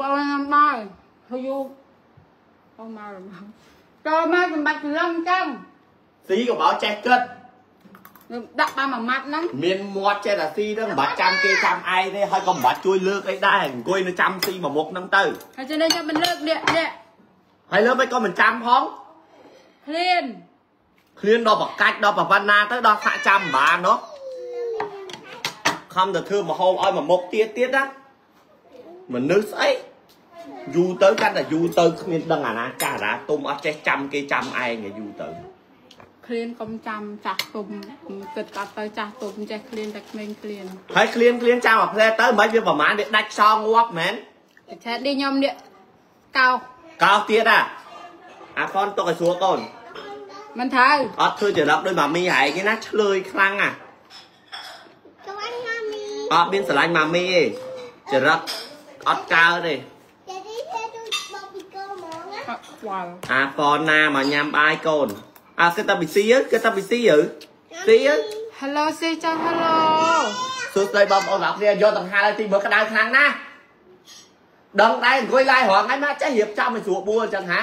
បងញ៉ាំបាយហើយយូអូមកមកចូលមកសម្បត្តិច្រឡំចឹងស៊ីក៏បោចេះគិតដាក់បានមួយម៉ាត់ហ្នឹងមានមាត់ចេះតែស៊ីទៅមិនបាច់ចាំគេចាំឯងទេហើយក៏មិនបាច់ជួយលើកអីដែរអង្គុយនៅចាំស៊ីមួយមុខហ្នឹងទៅហើយចេះនេះចាំមិនលើកនេះនេះហើយលើកមិនក៏មិនចាំផងឃ្លានឃ្លានដល់បកាច់ដល់ប្រវណ្ណាទៅដល់ថាក់ចាំមិនបាននោះខំទៅធ្វើមហោបឲ្យមួយមុខទៀតទៀតណា មនុស្សស្អីយូរទៅកាន់តែយូរទៅគ្មានដឹងអាណាចាស់អាណាទុំអត់ចេះចាំគេចាំឯងយូរទៅឃ្លានកុំចាំចាស់ទុំគិតកាត់ទៅចាស់ទុំចេះឃ្លានតែក្មេងឃ្លានហើយឃ្លានឃ្លានចាំអាផ្លែទៅមិនវាប្រហែលវាដាច់ខ្សងងាប់មែនតែឆែតនេះខ្ញុំនេះកោកោសទៀតអាអាផនទុកឲ្យស្រួលកូនមិនត្រូវអត់ធ្វើចរិតដូចម៉ាមីហែងទេណាឆ្លើយខ្លាំងអាអត់មានស្រឡាញ់ម៉ាមីទេចរិត អត់កើទេអត់ខ្វល់អាផនណាមកញ៉ាំបាយកូនអាគេតាប៊ីស៊ីគេតាប៊ីស៊ីយើស៊ីយើ Hello សេចា Hello សួស្ដីបងប្អូនអ្នកគ្នាយកដង្ហើរទីមើលក្តៅខ្លាំងណាស់ដឹងដែរអង្គុយឡាយរងហើយមកចេះរៀបចំឲ្យស្រួលបួលអញ្ចឹងហា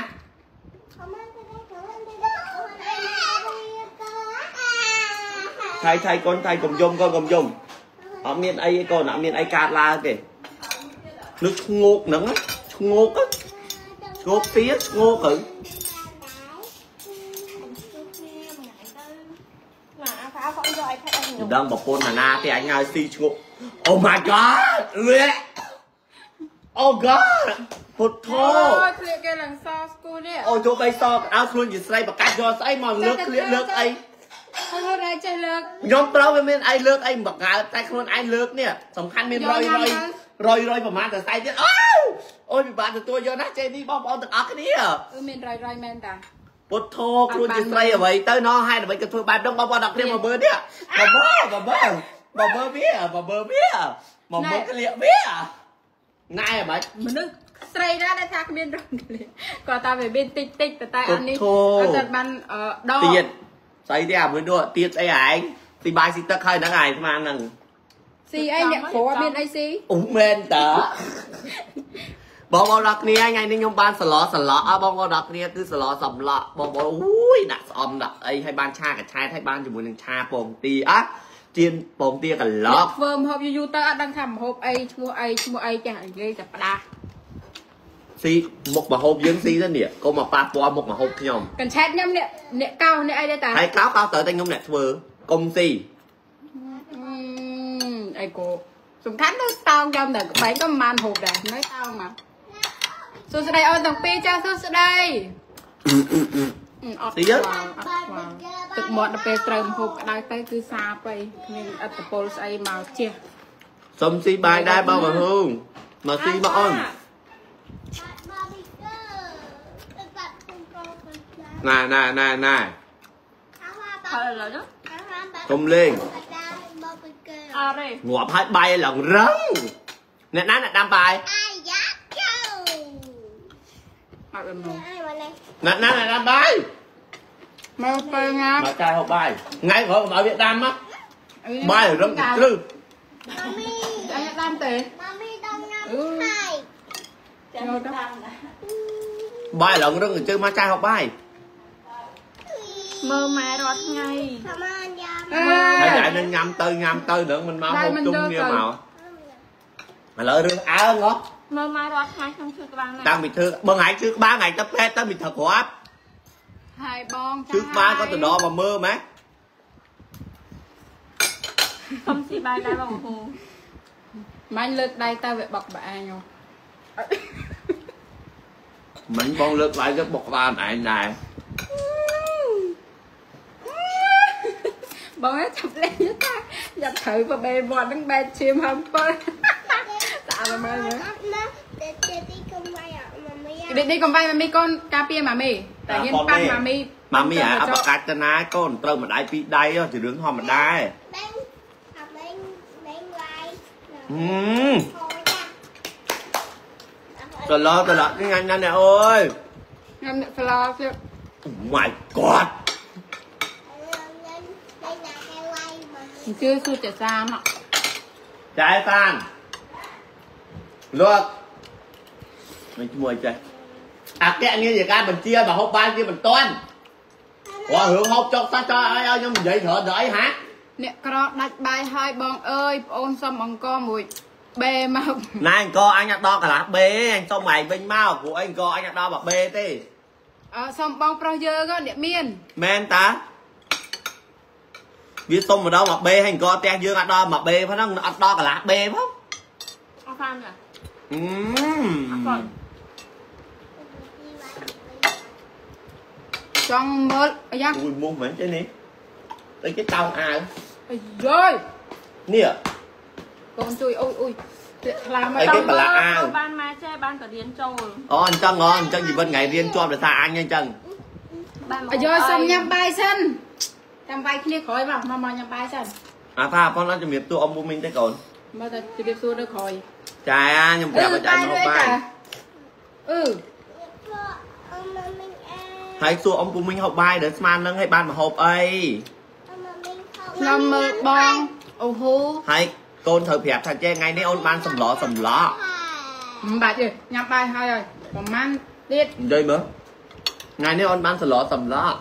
ថៃថៃកូនថៃកុំយំកូនកុំយំអត់មានអីទេកូនអត់មានអីកើតឡើងទេ នឹងឈ្ងោកហ្នឹងណាឈ្ងោកហ្នឹងឈ្ងោកទៀតឈ្ងោកទៅមិនដឹងប្រពន្ធណាណាទេអញហើយស៊ីឈ្ងោក Oh my god លឿ Oh god ពុទ្ធោអូយឃ្លាកគេឡើងសស្គូនេះអូចូលបីសកអើខ្លួនជាស្រីបកាច់យកស្អីមកលើកគ្លៀកលើកអីហើយហើយរ៉ៃចេះលើកខ្ញុំត្រូវវាមានអីលើកអីមិនបកើតែខ្លួនឯងលើកនេះសំខាន់មានរយរយ រយរយប្រហែលតែស្អីទៀតអូអូយពិបាកទទួលយកណាចេនេះបងប្អូនទាំងអស់គ្នាអឺមានរ៉ៃរ៉ៃមែនតាពុទ្ធោខ្លួនជាស្រីអ្វីទៅណោះហេតុអ្វីក៏ធ្វើបែបហ្នឹងបងប្អូនទាំងគ្នាមកមើលនេះមកមើលមកមើលមកមើលវាមកមើលវាមកមើលក្លៀកវាណែអ្ហ្មិចមនុស្សស្រីណាដែលថាគ្មានរងឃ្លាគាត់ថាវាមានតិចតិចតែតែអានេះពុទ្ធោអត់ទាន់បានអឺដកទៀតស្អីទេអាមួយនោះទៀតស្អីឯងទីបាយស៊ីទឹកហើយហ្នឹងឯងស្មានហ្នឹង ស៊ីអីអ្នកគ្រូអត់មានអីស៊ីអូមែនតើបងប្អូនដល់គ្នាថ្ងៃនេះខ្ញុំបានសឡសឡអបងប្អូនដល់គ្នាគឺសឡសំឡក់បងប្អូនអូយដាក់ស្អំដាក់អីហើយបានឆាកញ្ឆែតហើយបានជាមួយនឹងឆាពងទាអ่ะទៀនពងទាកន្លអ្នកប់ធ្វើម្ហូបយូរយូរទៅអត់ដឹងថាម្ហូបអីឈ្មោះអីឈ្មោះអីចាស់និយាយតែផ្ដាស់ស៊ីមុខមហូបយើងស៊ីទៅនេះកុំមកប៉ះពាល់មុខមហូបខ្ញុំកញ្ឆែតខ្ញុំអ្នកអ្នកកោអ្នកអីដែរតាហើយកោកោត្រូវតែខ្ញុំអ្នកធ្វើកុំស៊ីអឺ អីគោសំខាន់ទៅតោងចាំតែក្បែកក៏មិនបានហូបដែរនៅតោងមកសួស្ដីអូនទាំងពីរចាសួស្ដីអឺអត់ខ្វល់អត់ខ្វល់ទឹកមាត់ដល់ពេលត្រូវម្ហូបក្តៅទៅគឺសាបអីគ្មានអត្តពលស្អីមកជះសុំស៊ីបាយដែរបងមហូមកស៊ីមកអូនណែណែណែណែហើយឥឡូវណាកុំលេង អត់ទេងាប់ហើយបាយឡើងរឹងអ្នកណាអ្នកដាំបាយអត់ដំណងអ្នកណាអ្នកដាំបាយមកពេលណាមកចាយហូបបាយថ្ងៃក្រោយកុំឲ្យវាដាំមកបាយរឹងគ្រឹះអីដាំទេបាយឡើងរឹងជើមកចាយហូបបាយ មើលម៉ែរាល់ថ្ងៃហើយតែនឹងញ៉ាំទៅញ៉ាំទៅនឹងមិនមកហូបជុំគ្នាមកឥឡូវរឿងអើងហ៎មើលម៉ែរាល់ថ្ងៃក្នុងឈឺក្បាលណាតាំងពីធ្វើបើថ្ងៃជឿក្បាលថ្ងៃទៅពេទ្យទៅមិនត្រូវគ្រាប់ហើយបងជឿក្បាលក៏ទៅដល់មកមើលម៉េះសុំស៊ីបាយដែរបងហូម៉ាញ់លើកដៃទៅវាបុកបាអាញហ៎មិនបងលើកឡើងទៅបុកក្បាលឯងដែរ បងឯងចាប់លេងតាយ៉ាប់ត្រូវបបេមាត់នឹងបែកឈាមហើមពលស្អាតមើលមើលបេនេះកំវាយម៉ាមីកូនការពារម៉ាមីតែហ៊ានប៉ះម៉ាមីម៉ាមីអាអបកាច់ទៅណាកូនត្រូវម្ដាយពីរដៃជារឿងធម្មតាហឹមត្រឡប់ត្រឡប់ញ៉ាំញ៉ាំនេះអូយខ្ញុំអ្នកស្លោទៀត my god អញ្ជើញសួរតែសាមចែតានលក់មិនឈ្មោះអីចេះអាកែងារជាការបញ្ជាបើហូបបាយវាមិនតាន់ព្រោះរឿងហូបចុកសោះចោលឲ្យឲ្យខ្ញុំនិយាយច្រើនទៅអីហាអ្នកក្រដាច់បាយហើយបងអើយប្អូនសុំអង្គមួយបេមកណែអង្គអញអត់ដល់កន្លះបេអញសុំឯងវិញមកព្រោះអីអង្គអញអត់ដល់មកបេទេអើសុំបងប្រុសយើងហ៎អ្នកមានមែនតា វាសុំម្ដងមកបេហើយអង្គផ្ទះយើងអត់ដល់មកបេផងអត់ដល់កន្លះបេផងអត់ខានចាអឺអត់គាត់ចង់មើលអាយ៉ាអ៊ុយមុំមែនទេនេះតែគេតោងអាវអាយយនេះកូនជួយអុយអុយពាក់ខ្លាមកអីគេដល់ប្រឡាក់អាវបានមកចេះបានក៏រៀនចូលអូអញ្ចឹងអូអញ្ចឹងជីវិតថ្ងៃរៀនជាប់ដោយសារអញអញ្ចឹងបានអាយយសុំញ៉ាំបាយសិន ចាំបាយគ្នាក្រោយមកមកមកញ៉ាំបាយសិនអាថាប៉ុណ្ណឹងជំរាបទូអ៊ំមុំមីងទេកូនមើលតែជម្រាបសួរនៅក្រោយចាខ្ញុំប្រាប់ឲ្យចាញ់ហូបបាយអឺហើយសួរអ៊ំពុំមីងហូបបាយដល់ស្មាននឹងឲ្យបានមកហូបអីខ្ញុំមើលបងអូហូហើយកូនត្រូវប្រាប់ថាចេះថ្ងៃនេះអូនបានសម្លសម្លក់មិនបាច់ទេញ៉ាំបាយហើយហើយប្រហែលទៀតនិយាយមើលថ្ងៃនេះអូនបានសម្លសម្លក់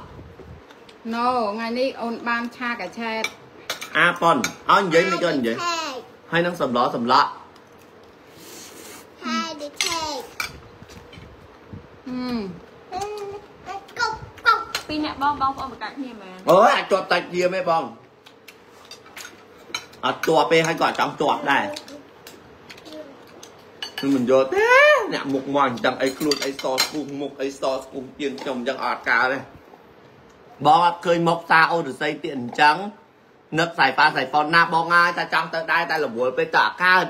ណូថ្ងៃនេះអូនបានឆាកាឆែតអាប៉ុនឲ្យនិយាយមិនក៏និយាយហើយនឹងសម្លសម្លក់ Hai đứa thèm ហឹម Cục cục ពីរអ្នកបងបងប្អូនប្រកាសគ្នាមែនអើយអាចជាប់តាច់យាមទេបងអត់ជាប់ទេហើយក៏អត់ចង់ជាប់ដែរខ្ញុំមិនយកទេអ្នកមុខមកអញ្ចឹងអីខ្លួនអីសស្ពុះមុខអីសស្ពុះទៀនខ្ញុំអញ្ចឹងអត់កើតទេ បងអត់ឃើញមុខតាអូរស័យទៀតអញ្ចឹងនឹកខ្សែប៉ាខ្សែប៉ុនណាបងហើយតែចង់ទៅដែរតែរវល់ពេកទៅអត់កើត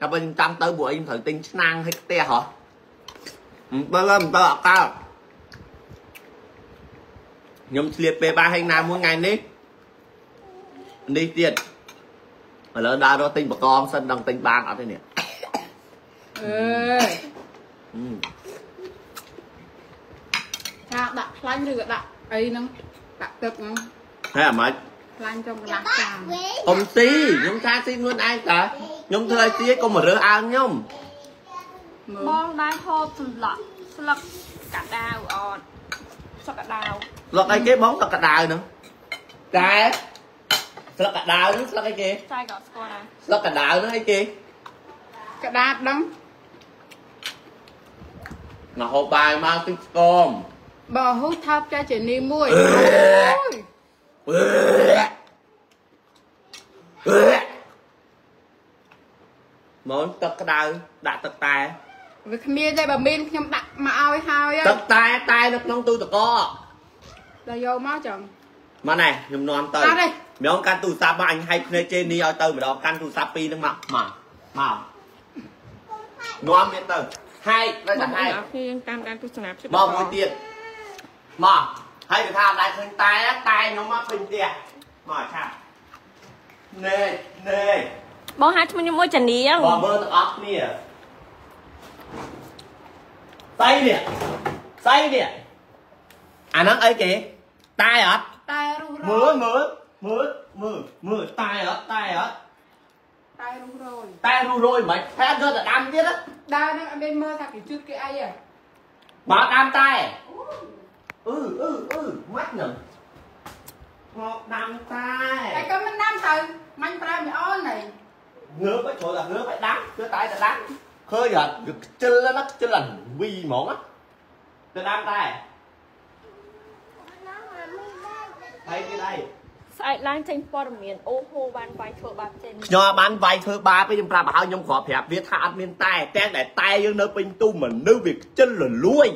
តែបើខ្ញុំចង់ទៅព្រោះអីខ្ញុំត្រូវទិញឆ្នាំងឲ្យផ្ទះហ៎មិនបើមិនទៅអត់កើតខ្ញុំឆ្លៀតពេលបាយហើយណាមួយថ្ងៃនេះនេះទៀតឥឡូវដើររកទិញបកងសិនដឹងទិញបានអត់ទេនេះអឺអឺឆាដាក់ខ្លាញ់ឬក៏ដាក់ អីហ្នឹងដាក់ទឹកហ្នឹងហើយអាម៉េចខ្លាញ់ trong កន្លះចាន Với អ៊ំស៊ីខ្ញុំថាស៊ីខ្លួនឯងតើខ្ញុំធ្វើឲ្យស៊ីឲ្យកុំមករើសអើងខ្ញុំមើបលងដែរហូបសម្លក់ស្លឹកកាដាវអត់ស្លឹកកាដាវស្លឹកអីគេបងស្លឹកកដាវហ្នឹងតែស្លឹកកដាវហ្នឹងស្លឹកអីគេចាយក៏អត់ស្គាល់ដែរស្លឹកកដាវហ្នឹងអីគេក្តារដឹងមកហូបបាយមកទឹកស្គម បើហូថើបចាជានីមួយអឺអូយអឺអឺមកទឹកក្ដៅដាក់ទឹកតែវាគ្មានទេបើមានខ្ញុំដាក់មកឲ្យហើយហ៎ទឹកតែតែនៅក្នុងទូទឹកកកដល់យកមកចឹងមកណែខ្ញុំនាំទៅអត់ទេម្ដងកាន់ទូរស័ព្ទមកអញហែកភ្នែកជេនីឲ្យទៅម្ដងកាន់ទូរស័ព្ទពីរហ្នឹងមកមកមកនាំវាទៅហែកនៅតែហែកគ្នាតាមការទស្សនាភាពមកមួយទៀត មកហើយគេថាអត់ដែរឃើញតែតែខ្ញុំមកឃើញផ្ទះមកឆាប់ណែណែបងហៅឈ្មោះខ្ញុំមួយចានាងបងមើលទាំងអស់គ្នាស្អីនេះស្អីនេះអាហ្នឹងអីគេតែអត់តែរុះរមើលយមើលមើលមើលមើលតែអត់តែអត់តែរុះរយតែរុះរយមិនតែយកតែដាំទៀតណាដើរហ្នឹងអត់មានមើលថាគេជូតគេអីហ៎មកដាំតែ អឺអឺអឺម៉ាច់ហ្នឹងមកដាំតែតែក៏មិនដាំទៅមាញ់ប្រែមិនអូនហីងើបឲ្យចូលតែងើបឲ្យដាំគឺតែតែដាំឃើញអត់វាខ្ជិលណាខ្ជិលអាវីហ្មងណាទៅដាំតែ nó mà mình đây ហើយទៀតអីស្អែកឡើងចេញព័ត៌មានអូហូបានវាយធ្វើបាបចេញខ្ញុំអត់បានវាយធ្វើបាបទេខ្ញុំប្រាប់ឲ្យខ្ញុំគ្រាន់ប្រាប់វាថាអត់មានតែទាំងតែតែយើងនៅពេញទូមនុស្សវាខ្ជិលរលួយ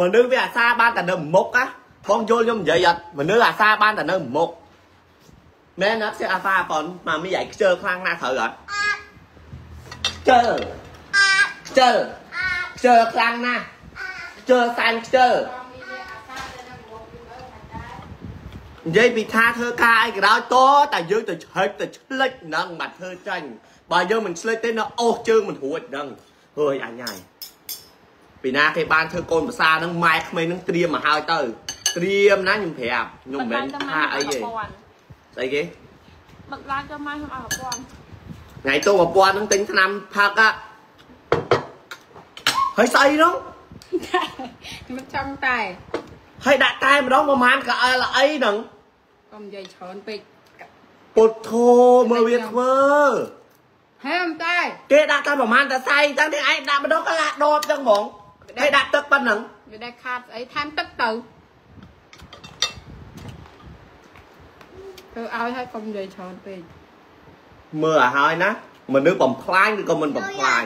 មនុស្សវាអាសាបានតែនៅមុខណាបងយល់ខ្ញុំនិយាយអត់មនុស្សអាសាបានតែនៅមុខមែនអត់ជាអាសាប៉ុនម៉ាមីឯងខ្ជិលខ្លាំងណាស់ត្រូវអត់ខ្ជិល à ខ្ជិលខ្ជិលខ្លាំងណាស់ខ្ជិលសាញ់ខ្ជិលនិយាយពីថាធ្វើការអីក៏ដោយតតែយើងទៅឆែកទៅឆ្លិចហ្នឹងមកធ្វើចាញ់បើយើងមិនឆ្លិចទេនៅអូសជើងមិនរួចហ្នឹងហើយអញហើយ ពីណាគេបានធ្វើកូនភាសាហ្នឹងម៉ែក្មេងហ្នឹងត្រៀមមកហើយទៅត្រៀមណាខ្ញុំប្រាប់ខ្ញុំមិនមែនថាអីទេស្អីគេបិទឡើងទៅមកខ្ញុំអស់ប្រព័ន្ធថ្ងៃទូ1000ហ្នឹងទិញឆ្នាំផឹកហើយស្អីនោះមិនចង់តែហើយដាក់តែម្ដងប្រហែលក៏អើល្អីហ្នឹងកុំនិយាយច្រើនពេកពុទ្ធធោមើលវាធ្វើហេមិនតែគេដាក់តែប្រហែលតែសៃតាំងនេះឯងដាក់ម្ដងកន្លះដបចឹងហ្មង ហើយដាក់ទឹកប៉ុណ្ណឹងវាដែលខាតស្អីថែមទឹកទៅធ្វើឲ្យហើយកុំនិយាយច្រើនពេកមើលឲ្យហើយណាមនុស្សបំផ្លាញឬក៏មិនបំផ្លាញ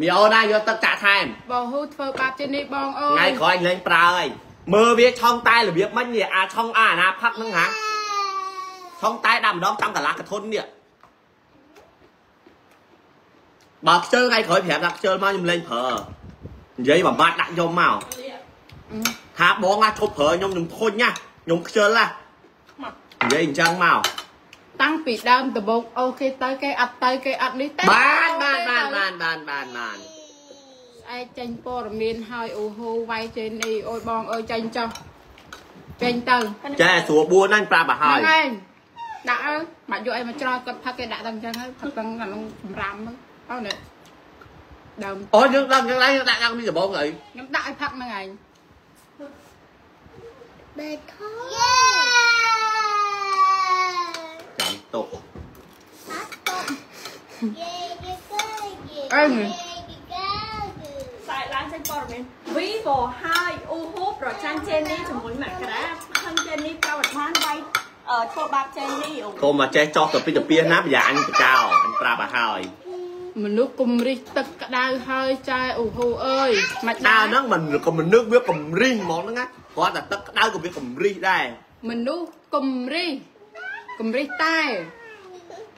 មីអូណាយកទឹកចាក់ថែមបងហ៊ូធ្វើបាបជានេះបងអើថ្ងៃយក្រោយលេងប្រើហើយមើលវាឆុងតែរបៀបម៉េចនេះអាឆុងអាអាណាផឹកហ្នឹងហាឆុងតែដាក់ម្ដងចំកន្លះកធុននេះ បើខ្ជិលថ្ងៃក្រោយប្រាប់ដាក់ខ្ជិលមកខ្ញុំលេងប្រើនិយាយបំបត្តិដាក់ខ្ញុំមកអឺថាបងណាឈប់ប្រើខ្ញុំខ្ញុំធុញណាខ្ញុំខ្ជិលណានិយាយអញ្ចឹងមកតាំងពីដើមដំបូងអូគេទៅគេអត់ទៅគេអត់នេះទេបានបានបានបានបានបានបានស្អែកចេញព័ត៌មានហើយអូហូវាយចេញនេះអូយបងអើយចេញចុះចេញទៅចេះស្រួលបួនណាស់ប្រាប់ឲ្យហើយហ្នឹងឯងដាក់អើមកយកអីមកច្រោះគាត់ផឹកគេដាក់តែអញ្ចឹងហើយផឹកទាំងក្នុងសម្រាមហ្នឹង អត់នេះដើមអូយើងដឹងយ៉ាងណាយើងដាក់យ៉ាងនេះដំបងអីខ្ញុំដាក់ឲ្យផឹកហ្នឹងឯងបេថោយេចាំទុកអត់តយេយេកេយេអើយយេកេខ្សែឡើងចេញព័ត៌មាន Vivo ហើយអ៊ូហ៊ូប្រចាំចេននេះជាមួយមករាខាងចេននេះប្រវត្តិបានវាយអឺធ្វើបាបចេននេះអូកុំមកចេះចោះទៅពីទៅពីណាប្រយ័ត្នអញបចោលអញប្រាប់ឲ្យហើយ មនុស្សគុំរិះទឹកក្តៅហើយចែអូហូអើយមិនដើដើរហ្នឹងមិនក៏មនុស្សវាកំរិះហ្មងហ្នឹងណាគាត់តែទឹកក្តៅក៏វាកំរិះដែរមនុស្សគុំរិះគុំរិះតែ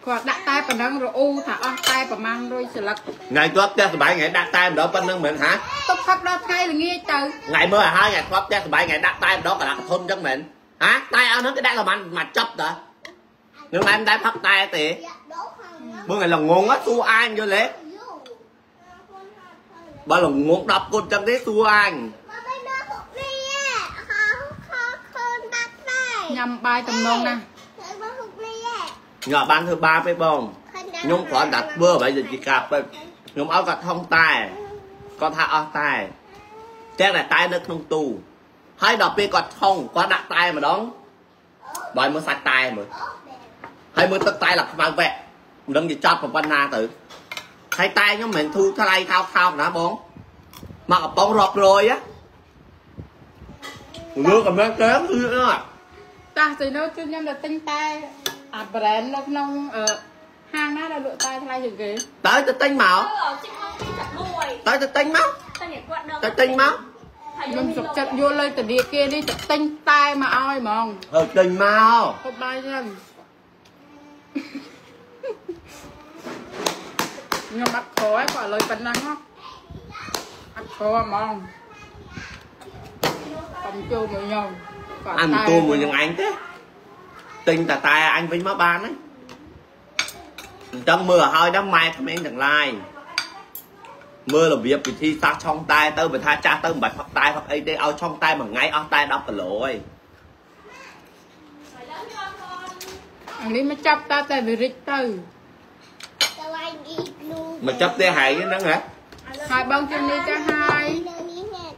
គាត់ដាក់តែប៉ុណ្ណឹងរអ៊ូថាអស់តែប្រមាណ100សន្លឹកថ្ងៃគាត់ផ្ទះសបាយថ្ងៃដាក់តែម្ដងប៉ុណ្្នឹងមែនហាទុកផឹកដល់ថ្ងៃល្ងាចទៅថ្ងៃមើលឲ្យហើយថ្ងៃគាត់ផ្ទះសបាយថ្ងៃដាក់តែម្ដងកន្លះកធុនអញ្ចឹងមែនហាតែអស់ហ្នឹងគេដាក់ប្រហែលមកចប់តើ នឹងតែមិនដែរផឹកតែទេយ៉ាដោខាងណាមើលថ្ងៃល្ងងសួរអញយល់ទេយូបើល្ងង10គុណអញ្ចឹងទេសួរអញមកមិនដល់ពុកនេះហៅខខូនដាក់តែញ៉ាំបាយតំណងណាស់ទៅមកពុកនេះញ៉ាំបានធ្វើបាបទេបងខ្ញុំគ្រាន់តែធ្វើអ្វីដែលជាការពិតខ្ញុំឲ្យគាត់ថងតែគាត់ថាអស់តែតែតែតែនៅក្នុងទូហើយដល់ពេលគាត់ថងគាត់ដាក់តែម្ដងបើឲ្យមើលសាច់តែមើល ហើយមើលទឹកតែឡើងខ្មៅវែកមិនដឹងជាចប់ប៉ុណ្ណាទៅហើយតែខ្ញុំមិនមែនធូរថ្លៃថោកថោកណាបងមកកំប៉ុងរាប់រយណាលើកំណត់ទៅគឺអត់តាស់ទៅនោះគឺខ្ញុំទៅទិញតែអា brand នៅក្នុងអឺហាងណាដែលលក់តែថ្លៃជាងគេតើទៅទិញមកអឺជីកមកទីចាក់មួយតើទៅទិញមកតែអ្នកគាត់ដឹងទៅទិញមកហើយខ្ញុំសុខចិត្តយកលើធនាគារនេះទៅទិញតែមកឲ្យហ្មងហើយទិញមកពុកបាយហ្នឹង ខ្ញុំអត់ខឲ្យគាត់លុយប៉ុណ្ណឹងហ៎អត់ខហ្មងកំចូលមួយខ្ញុំគាត់អញមិនទូមួយនឹងអញទេទិញតែតែអញវិញមកបានហើយអញ្ចឹងមើលឲ្យហើយដល់ម៉ែក្មេងទាំងឡាយមើលរបៀបពិធីសាស្ត្រឆុងតែទៅបើថាចាស់ទៅមិនបាច់ផឹកតែផឹកអីទេឲ្យឆុងតែមួយថ្ងៃអស់តែ10គីឡូហើយ អានេះមកចាប់តាតែវិរិចទៅទៅឲ្យអ៊ីគ្លូមកចាប់ទេហែងហ្នឹងហ៎ហើយបងជិះនេះចាស់ហើយនៅនេះហេតុ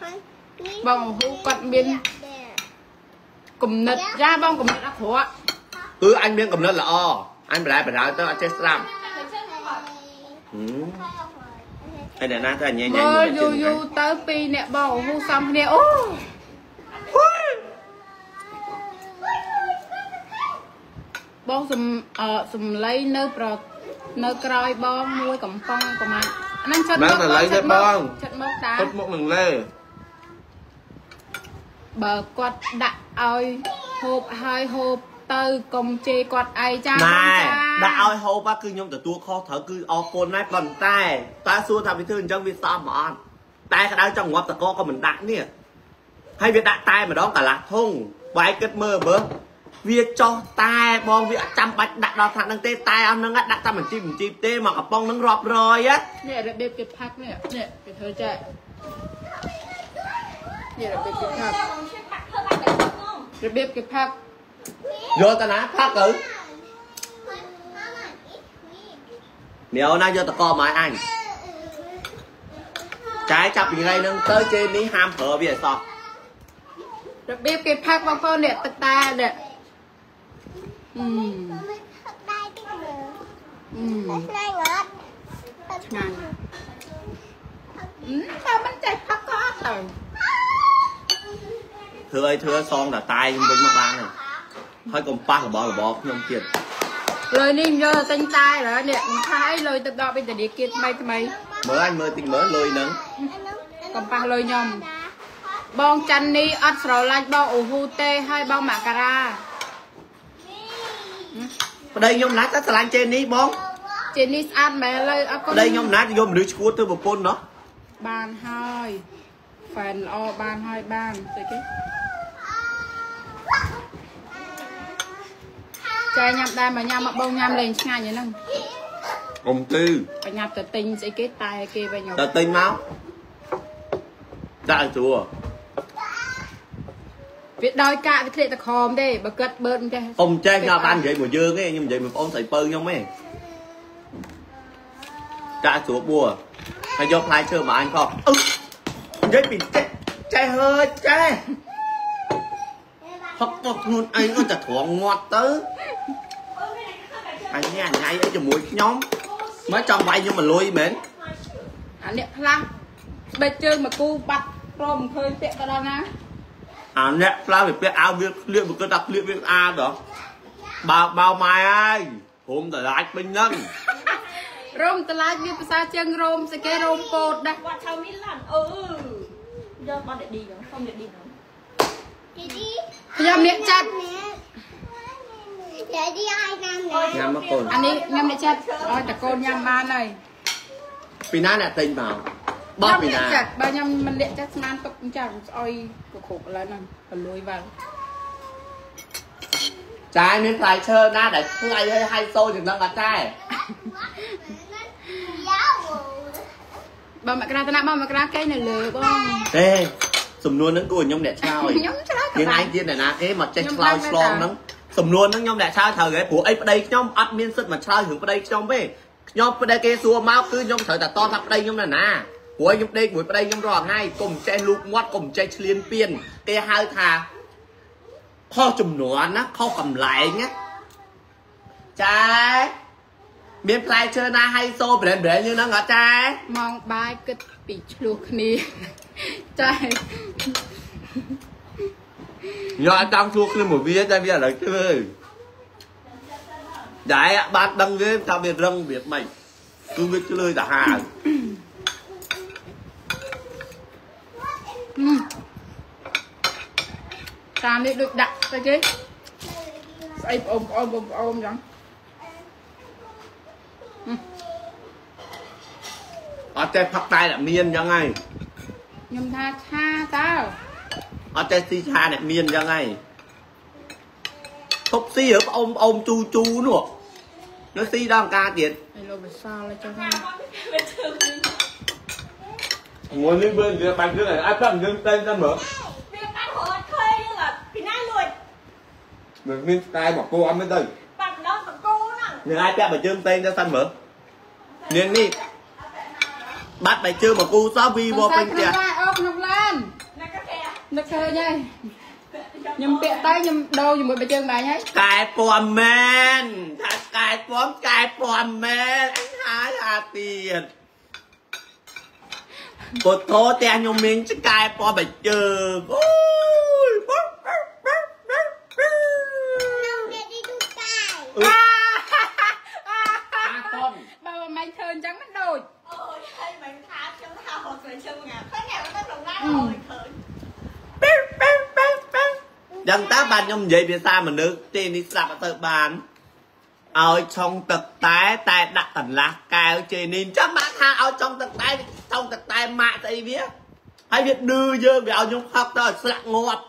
ហើយនេះបងហ៊ូគាត់មានដែរគំនិតយ៉ាបងគំនិតអក្រក់គឺអញមានកំណត់ល្អអញបលែបដៅទៅអត់ចេះស្ដាប់ហឹមហើយអ្នកណាទៅអញញ៉ៃញ៉ៃមើលយូរយូរទៅពីរអ្នកបងហ៊ូសំគ្នាអូ បងសំអឺសំឡីនៅប្រនៅក្រោយបងមួយកំប៉ុងប្រហែលអាហ្នឹងចិត្តមកចិត្តមកតាទុកមុខនឹងលេបើគាត់ដាក់ឲ្យហូបហើយហូបទៅកុំជេរគាត់ឯងចាណែដាក់ឲ្យហូបគឺខ្ញុំទទួលខុសត្រូវគឺអរគុណណាស់ប៉ុន្តែតើសួរថាវាធ្វើអញ្ចឹងវាសមមកអត់តែក្តៅចង់ងាប់តកក៏មិនដាក់នេះហើយវាដាក់តែម្ដងកន្លះធុងវាយគិតមើលមើល វាចោះតែបងវាអត់ចាំបាច់ដាក់ដល់ថ្នាក់ហ្នឹងទេតែអស់ហ្នឹងដាក់តែបញ្ជីបញ្ជីទេមកកំប៉ុងហ្នឹងរាប់រយហ៎នេះរបៀបគេផាក់នេះនេះគេធ្វើចេះនេះរបៀបគេផាក់ធ្វើបាបតែគាត់មករបៀបគេផាក់យកតាណាផាក់ទៅនេះអូនណាយកតកមកឲ្យអញចាយចាប់ពីថ្ងៃហ្នឹងទៅជេននេះហាមប្រើវាឲ្យសោះរបៀបគេផឹកបងប្អូននេះទឹកតែនេះ អឺមិនថតដៃតិចមើលអឺឆ្ងាញ់អត់ឆ្ងាញ់អឺតែមិនចេះផឹកក៏អត់ទៅធ្វើអីធ្វើសងតតែខ្ញុំវិញមកបានហើយហើយកុំប៉ះរបស់របរខ្ញុំទៀតលុយនេះយកទៅទិញតែឡើយនេះមិនថាអីលុយទៅដកពីធនាគារថ្មីថ្មីមើលអញមើលតិចមើលលុយហ្នឹងកំប៉ះលុយខ្ញុំបងច័ន្ទនេះអត់ស្រឡាញ់បងអូហ៊ូទេហើយបងមករា ប្តីខ្ញុំណាស់តែស្រឡាញ់ជេននេះបងជេនេះស្អាតមែនលើអរគុណប្តីខ្ញុំណាស់យកមនុស្សឈួតទៅប្រពន្ធណោះបានហើយហ្វែនល្អបានហើយបានស្អីគេចែញ៉ាំដែរមកញ៉ាំមកបងញ៉ាំលេងឆ្ងាញ់ហ្នឹងកុំគឺបញ្ញាប់ទៅទិញស្អីគេតែគេវិញហ៎ទៅទិញមកដាក់ឲ្យស្រួល វាដោយកាកវាធ្លាក់ទៅខំទេបើគិតបឺតមិនចេះកុំចេះខ្ញុំអត់បាននិយាយមួយយើងទេខ្ញុំនិយាយមួយបងស្រីពៅខ្ញុំទេដាក់ឲ្យស្រួលបួហើយយកផ្លែឈើមកអញក៏អឺនិយាយពីចេះចេះហើយចេះហត់ទៅខ្លួនឯងអត់តែត្រង់ងាត់ទៅអញញ៉ៃញ៉ៃអីជាមួយខ្ញុំមកចង់វាយខ្ញុំមកលុយមែនអានេះផ្លាស់ស្បេចជើងមកគូបាត់ព្រមមិនឃើញពាក់ទៅដល់ណា អាអ្នកផ្លាស់វាពាក់អាវវាក្លៀកវាគិតថាក្លៀកវាស្អាតហ៎បើបោម៉ែហើយព្រមតឡាច់ពេញហ្នឹងរោមតឡាចវាភាសាជើងរោមស្អីគេរោមពោតដែរ What tell me lan. Ừ. Giờ con để đi rồi, không để đi nữa. ឌីឌីខ្ញុំអ្នកចាត់ចាឌីឲ្យណាំញ៉ាំមកកូនអានេះខ្ញុំអ្នកចាត់ឲ្យតកូនញ៉ាំបានហើយពីណាអ្នកទិញមក បោះពីខ្ញុំណាអ្នកចាត់បើខ្ញុំមិនអ្នកចាត់ស្មានទុកអញ្ចឹងស្អុយក៏គ្រប់ឥឡូវហ្នឹងក៏លួយ vào ចាយមានផ្លែឈើណាដែលថ្លៃហើយហៃសូជាងហ្នឹងអត់ចាយយ៉ាវបើមកក្រាតណាបើមកក្រាគេនៅលើបងទេសំនួរហ្នឹងគួរខ្ញុំអ្នកឆ្លើយខ្ញុំឆ្លើយមានឯងទៀតអ្នកណាគេមកចេះឆ្លើយឆ្លងហ្នឹងសំនួរហ្នឹងខ្ញុំអ្នកឆ្លើយត្រូវហ៎ព្រោះអីប្តីខ្ញុំអត់មានសិទ្ធិមកឆ្លើយរឿងប្តីខ្ញុំទេខ្ញុំប្តីគេសួរមកគឺខ្ញុំត្រូវតែតបថាប្តីខ្ញុំណាណា ព្រោះខ្ញុំដេកមួយប្តីខ្ញុំរាល់ថ្ងៃកុំចេះលូកមាត់កុំចេះឆ្លៀនពៀនគេហៅថាខុសចំនួនណាខុសកម្លែងណាចាមានផ្លែឈើណាហៃសូប្រេនប្រេន như ហ្នឹងអត់ចាម៉ោងបាយគិតពីឆ្លោះគ្នាចាញ៉ាំចង់ជួគ្នាមួយវាតែវាឥឡូវធ្វើដែរបានដឹងទេថាវារឹងវាមិនគឺវាឆ្លើយទៅហាវ តាមនេះដូចដាក់ទៅគេស្អីបងប្អូនបងប្អូនចឹងអត់ចេះផឹកតែអ្នកមានអញ្ចឹងហើយខ្ញុំថាឆាតើអត់ចេះស៊ីឆាអ្នកមានអញ្ចឹងហើយទុកស៊ីរើប្អូនប្អូនជូជូនោះនៅស៊ីដល់អង្ការទៀតឯលោកវិសាលឲ្យចឹង Bên trường đi. មួយនេះបើនិយាយបាញ់គឺអាចប្រាប់យើងតែទៅមើល Việc ăn hồi thuê như là thì nay lùi. មិនមានតែមកពណ៌មិនទៅ Bạn đó còn cô nè. នឹងអាចពាក់បើជើងតែងទៅសិនមើលនាងនេះបាត់បើជើងមកគូសោះវីវពេញផ្ទះខ្ញុំអូក្នុងឡាន Nè các kè. នឹកឃើញហើយខ្ញុំពាក់តែខ្ញុំដូរជាមួយបើជើងបាញ់ហើយកែពណ៌មែនថាកែពណ៌កែពណ៌មែនអញហើយអាទៀត ពុទ្ធោផ្ទះខ្ញុំមានឆ្កែពណ៌បៃជើងអូយបងមិនឃើញអញ្ចឹងមិនដូចអូយហើយមិនថាខ្ញុំថាហត់ស្រីជើងអាពេលខ្ញុំទៅក្នុងឡានអូយឃើញយ៉ាងតាបានខ្ញុំនិយាយភាសាមនុស្សទេនេះស្ដាប់ទៅបាន ឲ្យឆុងទឹកតែតែដាក់កន្លះកែវជេនីនចាំមកថាឲ្យឆុងទឹកតែឆុងទឹកតែម៉ាក់ស្អីវាហើយវាឌឺយើងវាឲ្យខ្ញុំផឹកទៅឲ្យស្លាក់ងាប់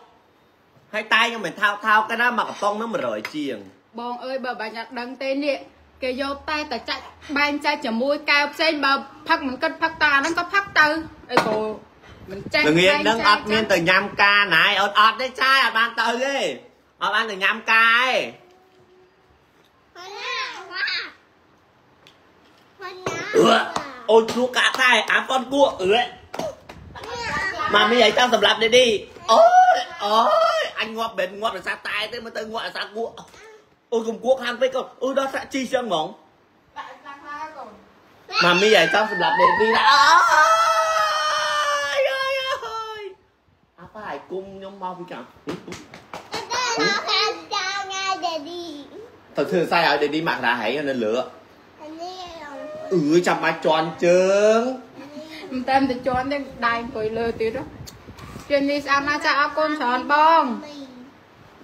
ហើយតែខ្ញុំមិនថោកថោកគេណាមកកំប៉ុងហ្នឹង100ជាង បងអើយបើបាញ់អត់ដឹងទេនេះគេយកតែតែចាច់បែងចែកជាមួយកែវផ្សេងបើផឹកមិនគិតផឹកតាហ្នឹងក៏ផឹកទៅអីក៏មិនចេះល្ងាចហ្នឹងបែអចែកត់មានទៅញ៉ាំការណាយអត់អត់ទេចាយអត់បានទៅទេអត់បានទៅញ៉ាំការទេ ôi chú cá tai á con cua. Ừ mà mi ấy tao sầm lập đây đi. Ôi ôi anh ngọt bền ngọt là xa tai tới mà tới ngọt là xa cua. Ôi cùng cua hang với con. Ôi đó sẽ chi sang mỏng mà mi ấy tao sầm lập đây đi. Đã ôi ôi ôi. À phải cung nhóm mau với cả thật sự sai rồi để đi mặc đã hãy nên lựa. អឺចាំបាច់ជន់ជើងមិនតែទៅជន់ទេដៃអង្គុយលើទៀតហ៎ជន់នេះស្អាតណាស់ចាអរគុណច្រើនបង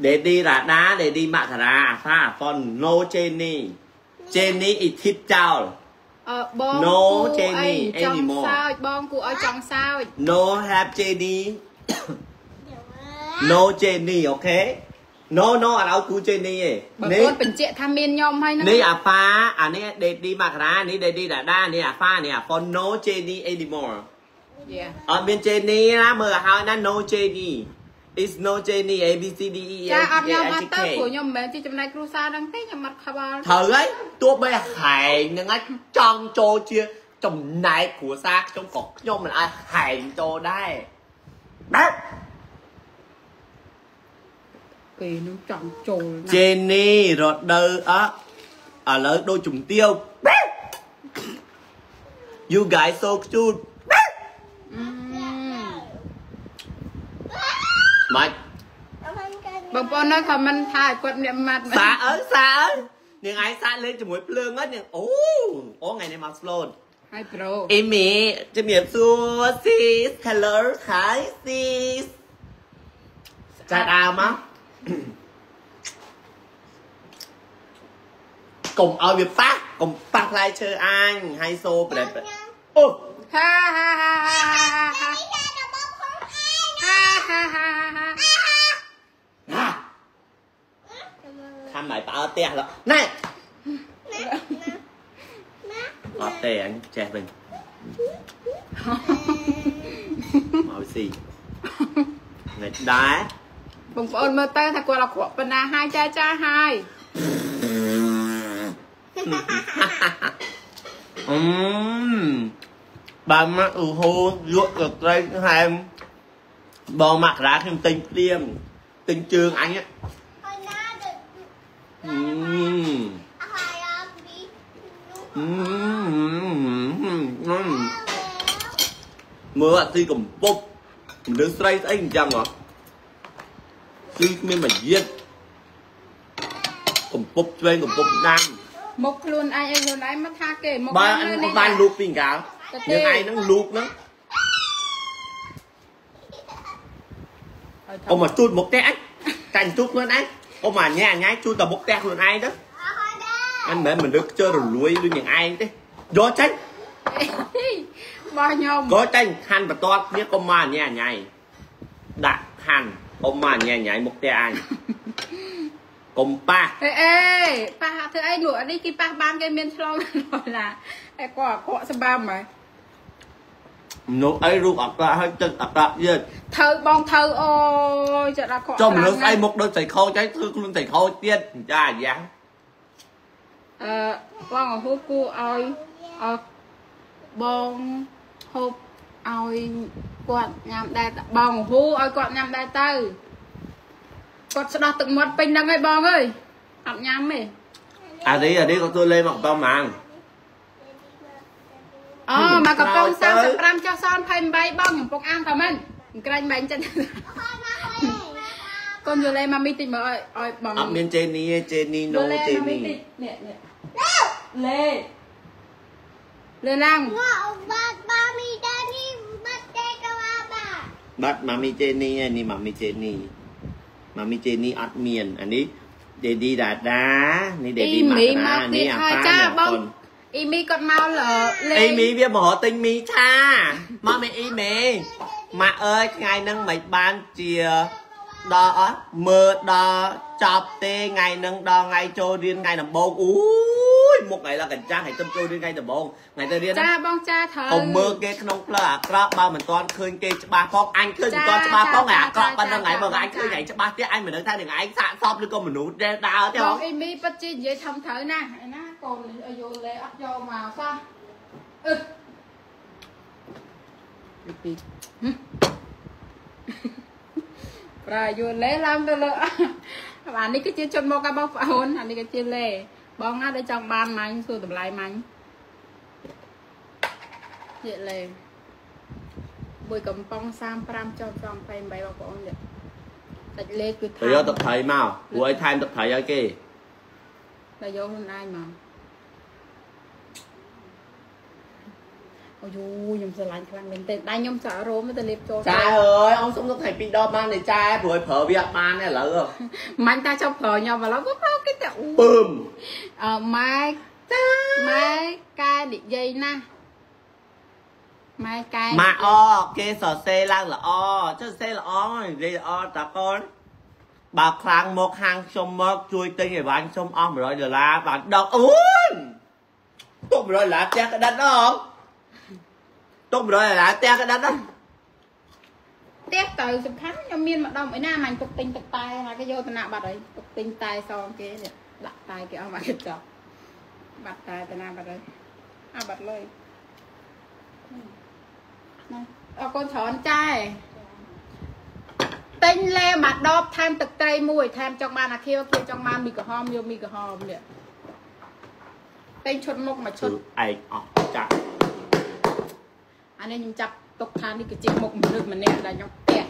ដេឌីរ៉ាដាដេឌីមករាអាផាហ្វុនណូចេនីចេនីអ៊ីធីតចោលអឺបង No គួរ Jenny អីចង់ anymore សើចបងគួរឲ្យចង់សើច no have JD no Jenny អូខេ no no អត់ឲ្យគូ Jenny ទេបើនេះកូនបញ្ជាក់ថាមានខ្ញុំហើយហ្នឹងនេះអាប៉ាអានេះដេឌីមករានេះដេឌីរ៉ាដានេះអាប៉ានេះអាហ្វុន no Jenny anymore យ៉ាអត់មាន Jenny ណាមើលឲ្យហើយណា no Jenny is no Jenny A B C D E ចា F អត់ G ខ្ញុំ H អ I ត់ទៅ K ព្រោះខ្ញុំមិនមែនជាចំណែកគ្រូសារហ្នឹងទេខ្ញុំអត់ខបល់ត្រូវហើយទោះបីហែងនឹងអាចចង់ចូលជាចំណែកគ្រួសារខ្ញុំក៏ខ្ញុំមិនអាចហែងចូលដែរបែប ពេលនោះចង់ចូលណាចេនីរដូវអត់ឥឡូវដូចជំទាវបែប You guys so cute បែបអឺម៉េចបងប្អូននៅខមមិនថាឲ្យគាត់ម្នាក់ម៉ាត់សាអើសាអើនាងឯងសាលេងជាមួយភ្លើងហ្នឹងនាងអូអូថ្ងៃនេះមក slot ហើយប្រូអេមីជំរាបសួរ sis hello hi sis ចាត់អាវមក កុំឲ្យវាប៉ះកុំប៉ះផ្លែឈើអញហើយសូប្រែអូហាហាហាហាហាខាំឲ្យបើផ្ទះឡណែអត់ទេអញចេះវិញមកស៊ីណែដែរ បងប្អូនមើលទៅថាគាត់អក្រក់ប៉ុណ្ណាហើយចាចាហើយអឺបានមកឧហូលក់ទៅត្រីហែមបងមករាខ្ញុំទិញព្រៀមទិញជើងអញហ៎អឺអឺមើលអត់ទីកំពុបមនុស្សស្រីស្អីអញ្ចឹងហ៎ គឺគ្មានមួយយាតកំពុបឆ្វេងកំពុបដាំមុខខ្លួនឯងឲ្យខ្លួនឯងមកថាគេមុខបើនៅអញនេះបានលូកពីកាលទៅទេយើងឯងហ្នឹងលូកហ្នឹងឲ្យថាអ៊ំមកជូតមុខផ្ទះអញចាញ់ជូតខ្លួនឯងអ៊ំមកញ៉ែញ៉ៃជូតតែមុខផ្ទះខ្លួនឯងទៅអញមិនមែនមនុស្សខ្ជិលរលួយដូចយ៉ាងឯងទេយកចាញ់បោះខ្ញុំក៏ចាញ់ខាន់បន្ទាត់គ្នាកុំមកញ៉ែញ៉ៃដាក់ខាន់ អ៊ំមកញ៉ែញ៉ៃមុខផ្ទះអញកុំប៉ះអេអេប៉ះធ្វើអីលក់នេះគេប៉ះបានគេមានឆ្លងដល់ឡាតែគាត់អក្រក់សម្បើមហើយមនុស្សអីរូបអក្សរហើយទឹកអក្សរទៀតធ្វើបងធ្វើអូយចិត្តអក្រក់ចុះមនុស្សស្អីមុខដូចស្រីខោចៃធ្វើខ្លួនស្រីខោចទៀតចាអាយ៉ាងអឺបងអហូគូឲ្យឲ្យបងហូបឲ្យ គាត់ញ៉ាំដែរបងអហូឲ្យគាត់ញ៉ាំដែរទៅគាត់ស្ដោះទឹកមាត់ពេញហ្នឹងហើយបងអើយអត់ញ៉ាំទេអានេះអានេះក៏ធ្វើលេងមកតំម៉ាងអូមកកំប៉ុងទៅ35ចុះសន28បងកំពុងអានខមមិនក្រាញ់បែងចិត្តកូនយូលេម៉ាមីតិចមើលឲ្យឲ្យបងអត់មានចេនីទេចេនីណូយូលេចេម៉ាមីនីតិចនេះនេះលេលេឡាំបាត់ម៉ា មីចេនីឯនេះម៉ាមីចេនីម៉ាមីចេនីអត់មានអានេះដេឌីដាដានេះដេឌីអ៊ីម៉ាមីកាមកណាទៀតនេះអាហើយប៉ាចានេះបបងងអ៊ីមីគាត់មកលើលេអីមីវាមករកទិញមីឆាមកមេអ៊ីមេម៉ាក់អើយថ្ងៃហ្នឹងមិនបានជាដល់អត់មើលដល់ចប់ទេថ្ងៃហ្នឹងដល់ថ្ងៃចូលរៀនថ្ងៃដំបូងអូ យមុខថ្ងៃឡើងកញ្ចាំងថ្ងៃទៅចូលរៀនថ្ងៃដំបូងថ្ងៃទៅរៀនចាបងចាត្រូវកុំមើលគេក្នុងផ្លូវអាក្រក់បើមិនទាន់ឃើញគេច្បាស់ផងអញឃើញមិនទាន់ច្បាស់ផងថ្ងៃអាក្រក់ប៉ុណ្្នឹងថ្ងៃមើលអញឃើញថ្ងៃច្បាស់ទៀតអញមិនដឹងថានឹងឯងសាកសពឬក៏មនុស្សដែលដើរទេបហ៎ងអ៊ីមីពិតជានិយាយធំត្រូវណាស់ឯណាកូនឲ្យយូលេអត់យកមកសោះអឹកពីប្រាយូលេឡើងទៅលើអានេះគឺជាជនមកកាបងប្អូនអានេះគឺជាលេ បងណាដែលចង់បានម៉ាញ់សួរតម្លៃម៉ាញ់ជាលេមួយកំប៉ុង35ចុះ28បងប្អូននេះសាច់លេគឺទៅយកទឹកត្រីមកព្រោះឲ្យថែមទឹកត្រីឲ្យគេតែយកខ្លួនឯងមក អូយូខ្ញុំស្រឡាញ់ខ្លាំងមែនទេដៃខ្ញុំសាក់រោមទៅលេបចូលចាអើយ ông សុំទឹកត្រីពីរដបបានទេចាព្រោះឲ្យប្រើវាអត់បានទេឥឡូវមាញ់តាចុះប្រើខ្ញុំឥឡូវក៏ប្រើគេតែអូពើមអឺម៉ែចាម៉ែកែនិយាយណាស់ម៉ែកែម៉ាក់អគេសរសេរឡើងល្អចុះសរសេរល្អនិយាយល្អតាកូនបើខ្លាំងមកហាងខ្ញុំមកជួយទិញអីវ៉ាញ់ខ្ញុំអស់100ដុល្លារបានដកអូនទុក100ដុល្លារផ្ទះក្តិតអង ទុក100ដុល្លារផ្ទះក្តិតអងផ្ទះទៅសំខាន់ខ្ញុំមានម្ដងឯណាមាញ់ទុកទិញទឹកតែហើយគេយកតំណាបាត់ហើយទុកទិញតែសងគេនេះដាក់តែគេអស់មកគេចប់បាត់តែតំណាបាត់ហើយអាបាត់លើយណាអរគុណច្រើនចាយទិញលេមួយដបថែមទឹកត្រីមួយថែមចង់បានអាខៀវខៀវចង់បានមីក្រហមយកមីក្រហមនេះទិញឈុតមុខមួយឈុតគឺឯងអស់ចាក់ អានេះខ្ញុំចាប់ទុកថានេះគឺជាមុខមនុស្សម្នាក់ដែលខ្ញុំផ្ទះ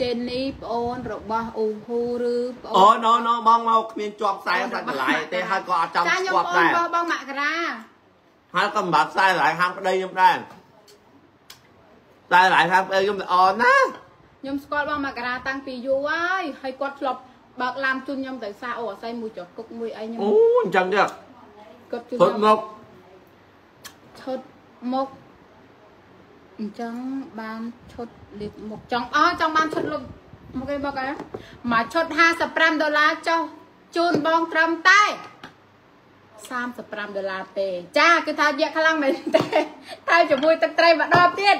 ចេននេះប្អូនរបស់អ៊ូហ៊ូឬប្អូអូនណូណូបងមកគ្មានជាប់ខ្សែសាច់បន្លែទេហើយក៏អត់ចង់ចាខ្ញុំស្គាល់ប្អូនដែរបងបងមករាហើយក៏មិនបាត់ខ្សែបន្លែខាងប្តីខ្ញុំដែរខ្សែបន្លែខាងប្តីខ្ញុំល្អណាស់ខ្ញុំស្គាល់បងមករាតាំងពីយូរហើយហើយគាត់ធ្លាប់បើកឡានជូនខ្ញុំទៅសាអូអាស័យមួយចុះគុកមួយអីខ្ញុំអូអញ្ចឹងទេគាត់ជូនផុតខ្ញុំមកឈុតមុខ អញ្ចឹងបានឈុតលៀបមុខចង់អោចង់បានឈុតលុបមកឯងមកឯងមកឈុត55ដុល្លារចុះជូនបងត្រឹមតែ35ដុល្លារទេចាគឺថាយកខ្លាំងមែនទេតែជាមួយទឹកត្រីម្ដងទៀត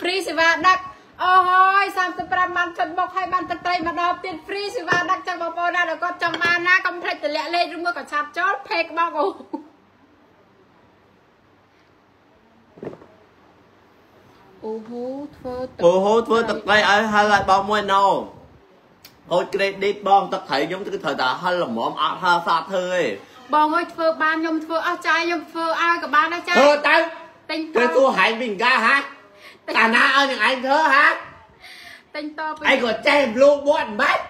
free សេវាដឹកអូយ35បានឈុតមុខហើយបានទឹកត្រីម្ដងទៀត free សេវាដឹកចឹងបងប្អូនណាដល់គាត់ចង់បានណាកុំភ្លេចតម្លាក់លេខឬមួយក៏ឆាប់ចូល page បងអូ អូហូធ្វើទឹកពូហូធ្វើទឹកត្រីឲ្យហិលឲ្យបងមួយណូហូច credit បងទឹកត្រីខ្ញុំគឺត្រូវតែហិលល្មមអត់ហិលសតធ្វើទេបងអើយធ្វើបានខ្ញុំធ្វើអស់ចាយខ្ញុំធ្វើឲ្យក៏បានដែរចាយធ្វើទៅទិញតគេទួហែងវិញកាហាកាលណាឲ្យនឹងឯងធ្វើហាទិញតពីឯងក៏ចេះលូបួតមិនបាច់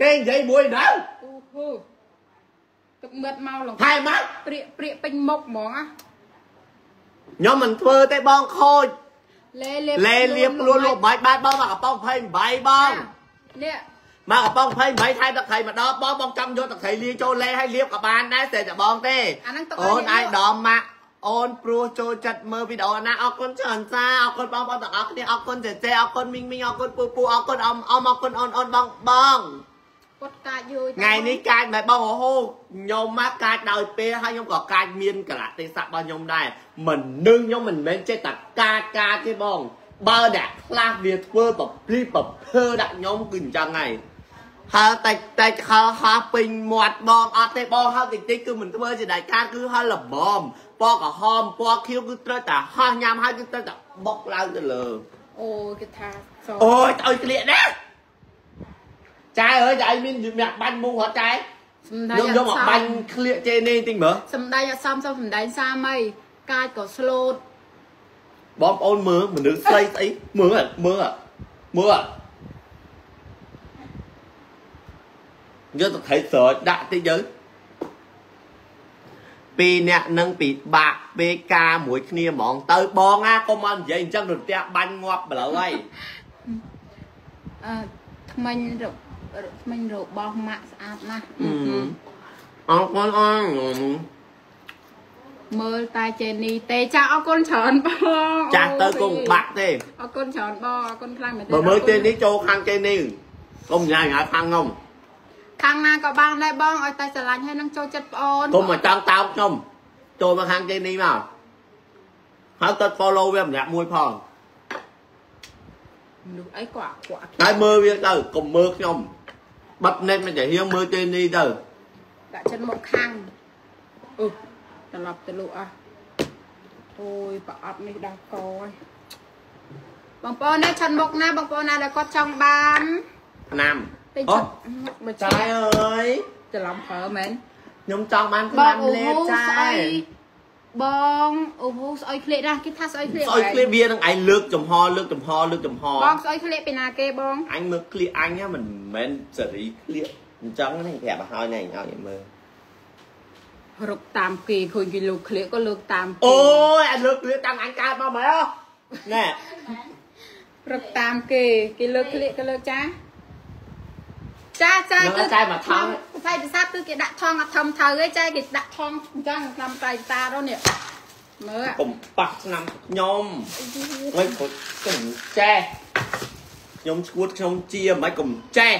គេនិយាយមួយដល់អូហូទឹកមាត់មកឡងថែមកព្រាកព្រាកពេញមុខហ្មងណាខ្ញុំមិនធ្វើទេបងខូច លេលេលេលៀបលួលលក់បាច់បានបងមកកំប៉ុង28បងនេះមកកំប៉ុង28ថែមទឹកត្រីម្ដងបងបងចង់យកទឹកត្រីលាយចូលលេឲ្យលៀបក៏បានដែរតែតែបងទេអាហ្នឹងទឹកអូនឲ្យអាយដមម៉ាក់អូនព្រោះចូលចិត្តមើលវីដេអូណាអរគុណច្រើនសាអរគុណបងប្អូនទាំងអស់គ្នាអរគុណចេចេអរគុណមីងមីងអរគុណពូពូអរគុណអមអមអរគុណអូនអូនបងបង គាត់កាចយូរថ្ងៃនេះកាចមិនបងអូហូខ្ញុំមកកាចដោយពេលហើយខ្ញុំក៏កាចមានកលៈទេសៈរបស់ខ្ញុំដែរមិននឹងខ្ញុំមិនមែនចេះតែកាចកាចទេបង បើអ្នកខ្លះវាធ្វើប្រព្រីប្រភើដាក់ខ្ញុំគឺអញ្ចឹងហើយហើយតែតែខលហាពេញមាត់បងអត់ទេបងហើយតិចតិចគឺមិនធ្វើជាដាច់ខាតគឺហើយល្មមពណ៌ក្រហមពណ៌ខៀវគឺត្រូវតែហោះញ៉ាំហើយគឺត្រូវតែបុកឡើងទៅលើអូគេថាសអូយឲ្យក្លៀកណា ចាយអើយចាយមានមាក់បាញ់មុខអត់ចាយសំដែងខ្ញុំយកមកបាញ់ក្លៀកចេនេះតិចមើលសំដែងអត់សមសមសំដែងសាមអីកាចក៏ស្លូតបងប្អូនមើលមនុស្សស្រីស្អីមើលអត់មើលអត់មើលអត់យកទៅថៃស្រោចដាក់តិចទៅពីរអ្នកនឹងពិបាកពេលការមួយគ្នាហ្មងទៅបងណាកុំមកនិយាយអញ្ចឹងរទះបាញ់ងាប់ម្ល៉េះហើយអឺថ្មិញ រថ្មិញរបស់ម៉ាក់ស្អាតណាស់អរគុណអរមើលតែចេនីទេចាអរគុណច្រើនបងចាស់ទៅគង់បាក់ទេអរគុណច្រើនបងអរគុណខ្លាំងមែនទេបើមើលទេនេះចូលខាងទេនេះកុំញ៉ាំញ៉ាំខាងខ្ញុំខាងណាក៏បានដែរបងឲ្យតែស្រឡាញ់ហើយនឹងចូលចិត្តប្អូនកុំមកចង់តោកខ្ញុំចូលមកខាងទេនេះមកហើយទៅ follow វាម្នាក់មួយផងមនុស្សអីក៏អាក់អាក់ហើយមើលវាទៅកុំមើលខ្ញុំ បិទ net មិនតែហៀងមើលទេនេះទៅដាក់ចិត្តមកខាងអឺត្រឡប់ទៅលក់អស់អូយប្រអប់នេះដល់កហើយបងប្អូនណាឆាន់មុខណាបងប្អូនណាដែលគាត់ចង់បានឆ្នាំពេញអូចិត្តមកចាចាយអើយច្រឡំប្រើមែនខ្ញុំចង់បានបឆ្នាំងអូលេហូបចាស្អុយយ បងអូហូស្អុយក្លៀកណាគេថាស្អុយក្លៀកស្អុយឃ្លៀបវានឹងឯងលើកចំហលើកចំហលើកចំហបងស្អុយក្លៀកពីណាគេបងអញមើលឃ្លៀកអញហ្នឹងមិនមែនសេរីឃ្លៀកអញ្ចឹងហ្នឹងប្រាប់ឲ្យហើយណែឲ្យឲ្យមើលរកតាមគេឃើញគេលោកក្លៀកក៏លើកតាមគេអូយអាលើកឃ្លៀកតាំងអញកើតមកមែនអូណែរកតាមគេគេលើកក្លៀកក៏លើកចា ចាចានឹងតែមកថងផ្សាយភាសាគឺគេដាក់ថងអត់ធំថៅឯងចាគេដាក់ថងអញ្ចឹងតាមផ្សាយភាសាដល់នេះមើលកុំប៉ះឆ្នាំខ្ញុំមិនគាត់កុំចេះខ្ញុំឈួតខ្ញុំជាមិនកុំចេះ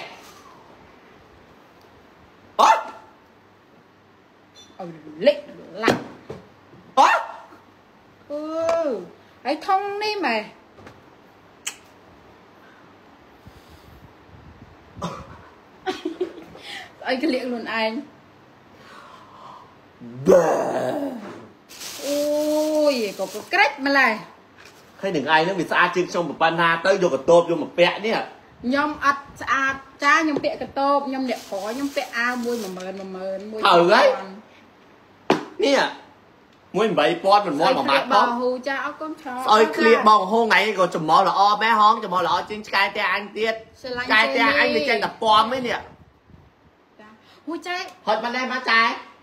អូឲ្យលេចឡាក់អូអឺហើយថងនេះម៉ែ អីក្លៀកខ្លួនឯងបែអូយក៏ប្រក្រិចម្លេះឃើញនឹងឯងហ្នឹងវាស្អាតជាងខ្ញុំប៉ុណ្ណាទៅយកកតូបយកមកពាក់នេះខ្ញុំអត់ស្អាតចាខ្ញុំពាក់កតោបខ្ញុំអ្នកក្រខ្ញុំពាក់អាវមួយ10000 10000មួយត្រូវហើយនេះមួយ8000មិនមកមួយបាត់បផងោហ៊ូចាអត់កុំឆោស្អុយឃ្លៀកបងហងថ្ងៃក៏ចំមល់ល្អម៉ែហងចំមល់ល្អជាងឆ្កែតែអញទៀតស្រឡាញ់ឆ្កែតែអញវាចេញតែពំឯនេះ ចាហូចែហត់មិនដែរមកចែ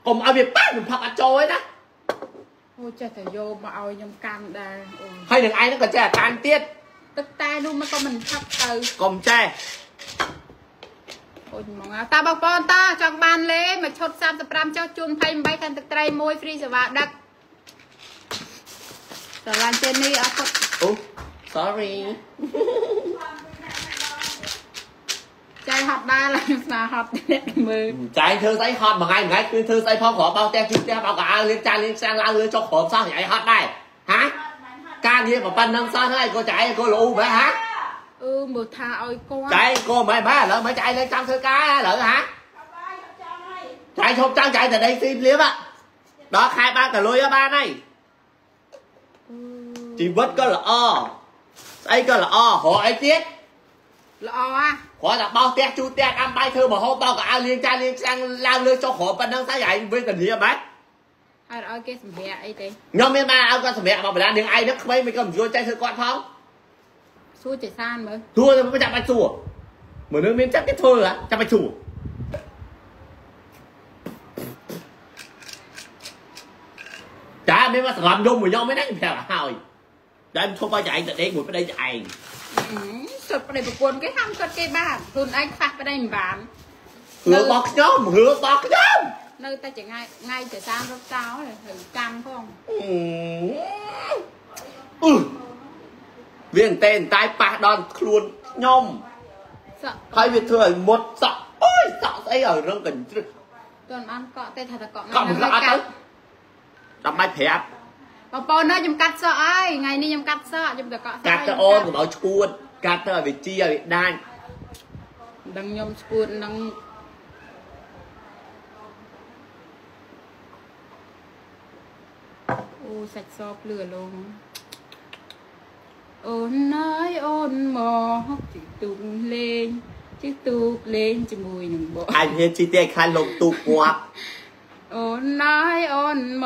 កុំឲ្យវាប៉ះវាផឹកអត់ចូលឯណាហូចេះតែយកមកឲ្យខ្ញុំកាន់ដែរអូយហើយនឹងឯងហ្នឹងក៏ចេះអាកាន់ទៀតទឹកតែនោះมันក៏មិនឆាប់ទៅកុំចេះអូយហ្មងតាបងប្អូនតាចង់បានលេមួយឈុត35ចុះជូន28ខាងទឹកត្រីមួយហ្វ្រីសេវាដឹកស្រឡាញ់ចេននេះអត់គាត់អូ sorry ចៃហត់ដែរឡើយខ្ញុំស្នាហត់អ្នកមើលចែធ្វើស្អីហត់មួយថ្ងៃមួយថ្ងៃគឺធ្វើស្អីផងគ្រាន់បោកផ្ទះជិះផ្ទះបោកកៅអៅលាងចានលាងសាំងឡើងលើចុកក្រោមសោះញ៉ៃហត់ដែរហាការងារប៉ុណ្ណឹងសោះហើយក៏ចែក៏លោមែនហាអឺមើលថាឲ្យគាត់ចែក៏មិនមែនឥឡូវមិនចែលេងចាំធ្វើការឥឡូវហាចែឈប់ចាំចែតែដេកស៊ីភ្លាមដល់ខែបានតែលុយបានហើយអឺជីវិតក៏ល្អស្អីក៏ល្អរកអីទៀត ល្អអាគ្រាន់តែបោសផ្ទះជូតផ្ទះអាំបាយធ្វើមហូបបោកកៅអៅលាងចានលាងសាំងឡើងលើចុកក្រោមប៉ុណ្ណឹងស្អីឯងវិញតានាមែនហើយឲ្យគេសម្ភារអីទេខ្ញុំមានបានឲ្យគាត់សម្រាប់មកបណ្ដានាងឯងនឹកក្មេងមិនក៏មិនយល់ចេះធ្វើគាត់ផងសួរចេសានមើលធួទៅមិនចាំបាច់សួរមនុស្សមានចិត្តគេធ្វើហ៎ចាំបាច់សួរចាមានមកសង្ងំយំមួយខ្ញុំមិនដឹងប្រាប់ឲ្យហើយតែឈប់ឲ្យចឯងទៅដេកមួយប្តីចឯងអឺ សុទ្ធប្តីប្រពន្ធគេហាមគាត់គេបានខ្លួនឯងខ្វះប្តីមិនបានរឿងរបស់ខ្ញុំរឿងរបស់ខ្ញុំនៅតែចងាយថ្ងៃចេសានរត់ចោលត្រូវកម្មផងអឺអឺវាអន្តែអន្តែប៉ះដល់ខ្លួនខ្ញុំសក់ហើយវាធ្វើឲ្យមុតសក់អូយសក់ស្អីឲ្យរឹងកញ្ជ្រឹះតើបានកក់ទេថាតែកក់កក់មិនក៏អត់ទៅចាំបាច់ប្រាប់បងប្អូនណាខ្ញុំកាត់សក់ហើយថ្ងៃនេះខ្ញុំកាត់សក់ខ្ញុំតែកក់សក់កាត់ទៅអូនកុំឲ្យឈួត កាត់ទៅឲ្យវាជាឲ្យវាដាច់ដឹងខ្ញុំស្គួតនឹងអូសាច់សភ្លឺឡងអូនអើយអូនមកជិះទូកលេងជិះទូកលេងជាមួយនឹងបងអញហ៊ានជីទេឲ្យខ្លាចលោកទូកងាប់អូនណាយអូនម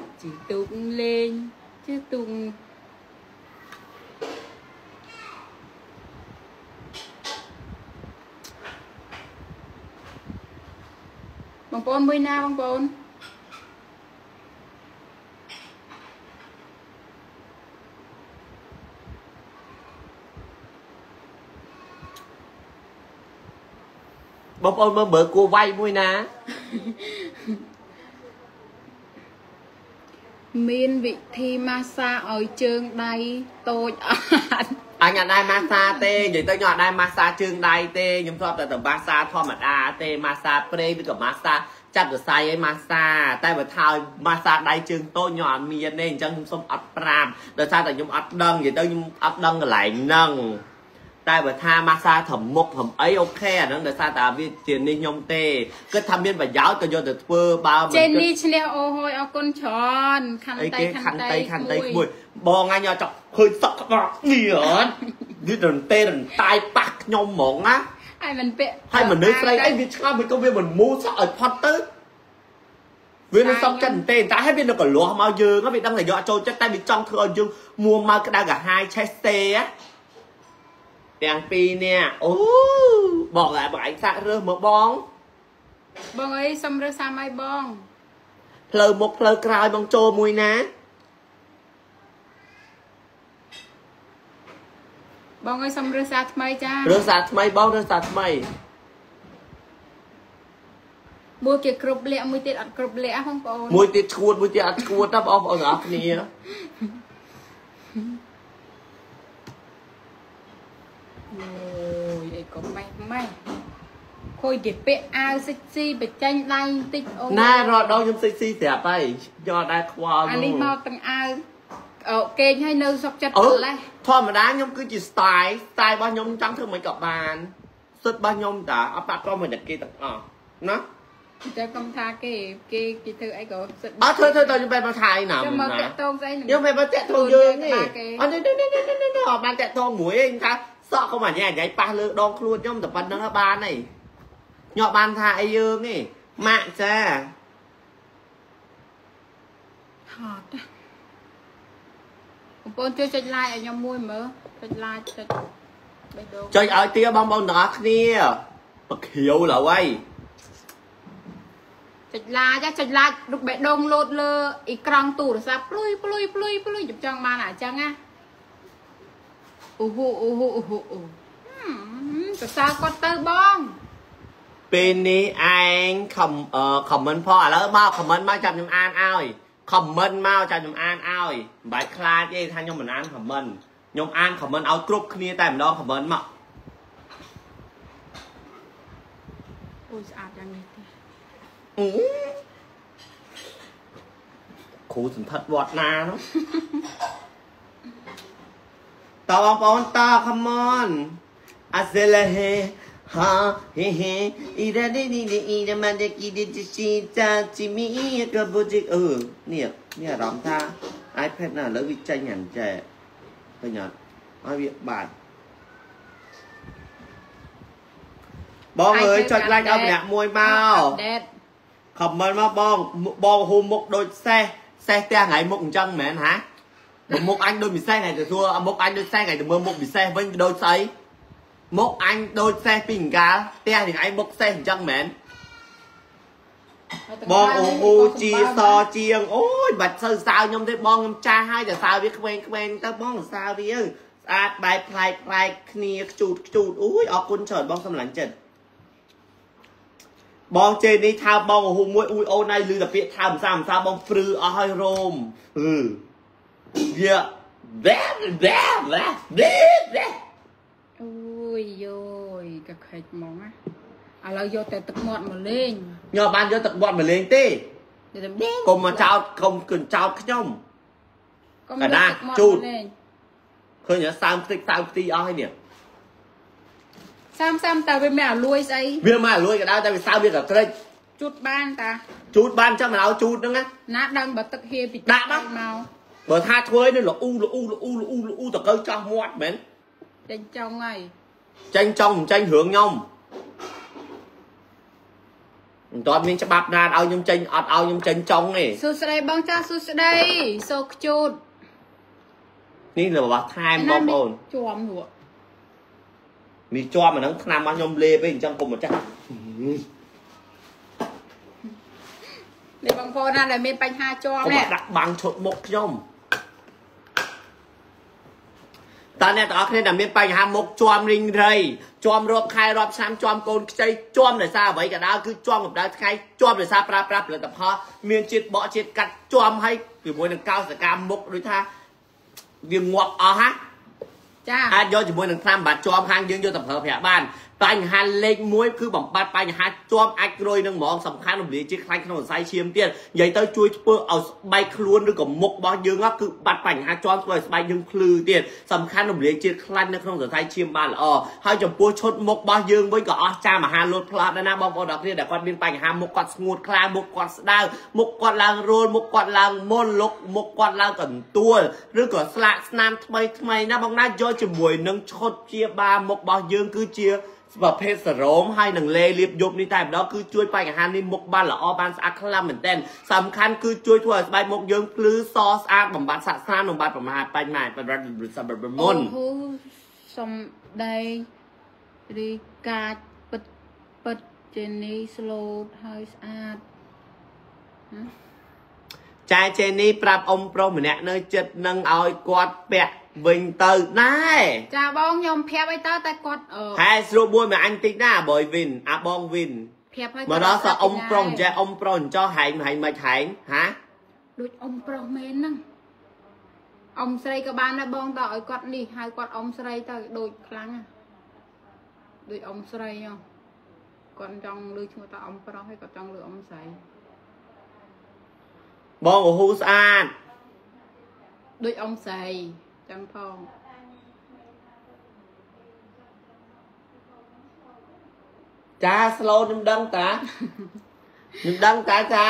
កជិះទូកលេងជិះទូក បងប្អូនមួយណាបងប្អូនបងប្អូនមើលមើលគួរវាយមួយណាមានវិធីម៉ាស្សាឲ្យជើងដៃតូចអត់ អញអត់ដែរម៉ាសាទេនិយាយទៅខ្ញុំអត់ដែរម៉ាសាជើងដៃទេខ្ញុំធ្លាប់តែទៅម៉ាសាធម្មតាទេម៉ាសាប្រេងឬក៏ម៉ាសាចាប់សរសៃឲ្យម៉ាសាតែបើថាឲ្យម៉ាសាដៃជើងតូចខ្ញុំអត់មានទេអញ្ចឹងខ្ញុំសុំអត់ប្រាប់ដោយសារតែខ្ញុំអត់ដឹងនិយាយទៅខ្ញុំអត់ដឹងកន្លែងហ្នឹងតែបើថាម៉ាសាត្រឹមមុខត្រឹមអីអូខេអាហ្នឹងដោយសារតែវាជានេះខ្ញុំទេគិតថាមានប្រយោជន៍ក៏យកទៅធ្វើបើមិនចេនគិតនេះឈ្នះអូហយអរគុណច្រើនខណ្ឌអីតៃគេខខណ្ឌណ្ឌតៃតៃខណ្ឌតៃមួយបងអញយកចង់ ឃើញសក់ក្បាលនេះអត់វារន្ទេរន្តាយប៉ះខ្ញុំហ្មងណាហើយមិនពាក់ហើយមនុស្សស្រីអីវាឆ្ងល់មិនក៏វាមិនមូលសក់ឲ្យផុតទៅវានៅសក់ចិត្តទេតែហើយវានៅកលាស់មកយើងវាដឹងតែយកចូលចិត្តតែវាចង់ធ្វើឲ្យយើងមួមកក្តៅកាហាយឆេះទេទាំងពីរនេះអូបងតែបងឯងសាក់រើសមើលបងបងអីសុំរើសសាមអីបងផ្លូវមុខផ្លូវក្រោយបងចូលមួយណា បងអីសុំរើសសាថ្មីចារើសសាថ្មីបងរើសសាថ្មីមួយគេគ្រប់លាក់មួយទៀតអត់គ្រប់លាក់ហ្នឹងបងប្អូនមួយទៀតឈួតមួយទៀតអត់ឈួតណាបងប្អូនទាំងអស់គ្នាអូយអីក៏ម៉េះម៉េះខូចគេពាក់អាវសិចស៊ីបញ្ចាញ់ដៃបន្តិចអូណារត់ដល់ខ្ញុំស៊ីស៊ីស្រាប់ហើយយកដែរខ្វល់អានេះមកទាំងអាវ អូគេងឲ្យនៅសុកចិត្តអឺប្រលេះធម្មតាខ្ញុំគឺជា style style របស់ខ្ញុំចង់ធ្វើមិនក៏បានសិទ្ធិរបស់ខ្ញុំតាអត់បាក់ព្រមមិនតែគេទាំងអស់ណាតែកុំថាគេគេគេធ្វើអីក៏សិតអត់ធ្វើធ្វើទៅខ្ញុំបែបមកថៃណាចាំមិនមកណាតាក់តងស្អីនឹងខ្ញុំបែបមកតាក់ទងយើងនេះគេអត់នេះនេះនេះនេះនេះអត់បានតាក់ទងមួយឯងថាសក់កុំអញ្ញាញ៉ៃប៉ះលើដងខ្លួនខ្ញុំតែប៉ុណ្្នឹងហើយបានហើយខ្ញុំអត់បានថាអីយើងទេម៉ាក់ចាហត់ បងប្អូនជួយចុច like ឲ្យខ្ញុំមួយមើលចុច like ចុចបេះដូងចុចឲ្យទាបងប្អូនទាំងអស់គ្នាបក្រាវឡើយចុច like ចាចុច like រូបបេះដូងលោតលើអ៊ីក្រង់ទូរស័ព្ទព្លុយព្លុយព្លុយព្លុយខ្ញុំចង់បានអាចឹងណាអូហូអូហូអូហូអូហឹមសរសើរគាត់ទៅបងពេលនេះឯងខមអឺខមមិនផងឥឡូវមកខមមិនមកចាប់ខ្ញុំអានឲ្យ ខមមិនមកចាប់ខ្ញុំអានឲ្យមិនបាច់ខ្លាចទេថាខ្ញុំមិនអានខមមិនខ្ញុំអានខមមិនឲ្យគ្រប់គ្នាតែម្ដងខមមិនមកអូយស្អាតយ៉ាងនេះទេអឺគ្រូសន្ធិដ្ឋវត្តណានោះតបងប្អូនតខមមិនអាសេលហេ ហាហេហេអ៊ីរ៉ាឌីនីអ៊ីរ៉ាម៉ាដេគីឌីជីតាជីមីកបូជីអឺនេះនេះអារម្មណ៍ថា iPad ណាឥឡូវវាចេញអានចែឃើញអត់ឲ្យវាបាត់បងអើយចុច like ឲ្យម្នាក់មួយមកដេតខមមិនមកបងបងហូមុខដូចសេះសេះផ្ទះថ្ងៃមុខអញ្ចឹងមែនហា មុខអញដូចពិសេសថ្ងៃទៅសួរមុខអញដូចសេះថ្ងៃទៅមើលមុខពិសេសវិញដូចស្អីមុខអញដូចសេះពីអង្កាលផ្ទះទាំងឯងមុខសេះអញ្ចឹងមែនបងអូអូជាសជាងអូយបាច់សូវសើខ្ញុំទេបងខ្ញុំចាស់ហើយតែសើវាក្វែងក្វែងទៅបងសើវាស្អាតបែបប្លែកប្លែកគ្នាខ្ជូតខ្ជូតអូយអរគុណច្រើនបងសម្លាញ់ចិត្តបងជេនេះថើបបងអូមួយអ៊ុយអូនឯងលឺតែពាក្យថើបភាសាភាសាបងព្រឺអស់ហើយរោមអឺវាបែបបែបបែបបែបបែបអូ យយោយកខិចហ្មងណាឥឡូវយកតែទឹកមាត់មកលេងខ្ញុំបានយកទឹកមាត់មកលេងទេយកតែដេងកុំមកចោតកុំគិនចោតខ្ញុំកុំកណ្ដាលយកទឹកមាត់ជូតមកលេងឃើញតែសើមខ្ទេចសើមខ្ទីអស់ហើយនេះសាមសាមតើវាមានអាលួយស្អីវាមកលួយក៏ដោយតែវាសើមវាក៏ក្រិចជូតបានតាជូតបានចឹងមិនឲ្យជូតហ្នឹងណាណាដឹងបើទឹកហៀពីដាក់មកមកបើថាធ្វើនេះលអ៊ូលអ៊ូលអ៊ូលអ៊ូលអ៊ូតកើចោះមាត់មែនចេញចង់ហើយ ចាញ់ចង់មិនចាញ់រឿងខ្ញុំមិនតាន់មានច្បាប់ណាឲ្យខ្ញុំចេញអត់ឲ្យខ្ញុំចេញចង់ទេសួស្ដីបងចាសួស្ដីសូខ្ជូតនេះរបស់ថែមបងប្អូនជាប់ហួនេះជាប់អាហ្នឹងឆ្នាំរបស់ខ្ញុំលេបឯងអញ្ចឹងកុំមកចាស់នេះបងប្អូនណាដែលមានបញ្ហាជាប់កុំនេះមកដាក់បាំងឈុតមុខខ្ញុំ តើអ្នកទាំងអស់គ្នាដែលមានបញ្ហាមុខជាប់រីងរៃជាប់រាប់ខែរាប់ឆ្នាំជាប់កូនខ្ចីជាប់ដោយសារអ្វីក៏ដោយគឺជាប់កម្ដៅថ្ងៃជាប់ដោយសារប្រើប្រាស់ផលិតផលមានជាតិបកជាតិកាត់ជាប់ឲ្យជាមួយនឹងកោសិកាមុខដូចថាវាងាប់អស់ហ่ะចាអាចយកជាមួយនឹងថ្នាំបាត់ជាប់ខាងយើងយកទៅប្រើប្រាស់បាន បញ្ហាលេខ1គឺបំបត្តិបញ្ហាជាប់អាចក្រួយនឹងហ្មងសំខាន់រំលាយជាតិខ្លាញ់ក្នុងសរសៃឈាមទៀតនិយាយទៅជួយធ្វើឲ្យស្បែកខ្លួនឬក៏មុខរបស់យើងហ្នឹងគឺបាត់បញ្ហាជាប់ធ្វើឲ្យស្បែកយើងភ្លឺទៀតសំខាន់រំលាយជាតិខ្លាញ់នៅក្នុងសរសៃឈាមបានល្អហើយចំពោះឈុតមុខរបស់យើងវិញក៏អស្ចារ្យមហាលោតផ្លាត់ដែរណាបងប្អូនទាំងគ្នាដែលគាត់មានបញ្ហាមុខគាត់ស្ងួតខ្លាំងមុខគាត់ស្ដៅមុខគាត់ឡើងរោលមុខគាត់ឡើងមុនលុកមុខគាត់ឡើងកន្ទួលឬក៏ស្លាកស្នាមថ្មីថ្មីណាបងណាយកជាមួយនឹងឈុតជាបាមុខរបស់យើងគឺជាប្រភេទសារ៉ូមហើយនឹងលេលាបយប់នេះតែម្ដងគឺជួយបញ្ហានេះមុខបានល្អបានស្អាតខ្លាំងមែនទែនសំខាន់គឺជួយធ្វើឲ្យស្បែកមុខយើងភ្លឺសស្អាតបំបត្តិសាក់ស្នាមបំបត្តិប្រមាថបញ្ហាបរិបទសម្រាប់មុនអូសំដីរីកាចពិតពិតចេនីស្លូតហើយស្អាតហ៎ចែចេនេះប្រាប់អ៊ំប្រុសម្នាក់នៅចិត្តនឹងឲ្យគាត់ពាក់ វិញទៅដែរចាបងខ្ញុំប្រាប់អីទៅតែគាត់អឺហែស្រួលមួយមកអញតិចណាបើយវីនអាបងវីនប្រាប់ឲ្យមកដល់សអ៊ំប្រុសអញ្ចេះអ៊ំប្រុសអញ្ចោះហែងហែងមិនហែងហាដូចអ៊ំប្រុសមែនហ្នឹងអ៊ំស្រីក៏បានដែរបងតើឲ្យគាត់នេះហៅគាត់អ៊ំស្រីទៅដូចខ្លាំងណាដូចអ៊ំស្រីហ៎គាត់ចង់លើឈ្មោះតើអ៊ំប្រុសហើយគាត់ចង់លើអ៊ំស្រីបងអូហ៊ូស្អាតដូចអ៊ំស្រី ចឹងផងចាស្លូខ្ញុំដឹងតាខ្ញុំដឹងតាចា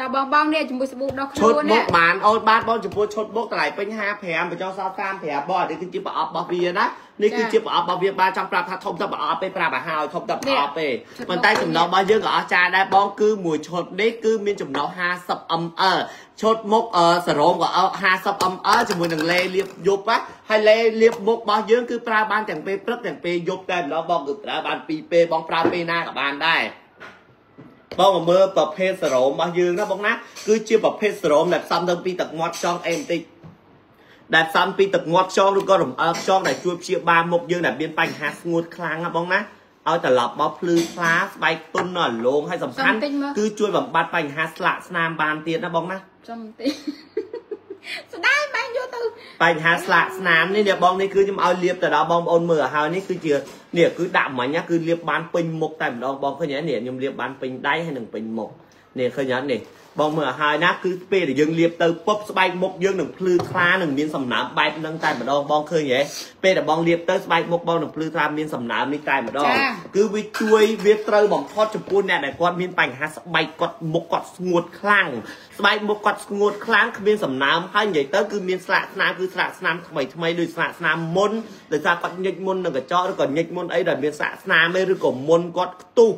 តើបងបងនេះជាមួយស្ប៊ូដោះខឈុតខ្លួនមុនេះខបានអូនបានបងចំពោះឈុតមុខតម្លៃពេញ55បញ្ចុះសល់35បងនេះគឺជាប្រអប់របស់វាណានេះគឺជាប្រអប់របស់វាបានចង់ប្រាប់ថាធំទៅប្រអប់ទេប្រាប់ឲ្យហើយធំទៅប្រអប់ទេប៉ុន្តែចំណុចរបស់យើងក៏អស្ចារ្យដែរបងគឺមួយឈុតនេះគឺមានចំណុច50 ml ឈុតមុខអឺសរោមក៏50 ml ជាមួយនឹងលេលាបយប់ណាហើយលេលាបមុខរបស់យើងគឺប្រើបានទាំងពេលព្រឹកទាំងពេលយប់តែម្ដងបងគឺប្រើបានពីរពេលបងប្រើពេលណាក៏បានដែរបងមកមើលប្រភេទសរោមរបស់យើងណាបងណាគឺជាប្រភេទសរោមដែលផ្សំទៅពីទឹកមាត់ខ្យងអេបន្តិចដែលផ្សំពីទឹកមាត់ខ្យងឬក៏រំអើខ្យងដែលជួយព្យាបាលមុខយើងដែលមានបញ្ហាស្ងួតខ្លាំងណាបងណាឲ្យត្រឡប់មកភ្លឺថ្លាស្បែកទន់ដល់លោងហើយសំខាន់គឺជួយបំបត្តិបញ្ហាស្លាកស្នាមបានទៀតណាបងណា ចំតិចស្ដាយបែងយកទៅបញ្ហាស្លាកស្នាមនេះនេះបងនេះគឺខ្ញុំឲ្យលាបទៅដល់បងប្អូនមើលឲ្យហើយនេះគឺជានេះគឺដាក់មិញណាគឺលាបបានពេញមុខតែម្ដងបងឃើញទេនេះខ្ញុំលាបបានពេញដៃហើយនឹងពេញមុខនេះឃើញអត់នេះ បងមើលឲ្យហើយណាគឺពេលដែលយើងលាបទៅពុបស្បែកមុខយើងនឹងភ្លឺថ្លានឹងមានសំណើមបែបហ្នឹងតែម្ដងបងឃើញទេពេលដែលបងលាបទៅស្បែកមុខបងនឹងភ្លឺថ្លាមានសំណើមនេះតែម្ដងគឺវាជួយវាត្រូវបំផុតចំពោះអ្នកដែលគាត់មានបញ្ហាស្បែកគាត់មុខគាត់ស្ងួតខ្លាំងស្បែកមុខគាត់ស្ងួតខ្លាំងគ្មានសំណើមហើយនិយាយទៅគឺមានស្លាកស្នាមគឺស្លាកស្នាមថ្មីថ្មីដូចស្លាកស្នាមមុនដោយសារគាត់ញិចមុននឹងកញ្ចក់ឬក៏ញិចមុនអីដែលមានស្លាកស្នាមឯឬក៏មុនគាត់ខ្ទុះ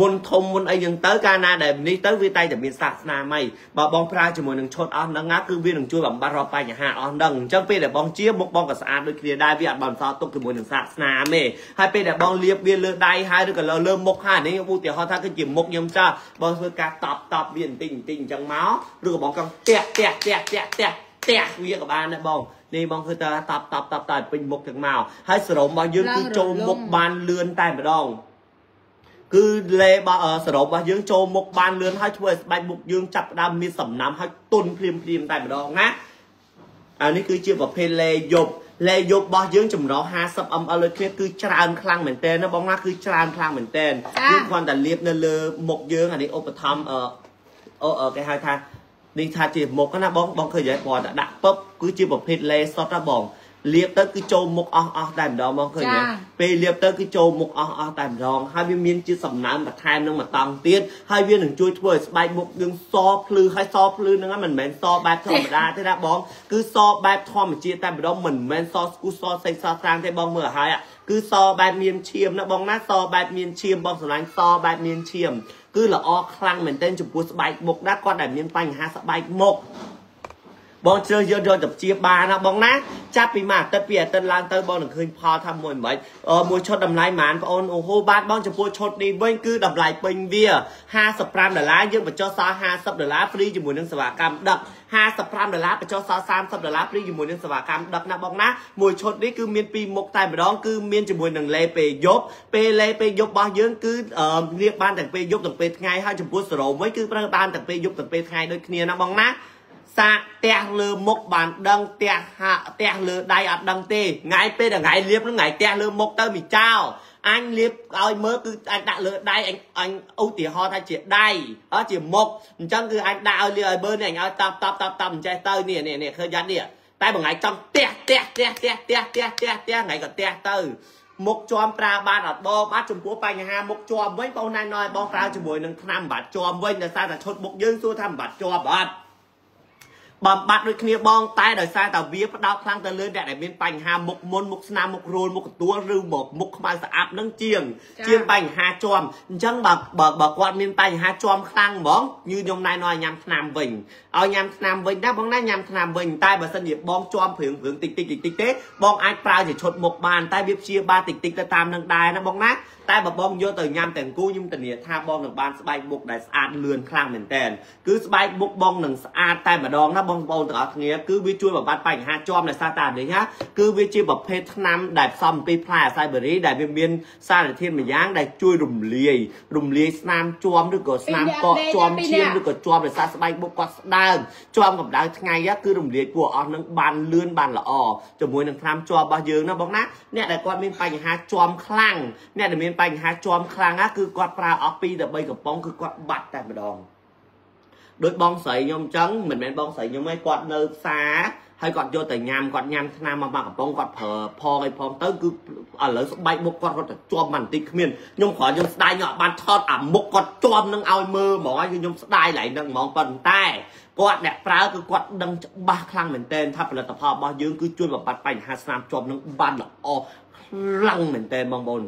មុនធំមុនអីចឹងទៅកាលណាដែលនេះទៅវាតែតែមានសាសនាមអីបើបងប្រើជាមួយនឹងឈុតអស់ហ្នឹងណាគឺវានឹងជួយបំបត្តិរាល់បញ្ហាអស់ហ្នឹងអញ្ចឹងពេលដែលបងជាមុខបងក៏ស្អាតដូចគ្នាដែរវាអត់បានសល់ទុកជាមួយនឹងសាសនាទេហើយពេលដែលបងលាបវាលើដៃហើយឬក៏លើលើមុខហើយនេះឧទាហរណ៍ថាគឺជាមុខខ្ញុំចាស់បងធ្វើការតបតបវាបន្តិចបន្តិចអញ្ចឹងមកឬក៏បងកង់តាក់តាក់តាក់តាក់តាក់តាក់វាក៏បានដែរបងនេះបងគឺតើតបតបតបតពេញមុខទាំងមកហើយសរោមរបស់យើងគឺចូលមុខបានលឿនតែម្ដង គឺលេរបស់អឺសរុបរបស់យើងចូលមុខបានលឿនហើយធ្វើឲ្យស្បែកមុខយើងចាប់ផ្ដើមមានសំណើមហើយទន់ភ្លាមភ្លាមតែម្ដងណាអានេះគឺជាប្រភេទលេយប់លេយប់របស់យើងចម្រោះ50 ml ដូចគ្នាគឺច្រើនខ្លាំងមែនតើណាបងណាគឺច្រើនខ្លាំងមែនតើគឺគ្រាន់តែលាបនៅលើមុខយើងអានេះឧបត្ថម្ភអឺអូអឺគេហៅថានេះថាជាមុខណាបងបងឃើញហើយគាត់តែដាក់ពឹបគឺជាប្រភេទលេសុតណាបង លាបទៅគឺចូលមុខអស់អស់តែម្ដងបងឃើញទេពេលលាបទៅគឺចូលមុខអស់អស់តែម្ដងហើយវាមានជាសំណើមបន្ថែមនឹងមកតង់ទៀតហើយវានឹងជួយធ្វើឲ្យស្បែកមុខយើងសភ្លឺហើយសភ្លឺហ្នឹងមិនមែនសបែបធម្មតាទេណាបងគឺសបែបធម្មជាតិតែម្ដងមិនមែនសស្គូសសេកសស្រាងទេបងមើលឲ្យហើយគឺសបែបមានឈាមណាបងណាសបែបមានឈាមបងស្រឡាញ់សបែបមានឈាមគឺល្អខ្លាំងមែនទែនចំពោះស្បែកមុខណាគាត់ដែលមានបញ្ហាស្បែកមុខ បងជ្រើសយកយកទៅព្យាបាលណាបងណាចាប់ពីមួយអាទិត្យពីរអាទិត្យឡើងទៅបងនឹងឃើញផលថាមួយមិនអឺមួយឈុតតម្លៃប៉ុន្មានបងអូនអូហូបាទបងចំពោះឈុតនេះវិញគឺតម្លៃពេញវា55ដុល្លារយើងបញ្ចុះសល់50ដុល្លារហ្វ្រីជាមួយនឹងសេវាកម្មដឹក55ដុល្លារបញ្ចុះសល់30ដុល្លារហ្វ្រីជាមួយនឹងសេវាកម្មដឹកណាបងណាមួយឈុតនេះគឺមានពីរមុខតែម្ដងគឺមានជាមួយនឹងលេពេលយប់ពេលលេពេលយប់របស់យើងគឺអឺលាបបានទាំងពេលយប់ទាំងពេលថ្ងៃហើយចំពោះសរោមវិញគឺប្រើបានទាំងពេលយប់ទាំងពេលថ្ងៃដូចគ្នាណាបងណា សាកផ្ទះលើមុខបានដឹងផ្ទះហាក់ផ្ទះលើដៃអត់ដឹងទេថ្ងៃពេលដែលថ្ងៃលៀបហ្នឹងថ្ងៃផ្ទះលើមុខទៅមីចោលអញលាបឲ្យមើលគឺអញដាក់លើដៃអញអញឧទាហរណ៍ថាជាដៃអត់ជាមុខអញ្ចឹងគឺអញដាក់ឲ្យលាបឲ្យមើលនេះអញឲ្យតាប់តាប់តាប់តាប់អញ្ចេះទៅនេះនេះនេះឃើញយ៉ាត់នេះតែបងថ្ងៃចង់ទះទះទះទះទះទះទះទះថ្ងៃក៏ទះទៅមុខជាប់ប្រើបានអត់បងបាទចំពោះបញ្ហាមុខជាប់វិញបងណែណយបងប្រើជាមួយនឹងថ្នាំបំបត្តិជាប់វិញដោយសារតែឈុតមុខយើងសួរថាបំបត្តិជាប់អត់ បំបត្តិដូចគ្នាបង តែដោយសារតែវាផ្ដោតខ្លាំងទៅលើអ្នកដែលមានបញ្ហាមុខមុនមុខស្នាមមុខរួលមុខកទួលឬមកមុខខ្មៅស្អាតនឹងជាង ជាងបញ្ហាជាប់អញ្ចឹងបើបើបើគាត់មានបញ្ហាជាប់ខ្លាំងហ្មងញឺខ្ញុំណែនាំឲ្យញ៉ាំថ្នាំវិញឲ្យញ៉ាំថ្នាំវិញណាបងណាញ៉ាំថ្នាំវិញតែបើសិនជាបងជាប់ព្រឿងព្រឿងតិចតិចតិចតិចទេបងអាចប្រើជាឈុតមុខបានតែវាព្យាបាលតិចតិចទៅតាមនឹងដែរណាបងណាតែបើបងយកទៅញ៉ាំទាំងគូខ្ញុំធានាថាបងនឹងបានស្បែកមុខដែលស្អាតលឿនខ្លាំងមែនតើគឺស្បែកមុខបងនឹងស្អាតតែម្ដងណាបងប្អូនទាំងអស់គ្នាគឺវាជួយបំបត្តិបញ្ហាជាប់នៅសារតានេះណាគឺវាជាប្រភេទថ្នាំដែលផ្សំពីផ្លែអាស័យបេរីដែលវាមានសារធាតុមួយយ៉ាងដែលជួយរំលាយរំលាយស្នាមជាប់ឬក៏ស្នាមកកជាប់ឈាមឬក៏ជាប់ដោយសារស្បែកមុខគាត់ស្ដើងជាប់កម្ដៅថ្ងៃគឺរំលាយពួកអស់នឹងបានលឿនបានល្អជាមួយនឹងថ្នាំជាប់របស់យើងណាបងណាអ្នកដែលគាត់មានបញ្ហាជាប់ខ្លាំងអ្នកដែលមានបញ្ហាជាប់ខ្លាំងណាគឺគាត់ប្រើអស់2ដល់3កំប៉ុងគឺគាត់បាត់តែម្ដង ដូចបងស្រីខ្ញុំអញ្ចឹងមិនមែនបងស្រីខ្ញុំឯងគាត់នៅផ្សារហើយគាត់យកទៅញ៉ាំគាត់ញ៉ាំថ្នាំមកមកកំប៉ុងគាត់ប្រើផងឲ្យផងទៅគឺឥឡូវស្បែកមុខគាត់គាត់ទៅជាប់បានបន្តិចគ្មានខ្ញុំគ្រាន់ខ្ញុំស្ដាយខ្ញុំអត់បានថតអាមុខគាត់ជាប់នឹងឲ្យមើលហ្មងហើយខ្ញុំស្ដាយឡើងនឹងហ្មងប៉ុន្តែគាត់អ្នកប្រើគឺគាត់ដឹងច្បាស់ខ្លាំងមែនទែនថាផលិតផលរបស់យើងគឺជួយបំបត្តិបញ្ហាស្នាមជាប់នឹងបានល្អខ្លាំងមែនទែនបងប្អូន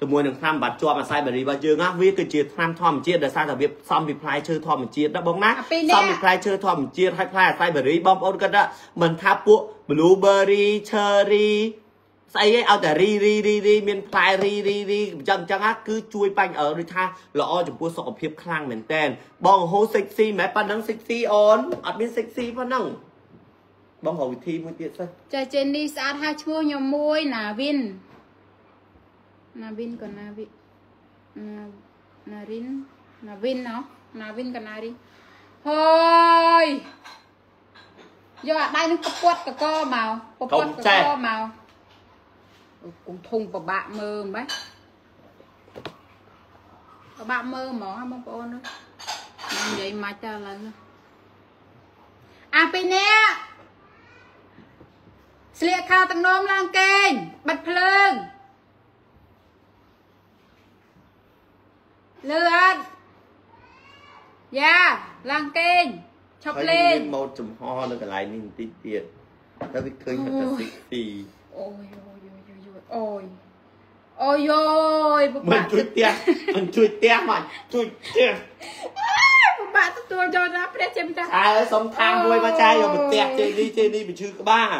ជាមួយនឹងថ្នាំបាត់ជាប់អាស័យបេរីរបស់យើងណាវាគឺជាថ្នាំធម្មជាតិដែលសារតែវាផ្សំពីផ្លែឈើធម្មជាតិណាបងណាផ្សំពីផ្លែឈើធម្មជាតិហើយផ្លែអាស័យបេរីបងប្អូនគាត់ថាមិនថាពួក blueberry cherry ស្អីឯងឲ្យតែរីរីរីរីមានផ្លែរីរីរីអញ្ចឹងអញ្ចឹងណាគឺជួយបាញ់អឺដូចថាល្អចំពោះសុខភាពខ្លាំងមែនតើបងហូ sexy មិនប៉ុណ្ណឹង sexy អូនអត់មាន sexy ប៉ុណ្ណឹងបងរកវិធីមួយទៀតសិនចាចេននេះស្អាតហើយឈ្មោះខ្ញុំមួយណាវិន Navin còn Navi Narin Navin nó Navin còn Nari Thôi Do ở đây nó có quất cả co màu Có quất cả co màu Cũng thùng vào bạn mơ mấy Có bạn mơ mỏ hả bông bông nữa Nên vậy mà cho là À bên nè ស្លៀកខោទឹកនោមឡើងកេងបាត់ភ្លើង លឺអត់យ៉ាឡើងគេងឈប់លេងម៉ូតចំហនៅកន្លែងនេះបន្តិចទៀតតែវាឃើញថា sexy អូយអូយអូយអូយអូយអូយមិនជួយផ្ទះមិនជួយផ្ទះមកជួយផ្ទះពិបាកទទួលយកណាព្រះជាម្ចាស់អើសុំថាងមួយមកចាយយកផ្ទះជេនេះជេនេះវាឈឺក្បាល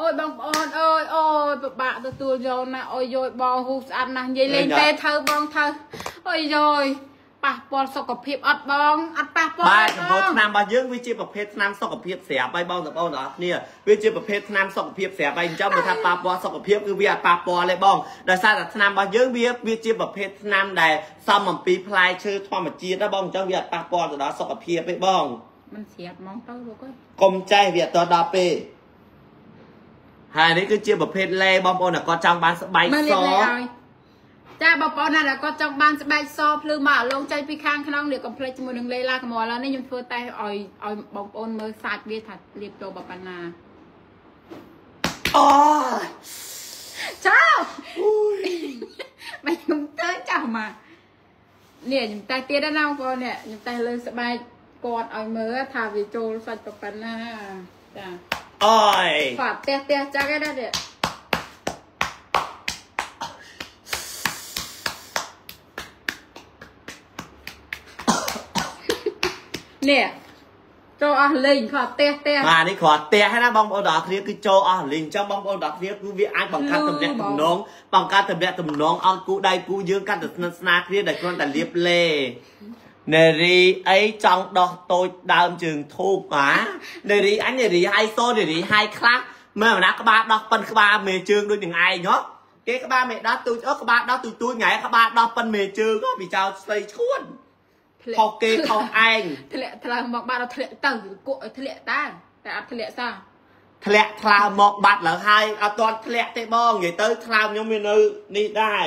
អូយបងប្អូនអើយអូយពិបាកទទួលយកណាអូយយោយបងហ៊ូស្អាតណាស់និយាយលេងទេថៅបងថៅអូយយោយប៉ះពាល់សុខភាពអត់បងអត់ប៉ះពាល់បាទទេចំពោះឆ្នាំរបស់យើងវាជាប្រភេទឆ្នាំសុខភាពស្រាប់ហើយបងប្អូនទាំងអស់គ្នាវាជាប្រភេទឆ្នាំសុខភាពស្រាប់ហើយអញ្ចឹងបើថាប៉ះពាល់សុខភាពគឺវាអត់ប៉ះពាល់ទេបងដោយសារតែឆ្នាំរបស់យើងវាវាជាប្រភេទឆ្នាំដែលសំអំពីផ្លែឈើធម្មជាតិណាបងអញ្ចឹងវាអត់ប៉ះពាល់ទៅដល់សុខភាពទេបងមិនស្រាប់ហ្មងទៅលោកអើយកុំចេះវាអត់ដល់ពេល ហើយនេះគឺជាប្រភេទលេបងប្អូនដែលគាត់ចង់បានស្បែកមើលសលេខលេខឲ្យចាបងប្អូនណាដែលគាត់ចង់បានស្បែកសភ្លឺមកអាឡងចៃពីខាងក្នុងនេះកុំភ្លេចជាមួយនឹងលេឡាកុំឥឡូវនេះខ្ញុំធ្វើតែឲ្យឲ្យបងប្អូនមើលសាច់វាថាលាបចូលបបាណាអូចោមិនខ្ញុំទៅចោមកនេះខ្ញុំតែទៀតណាបងប្អូននេះខ្ញុំតែលើស្បែកគាត់ឲ្យមើលថាវាចូលសាច់បបាណាចា អូយគាត់ផ្ទះផ្ទះចាក់ឯណានេះនេះចូលអស់លេងគាត់ផ្ទះផ្ទះបាទនេះគ្រាន់ផ្ទះហើយណាបងប្អូនទាំងអស់គ្នាគឺចូលអស់លីងអញ្ចឹងបងប្អូនទាំងអស់គ្នាគឺវាអាចបង្កើតតំណែងតំណងបង្កើតតំណែងតំណងឲ្យគូដៃគូយើងកាន់តែស្និទ្ធស្នាលគ្នាដែលគ្រាន់តែលៀបលេ នេរីអីចង់ដោះតូចដើមជើងធូបហ៎នេរីអញនេរីហៃសូនេរីហៃខ្លះមើលអាណាក្បាលដោះប៉ិនក្បាលមេជើងដូចនឹងឯងហ៎គេក្បាលមេដោះទូចអឺក្បាលដោះទូចទូចថ្ងៃក្បាលដោះប៉ិនមេជើងហ៎ពីចោលស្រីឈួនខុសគេខុសឯងធ្លាក់ថ្លើមមកបាត់ដល់ធ្លាក់ទៅគក់ឲ្យធ្លាក់តាតែអត់ធ្លាក់សោះធ្លាក់ថ្លើមមកបាត់ឡើងហើយអត់ទាន់ធ្លាក់ទេបងនិយាយទៅថ្លើមខ្ញុំមាននៅនេះដែរ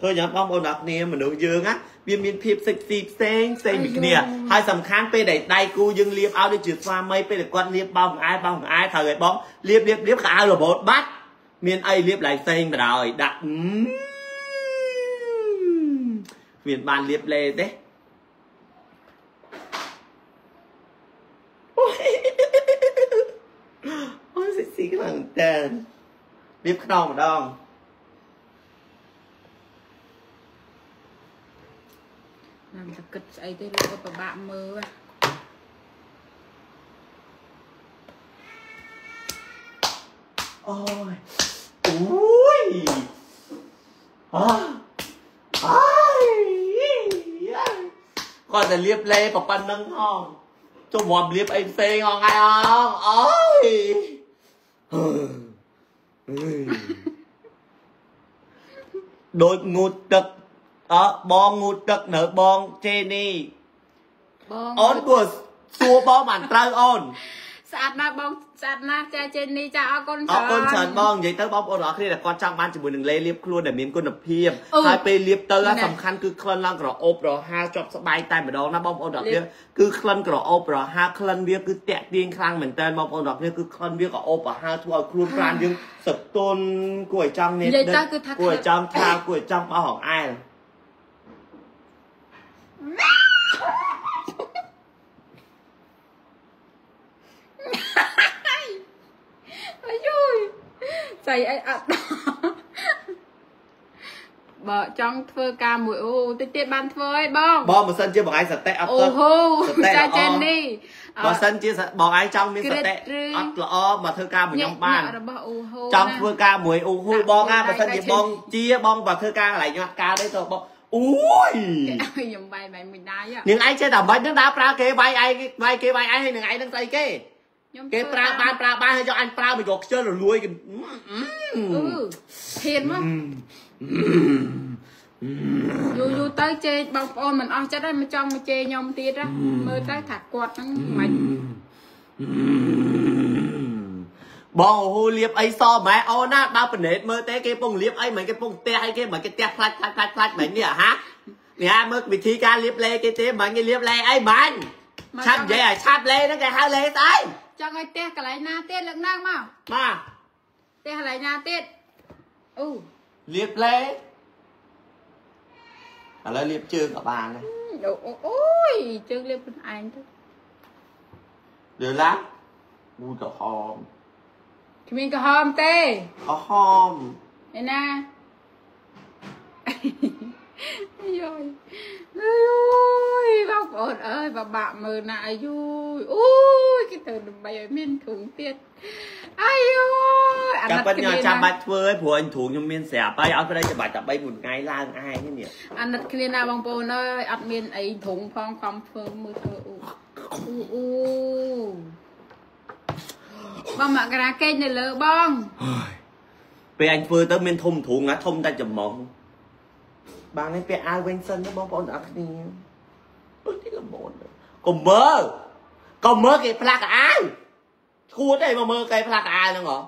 ឃើញអត់បងប្អូនអរគ្នាមនុស្សយើងណាវាមានភាពសិចស៊ីផ្សេងផ្សេងពីគ្នាហើយសំខាន់ពេលដែលដៃគូយើងលាបឲ្យដូចជាស្វាមីពេលដែលគាត់លាបបោកបង្អែបោកបង្អែត្រូវឲ្យបងលាបលាបលាបកៅរបូតបាត់មានអីលាបឡើងផ្សេងបណ្ដោយដាក់អឺមានបានលាបលេទេអូយអូយសិចស៊ីខ្លាំងតែនលាបខ្នងម្ដង ណាំតែគិតស្អីទេលោកពិបាកមើលហ៎អូយអូយអើអើយគាត់តែលៀបលេប្រប៉ុណ្្នឹងហងជុំមកលៀប អីផ្សេងហងហើយហងអូយហឺហឺដូចងូតទឹកអើបងងូតទឹកនៅបងជេនីបងអូនគួរសួរបងបានត្រូវអូនស្អាតណាស់បងស្អាតណាស់ចាចេនីចាអរគុណអរគុណច្រើនបងនិយាយទៅបងប្អូនអរគ្នាដែលគាត់ចង់បានជាមួយនឹងលេលាបខ្លួនដែលមានគុណភាពអឺហើយពេលលាបទៅណែអាសំខាន់គឺក្លិនឡើងក្រអូបរហ័សជាប់ស្បែកតែម្ដងណាបងប្អូនអរគ្នាគឺក្លិនក្រអូបរហ័សក្លិនវាគឺតាក់ទាញខ្លាំងមែនតើបងប្អូនអរគ្នាគឺក្លិនវាក្រអូបរហ័សធ្វើឲ្យខ្លួនប្រាណយើងសត់ទន់គួរឲ្យចង់នេះនិយាយទៅគឺថាគួរឲ្យចង់ថាគួរឲ្យចង់បោះហងអែល អាយយស្អីអីអត់ដល់បើចង់ធ្វើការមួយអូតិចទៀតបានធ្វើហើយបងបងបើសិនជាបងឯងសតិអត់អូទឹកហូសតិចាល្អចេនីអបើសិនជាបងឯងចង់មានសគ្រិតិតឬអត់ល្អមកធ្វើការមួយខ្ញុំបានញាក់របស់អូហូចង់ធ្វើការមួយអូហ៊ូដាក់បងណាមួយបើសិនដៃជាដៃបងជាបងបើធ្វើការកន្លែងញាត់ការទេទៅបង អូយខ្ញុំបាយបាយមួយដៃហ៎នាងឯងចេះតែមិននឹងដើរប្រើគេវាយឯងវាយគេវាយឯងហើយនឹងឯងនឹងស្អីគេខ្ញុំគេប្រើបានប្រើបានហើយយកអញប្រើមកយកខ្ជិលរលួយគេអឺហ៊ានមកយូរយូរទៅជេរបងប្អូនមិនអស់ចិត្តហើយមកចង់មកជេរខ្ញុំទៀតណាមើលទៅថាគាត់ហ្នឹងមិន បងអូហ៊ូលៀបអីសម៉ែអូនណាបើប៉ណេតមើលទេគេពងលៀបអីមិនគេពងផ្ទះអីគេមិនគេផ្ទះផ្លាច់ផ្លាច់ផ្លាច់ផ្លាច់មិននេះហានេះហាមើលវិធីការលៀបលេគេទេមិនគេលៀបលេអីបាញ់ឆាប់និយាយឲ្យឆាប់លេហ្នឹងគេហៅលេស្អីចង់ឲ្យផ្ទះកន្លែងណាទៀតលើកឡើងមកបាទផ្ទះកន្លែងណាទៀតអូលៀបលេឥឡូវលៀបជើងក៏បានដែរអូអូអូយជើងលេបខ្លួនឯងទៅលឿនឡាមូទៅហម គ្មានក្រហមទេអហមឯណាយយអើយបងប្អូនអើយបបាក់មើលណាអាយុយអូយគេទៅដើម្បីឲ្យមានធុងទៀតអាយុយអាចាំណិតបាច់គ្នាញ៉ាំណាចាំបាច់ធ្វើឲ្យព្រោះអញទ្រូងខ្ញុំមានស្រាប់ហើយអត់ប្តីចាំបាច់តែ3 4ថ្ងៃឡើងឯងនេះអាណិតគ្នាណាបងប្អូនអើយអត់មានអីធុងផងខំធ្វើមើលធ្វើអូអូអូ បងមកក្រាកេកនៅលើបងពេលអញធ្វើទៅមានធំទ្រូងណាធំតែច្រមុំបាននេះពាក់អាវវិញសិនណាបងប្អូនទាំងអស់គ្នាអឺទីល្មូនកុំមើលកុំមើលគេផ្លាស់កៅអាវឈួតទេមកមើលគេផ្លាស់កៅអាវហ្នឹងហ៎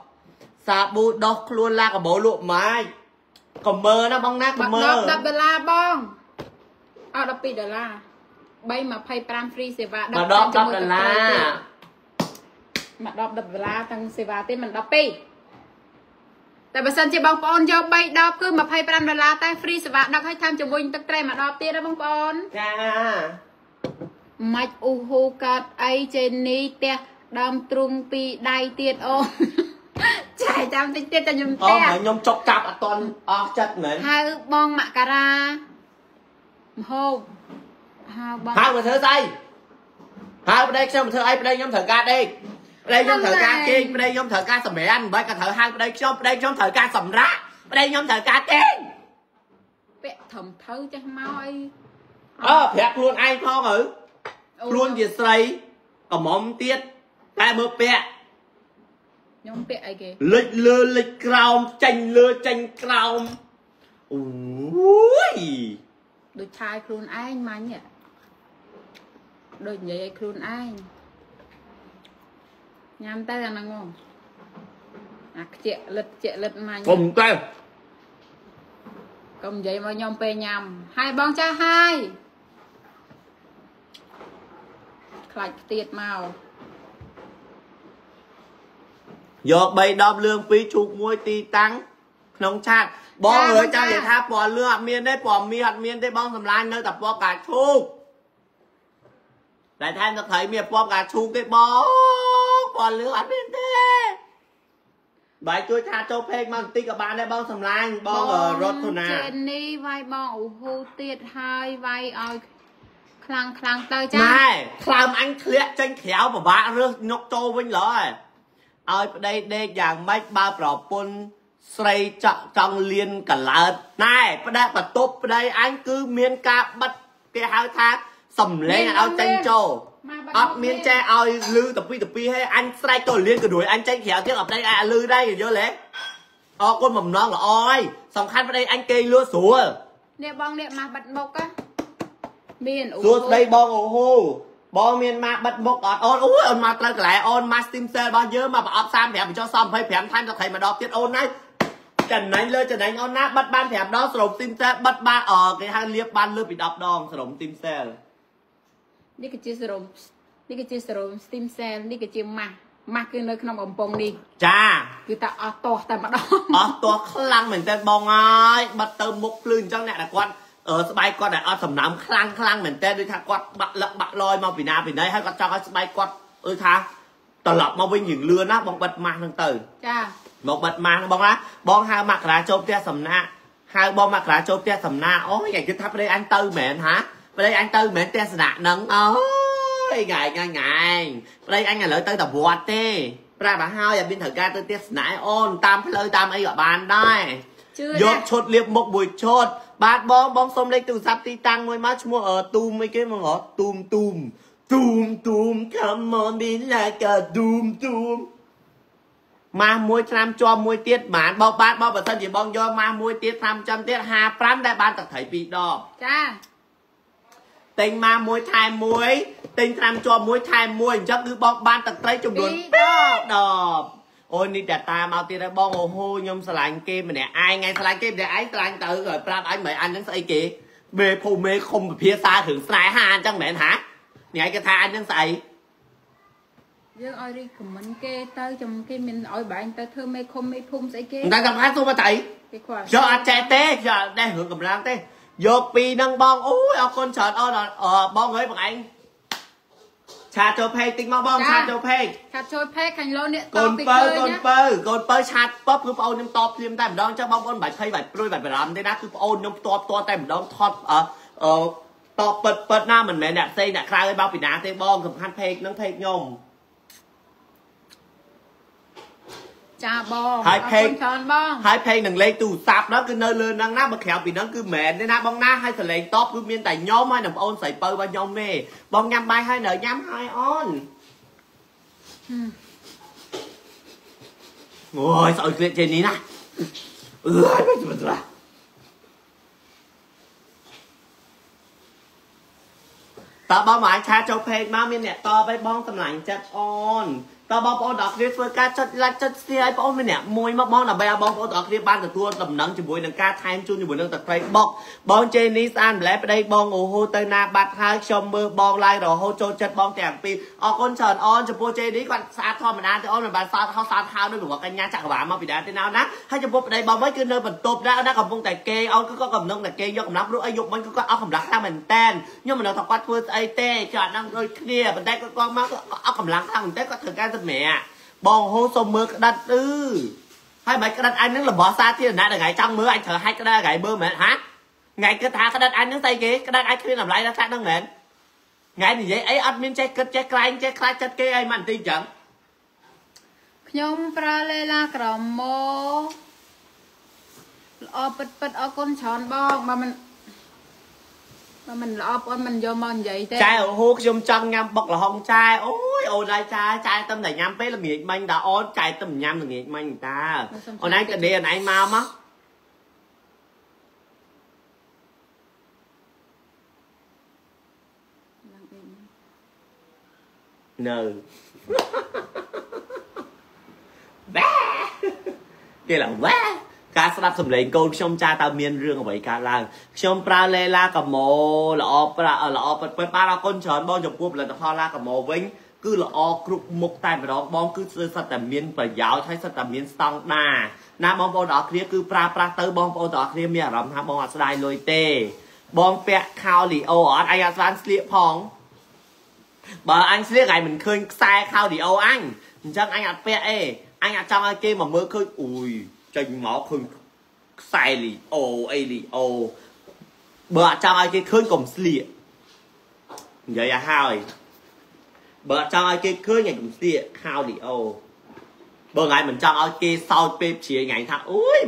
សាប៊ូដោះខ្លួនឡាកបោលក់ម៉ាយកុំមើលណាបងណាកុំមើល10ដុល្លារបងអត់12ដុល្លារ325 free សេវាមកដល់10ដុល្លារ មក10ដុល្លារទាំងសេវាទេមិន12តែបើសិនជាបងប្អូនយក3ដបគឺ25ដុល្លារតែ free សេវាដឹកឲ្យថែមជាមួយទឹកត្រីមួយដបទៀតណាបងប្អូនចាម៉ាច់អ៊ូហ៊ូកាត់អីចេនីផ្ទះដើមទ្រុងពីរដៃទៀតអូនចែចាំតិចទៀតតែខ្ញុំអូផ្ទះមកខ្ញុំចុកចាប់អត់តន់អស់ចិត្តមែនហៅបងមករាមហូបហៅបងហៅមកធ្វើស្អីហៅប្តីខ្ញុំមកធ្វើអីប្តីខ្ញុំត្រូវការដេក ប្តីខ្ញុំត្រូវការគេងប្តីខ្ញុំត្រូវការសម្រានមិនបាច់ក៏ត្រូវហៅប្តីខ្ញុំប្តីខ្ញុំត្រូវការសម្រាកប្តីខ្ញុំត្រូវការគេងពាក់ធំថៅចេះមកអីអើប្រាប់ខ្លួនឯងផងទៅខ្លួនជាស្រីកំមុំទៀតតែមើលពាក់ខ្ញុំពាក់អីគេលិចលើលិចក្រោមចាញ់លើចាញ់ក្រោមអូយដូចឆាយខ្លួនឯងមាញ់ហ៎ដូចនិយាយឲ្យខ្លួនឯង ញ៉ាំទៅអាហ្នឹងហ្មងអាខ្ជាក់លិតខ្ជាក់លិតមាញ់កុំទៅកុំនិយាយមកខ្ញុំពេលញ៉ាំហើយបងចាស់ហើយខ្លាច់ខ្ទៀតមកយក3ដបលឿង2ជូក1ទីតាំងក្នុងឆាតបងអើយចាំនិយាយថាពណ៌លឿងអត់មានទេពណ៌មាសអត់មានទេបងសម្លាញ់នៅតែពណ៌កាឈូកតែថែមទឹកត្រីមានពណ៌កាឈូកទេបង ពណ៌លឿងអត់មានទេបាយជួយថាចូលពេកមកបន្តិចក៏បានដែរបងសម្លាញ់បងអឺរតធនាចេននេះវាយបងអូហូទៀតហើយវាយឲ្យខ្លាំងខ្លាំងទៅចាណែខ្លើមអញធ្លាក់ចេញក្រៅពិបាករើសញុកចូលវិញឡើយឲ្យប្តីដេកយ៉ាងម៉េចបើប្រពន្ធស្រីចောက်ចង់លៀនកកើតណែប្តីបន្ទប់ប្តីអញគឺមានការបិទគេហៅថាសំលេងឲ្យចេញចូល អត់មានចេះឲ្យលឺតពីតពីហេអញស្រែកទៅលៀនករួយអញចេញក្រៅទៀតអត់ប្តីអាចលឺដែរយល់ទេអរគុណបំណងល្អហើយសំខាន់ប្តីអញគេលួស្រួលនេះបងនេះម៉ាស់បាត់មុខ á មានអូសួស្ដីបងអូហូបងមានម៉ាបិទមុខអត់អូនអូយអូនមកត្រូវកន្លែងអូនមក Steam Sale របស់យើងមកប្រអប់35បញ្ចុះសំ25ថែមទឹកត្រីម្ដងទៀតអូនណាចំណេញលើចំណេញអូនណាបិទបាន5ដងសរុប Steam Sale បិទបានអគេហៅលៀបបានលើពី10ដងសរុប Steam Sale នេះគឺជាសរុបនេះគឺជាសរុប Steam Cell នេះគឺជាម៉ាស់ម៉ាស់គឺនៅក្នុងកំប៉ុងនេះចាគឺតែអស់ទាស់តែម្ដងអស់ទាស់ខ្លាំងមែនតើបងអើយបិទទៅមុខភ្លឺអញ្ចឹងអ្នកដែលគាត់អឺស្បែកគាត់ដែលអត់សំណើមខ្លាំងខ្លាំងមែនតើដូចថាគាត់បាក់លឹកបាក់លយមកពីណាពីណីហើយគាត់ចង់ឲ្យស្បែកគាត់អឺថាត្រឡប់មកវិញយើងលឿនណាបងបិទម៉ាស់ហ្នឹងទៅចាមកបិទម៉ាស់បងណាបងហៅមករាចូលផ្ទះសំណាក់ហៅបងមករាចូលផ្ទះសំណាក់អូយឯងគិតថាប្តីអញទៅមែនហា ប្តីអញទៅមែនផ្ទះសំណាក់ហ្នឹងអូយងាយងាយងាយប្តីអញឥឡូវទៅតែវត្តទេប្រាប់មកហើយអត់មានត្រូវការទៅផ្ទះសំណាក់ឯអូនតាមផ្លូវតាមអីក៏បានដែរជឿយណាកឈុតលៀបមុខមួយឈុតបាទបងបងសុំលេខទូរស័ព្ទទីតាំងមួយមកឈ្មោះអឺទូមអីគេមកហ៎ទូមទូមទូមទូម come on be like a ទូមទូមម៉ាស់មួយឆ្នាំជាប់មួយទៀតបានបោកបាទបោកបើសិនជាបងយកម៉ាស់មួយទៀតឆ្នាំចាំទៀត55ដែលបានទឹកត្រី2ដបចា ទិញម៉ាស់មួយថែមមួយទិញឆ្នាំជាប់មួយថែមមួយអញ្ចឹងគឺបងបានទឹកត្រីចំនួន2ដបអូយនេះតែតាមកទៀតហើយបងអូហូខ្ញុំស្រឡាញ់គេម្នាក់ឯងថ្ងៃស្រឡាញ់គេម្នាក់ឯងស្រឡាញ់ទៅហើយប្រាប់អញមិនអញនឹងស្អីគេមេភូមេខុំពិភាក្សាគ្រឿងស្រែហាអញ្ចឹងមែនហាញ៉ៃគេថាអញនឹងស្អីយើងឲ្យរីខមមិនគេទៅចាំគេមានឲ្យបែងទៅធ្វើមេឃុំមេភូមិស្អីគេតែសំខាន់សួរមកតៃគេខ្វល់យកអត់ចេះទេយកអត់ដែររឿងកម្លាំងទេ យកពីរហ្នឹងបងអូយអរគុណច្រើនអូនអឺបងអើយបងឯងឆាតចូលពេកតិចមកបងឆាតចូលពេកឆាត់ចូលផេកខាញ់លោនេះកូនពីបើឃើកូញនណាបើកូនបើឆាតពប់គឺបងអូនខ្ញុំតបភ្លាមតែម្ដងចឹងបងប្អូនមិនបាច់ភ័យបាច់ព្រួយបាច់បារម្ភទេណាគឺបងអូនខ្ញុំផ្ទាល់ផ្ទាល់តែម្ដងថតអឺអឺតបពិតពិតណាមិនមែនអ្នកផ្សេងអ្នកក្រៅឲ្យមកពីណាទេបងសំខាន់ពេកហ្នឹងពេកខ្ញុំ ចាបងហើយអរផេកគុណច្រើនបងហើយពេកនឹងលេខទូរស័ព្ទហ្នឹងគឺនៅលើហ្នឹងណាបើក្រៅពីហ្នឹងគឺមិនមែនទេណាបងណាហើយសលេងតបគឺមានតែខ្ញុំហើយនឹងបងអូនស្រីបើរបស់ខ្ញុំទេបងញ៉ាំបាយហើយនៅញ៉ាំហើយអូនអូយស្អុយក្លៀកចេញនេះណាអឺហើយមិនស្រួលតើបងមកអាចឆាចូលពេកមកមានអ្នកតបឲ្យបងសម្លាញ់ចិត្តអូន តើបងប្អូនទាំងអស់គ្នាធ្វើការចុច like ចុច share ឲ្យបងអូនម្នាក់មួយមកបងដើម្បីឲ្យបងប្អូនទាំងអស់គ្នាបានទទួលដំណឹងជាមួយនឹងការថែមជូនជាមួយនឹងទឹកត្រីបុកបងជេនេះស្អាតម្លែប្តីបងអូហូទៅណាបាត់ហើយខ្ញុំមើលបង live រហូតចូលចិត្តបងទាំងពីរអរគុណច្រើនអូនចំពោះជេនេះគាត់ស្អាតធម្មតាទេអូនមិនបានសោតហោសោតហៅដូចរបស់កញ្ញាចក្រវាលមកពីដែរទេណាណាហើយចំពោះប្តីបងវិញគឺនៅបន្ទប់ណាណាកំពុងតែគេអូនគឺគាត់កំណងតែគេយកកម្លាំងព្រោះអីយកមិញគឺគាត់អស់កម្លាំងខ្លាំងមែនតែនខ្ញុំមិនដឹងថាគាត់ធ្វើស្អីទេគាត់នឹងដូចគ្នាប៉ុន្តែគាត់គាត់មកគាត់អស់កម្លាំងខ្លាំងមែនតែគាត់ធ្វើការសម្រាប់បងហូសុំមើលក្តិតអឺហើយមិនក្តិតអញនឹងរបស់សាធារណៈថ្ងៃចង់មើលអញត្រូវហាច់ក្តិតថ្ងៃមើលមែនហាថ្ងៃគិតថាក្តិតអញនឹងស្អីគេក្តិតអញគ្មានតម្លៃដល់ខ្លះហ្នឹងមែនថ្ងៃនិយាយអីអត់មានចេះគិតចេះក្រែងចេះខ្លាចចិត្តគេអីមិនបន្តិចចឹងខ្ញុំប្រើលេឡាក្រម៉ូល្អពិតពិតអរគុណច្រើនបងបើមិន បើមិនល្អបងមិនយកមកនិយាយទេចែអូហូខ្ញុំចង់ញ៉ាំបុកល្ហុងចែអូយអូនឯងចាចែតែតែញ៉ាំពេលល្ងាចមិញតាអូនចែតែញ៉ាំល្ងាចមិញតាអូនឯងទៅនេះអូនឯងមកមកនៅបែគេឡើងបែ ការស្ដាប់សម្លេងកូនខ្ញុំចាតើមានរឿងអ្វីកើតឡើងខ្ញុំប្រើលេឡាកាម៉ូល្អប្រើល្អពិតពិតបាទអរគុណច្រើនបងចំពោះផលិតផលឡាកាម៉ូវិញគឺល្អគ្រប់មុខតែម្ដងបងគឺស្ទើរសិតតែមានប្រយោជន៍ហើយសិតតែមានស្តង់ដាណាបងប្អូនទាំងអស់គ្នាគឺប្រើប្រាស់ទៅបងប្អូនទាំងអស់គ្នាមានអារម្មណ៍ថាបងអត់ស្ដាយលុយទេបងពាក់ខោលីអូអត់អញអត់ស្បានស្លៀកផងបើអញស្លៀកឯងមិនឃើញខ្សែខោលីអូអញអញ្ចឹងអញអត់ពាក់អេអញអត់ចង់ឲ្យគេមកមើលឃើញអ៊ុយ ចេញមកឃើញខ្សែលីអូអីលីអូបើអត់ចង់ឲ្យគេឃើញកុំស្លៀកនិយាយឲ្យហើយបើអត់ចង់ឲ្យគេឃើញឲ្យកុំស្លៀកខោលីអូបើថ្ងៃមិនចង់ឲ្យគេសោចពេបជ្រាយថ្ងៃថាអុយ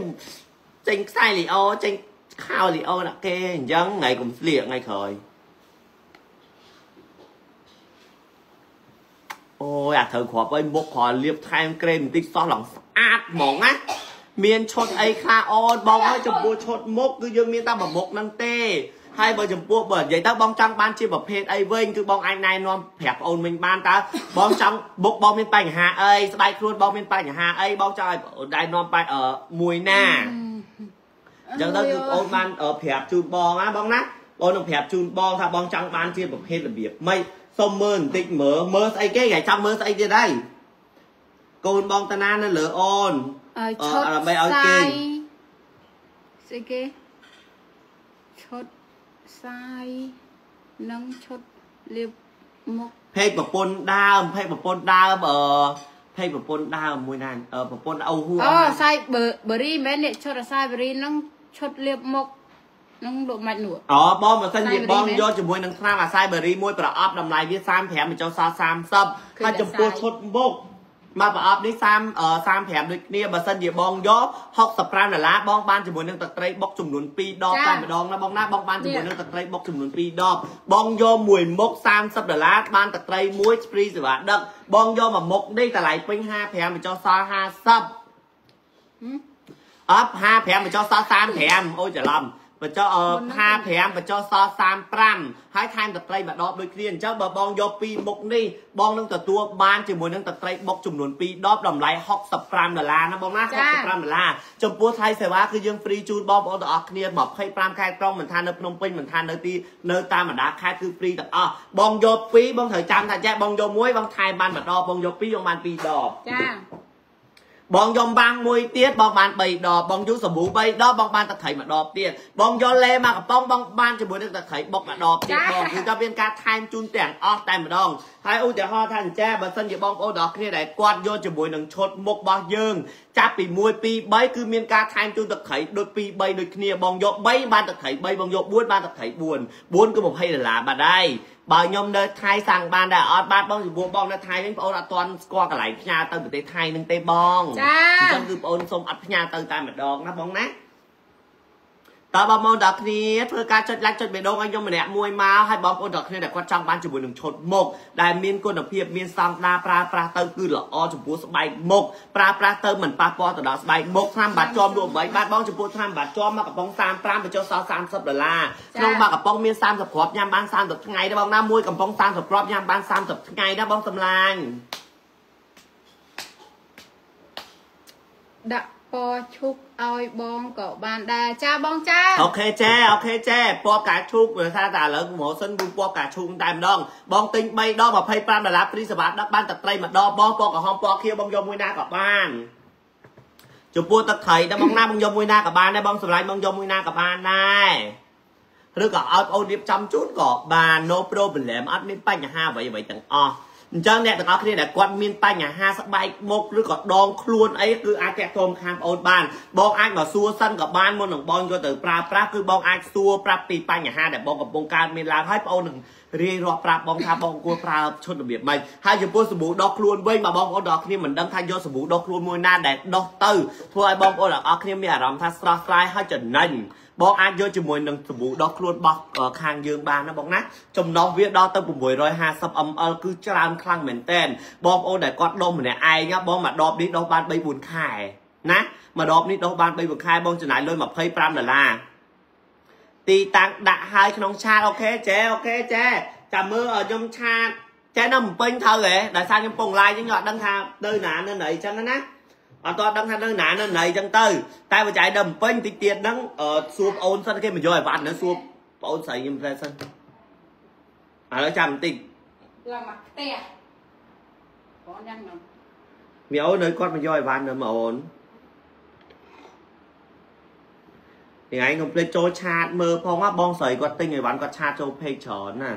ចេញខ្សែលីអូចេញខោលីអូណាគេអញ្ចឹងថ្ងៃកុំស្លៀកថ្ងៃក្រោយអូយអាត្រូវគ្រាប់អីមុខគ្រាន់លាបថែមក្រែមបន្តិចសោះឡើងស្អាតហ្មងណា មានឈុតអីខ្លះអូនបងហើយចំពោះឈុតមុខគឺយើងមានតែមួយមុខហ្នឹងទេហើយបើចំពោះបើនិយាយទៅបងចង់បានជាប្រភេទអីវិញគឺបងអាចណែនាំប្រាប់បងអូនវិញបានតើបងចង់បុកបងមានបញ្ហាអីស្បែកខ្លួនបងមានបញ្ហាអីបងចង់ឲ្យអូនណែនាំបែបមួយណាអញ្ចឹងទៅគឺបងអូនបានប្រាប់ជូនបងណាបងណាបងនឹងប្រាប់ជូនបងថាបងចង់បានជាប្រភេទរបៀបម៉េចសុំមើលបន្តិចមើលមើលស្អីគេថ្ងៃចាំមើលស្អីទៀតហើយកូនបងតាណានៅលើអូន ឲ្យឈុតអឺដើម្បីឲ្យគេស្អីគេឈុតខ្សាយនិងឈុតលាបមុខភេកប្រពន្ធដើមភេកប្រពន្ធដើមអឺភេកប្រពន្ធដើមមួយណាអឺប្រពន្ធអូហួរអូខ្សាយបឺបឺរីមែននេះឈុតខ្សាយបឺរីនឹងឈុតលាបមុខនឹងលក់ម៉ាច់នោះអូបងបើសិនជា Cybery បងមែនយកជាមួយនឹងថ្នាំអាស័យបេរីមួយប្រអប់តម្លៃវា35បញ្ចុះសល់30គឺហើយចំពោះអាស័យឈុតមុខ មកប្រអប់នេះ30អឺ35ដូចគ្នាបើសិនជាបងយក65ដុល្លារបងបានជាមួយនឹងទឹកត្រីបុកចំនួន2ដបតែម្ដងណាបងណាបងបានជាមួយនឹងទឹកត្រីបុកចំនួន2ដបបងយកមួយមុខ30ដុល្លារបានទឹកត្រីមួយស្ព្រីសេវាដឹកបងយកមួយមុខនេះតម្លៃពេញ55បញ្ចុះសល់50អប់55បញ្ចុះសល់35អូយច្រឡំ បញ្ចុះអឺ55បញ្ចុះសល់35ហើយថែមទឹកត្រីមួយដបដូចគ្នាអញ្ចឹងបើបងយកពីរមុខនេះបងនឹងទទួលបានជាមួយនឹងទឹកត្រីបុកចំនួន2ដបតម្លៃ65ដុល្លារណាបងណា65ដុល្លារចំពោះថ្លៃសេវាគឺយើងហ្វ្រីជូនបងប្អូនទាំងអស់គ្នា25ខែក្រុងមិនថានៅភ្នំពេញមិនថានៅទីនៅតាមបណ្ដាខេត្តគឺហ្វ្រីទាំងអស់បងយកពីរបងត្រូវចាំថាចេះបងយកមួយបងថែមបានមួយដបបងយកពីរបងបានពីរដបចា បងយំបាំងមួយទៀតបងបាន3ដបបងយូសាប៊ូ3ដបបងបានទឹកត្រីមួយដបទៀតបងយកលេមកកំប៉ុងបងបានជាមួយនឹងទឹកត្រីបុកមួយដបទៀតបងគឺថាមានការថែមជូនទាំងអស់តែម្ដងហើយឧទាហរណ៍ថាអញ្ចាបើសិនជាបងប្អូនទាំងអស់គ្នាដែលគាត់យកជាមួយនឹងឈុតមុខរបស់យើងចាប់ពី1 2 3គឺមានការថែមជូនទឹកត្រីដូច2 3ដូចគ្នាបងយក3បានទឹកត្រី3បងយក4បានទឹកត្រី4 4គឺ20ដុល្លារបាទហើយ បើខ្ញុំនៅថៃសាំងបានដែរអត់បានបងចំពោះបងនៅថៃវិញបងអូនអត់ទាន់ស្គាល់កន្លែងផ្ញើទៅប្រទេសថៃនឹងទេបងចាអញ្ចឹងគឺបងអូនសូមអត់ផ្ញើទៅតែម្ដងណាបងណា តើបងប្អូនទាំងគ្នាធ្វើការចុច like ចុចបេះដូងឲ្យខ្ញុំម្នាក់មួយមកហើយបងប្អូនទាំងគ្នាដែលគាត់ចង់បានជាមួយនឹងឈុតមុខដែលមានគុណភាពមានស្តង់ដារប្រើប្រាស់ទៅគឺល្អចំពោះស្បែកមុខប្រើប្រាស់ទៅមិនប៉ះពាល់ទៅដល់ស្បែកមុខថ្នាំបាត់ជាប់រួម8បាទបងចំពោះថ្នាំបាត់ជាប់មកកំប៉ុង35បញ្ចុះសល់30ដុល្លារក្នុងមកកំប៉ុងមាន30គ្រាប់ញ៉ាំបាន30ថ្ងៃដែរបងណាមួយកំប៉ុង30គ្រាប់ញ៉ាំបាន30ថ្ងៃដែរបងសម្លាញ់ដាក់ ពណ៌ឈុកឲ្យបងក៏បានដែរចាបងចាអូ OK ចេ OK ចេពណ៌កាឈូកវាថាតែឥឡូវម៉ូសិនគឺពណ៌កាឈូកតែម្ដងបងទិញ3ដង25ដុល្លារ free សេវាដឹកបានទឹកត្រីម្ដងបងពណ៌ក្រហមពណ៌ខៀវបងយកមួយណាក៏បានចំពោះទឹកត្រីដល់បងណាបងយកមួយណាក៏បានដែរបងសម្លាញ់បងយកមួយណាក៏បានដែរឬក៏ឲ្យបងអូនរៀបចំជូនក៏បាន no problem អត់មានបញ្ហាអ្វីអ្វីទាំងអស់ អញ្ចឹងអ្នកទាំងអស់គ្នាដែលគាត់មានបញ្ហាស្បែកមុខឬក៏ដងខ្លួនអីគឺអាចតាក់ទងខាងបងអូនបានបងអាចមកសួរសិនក៏បានមុននឹងបងយកទៅប្រើប្រាស់គឺបងអាចសួរប្រាប់ពីបញ្ហាដែលបងកំពុងកើតមានឡើងហើយបងអូននឹងរៀបរាប់ប្រាប់បងថាបងគួរប្រើឈុតរបៀបម៉េចហើយចំពោះសាប៊ូដុសខ្លួនវិញបើបងប្អូនទាំងអស់គ្នាមិនដឹងថាយកសាប៊ូដុសខ្លួនមួយណាដែលដុសទៅធ្វើឲ្យបងប្អូនទាំងអស់គ្នាមានអារម្មណ៍ថាស្រស់ស្រាយហើយចំណេញ បងអាចយកជាមួយនឹងសាប៊ូដុសខ្លួនបោះខាងយើងបានណាបងណាចំណុះវាដល់ទៅ650 ml គឺច្រើនខ្លាំងមែនទែនបងប្អូនដែលគាត់ដុសម្នាក់ឯងបងមួយដបនេះដុសបាន3 4ខែណាមួយដបនេះដុសបាន3 4ខែបងចំណាយលុយ25ដុល្លារទីតាំងដាក់ហើយក្នុង chat OK ចេ OK ចេចាំមើលឲ្យខ្ញុំ chat ចេនៅបំពេញត្រូវហ៎ដោយសារខ្ញុំកំពុង live ចឹងខ្ញុំអត់ដឹងថាទៅណានៅណីចឹងណា អត់តដឹងថានៅណានៅណីចឹងទៅ តែបច្ច័យដល់ពេញតិចទៀតហ្នឹងអឺសួរប្អូនសិនគេមកយកឲ្យវ៉ាន់ហ្នឹងសួរប្អូនស្រីខ្ញុំតែសិនឥឡូវចាំបន្តិចឡើងមកផ្ទះបងយ៉ាងហ្នឹងមីអូននៅគាត់មកយកឲ្យវ៉ាន់នៅមកអូនថ្ងៃខ្ញុំភ្លេចចូលឆាតមើលផងណាបងស្រីគាត់ទិញឲ្យវ៉ាន់គាត់ឆាតចូល page ច្រើនណា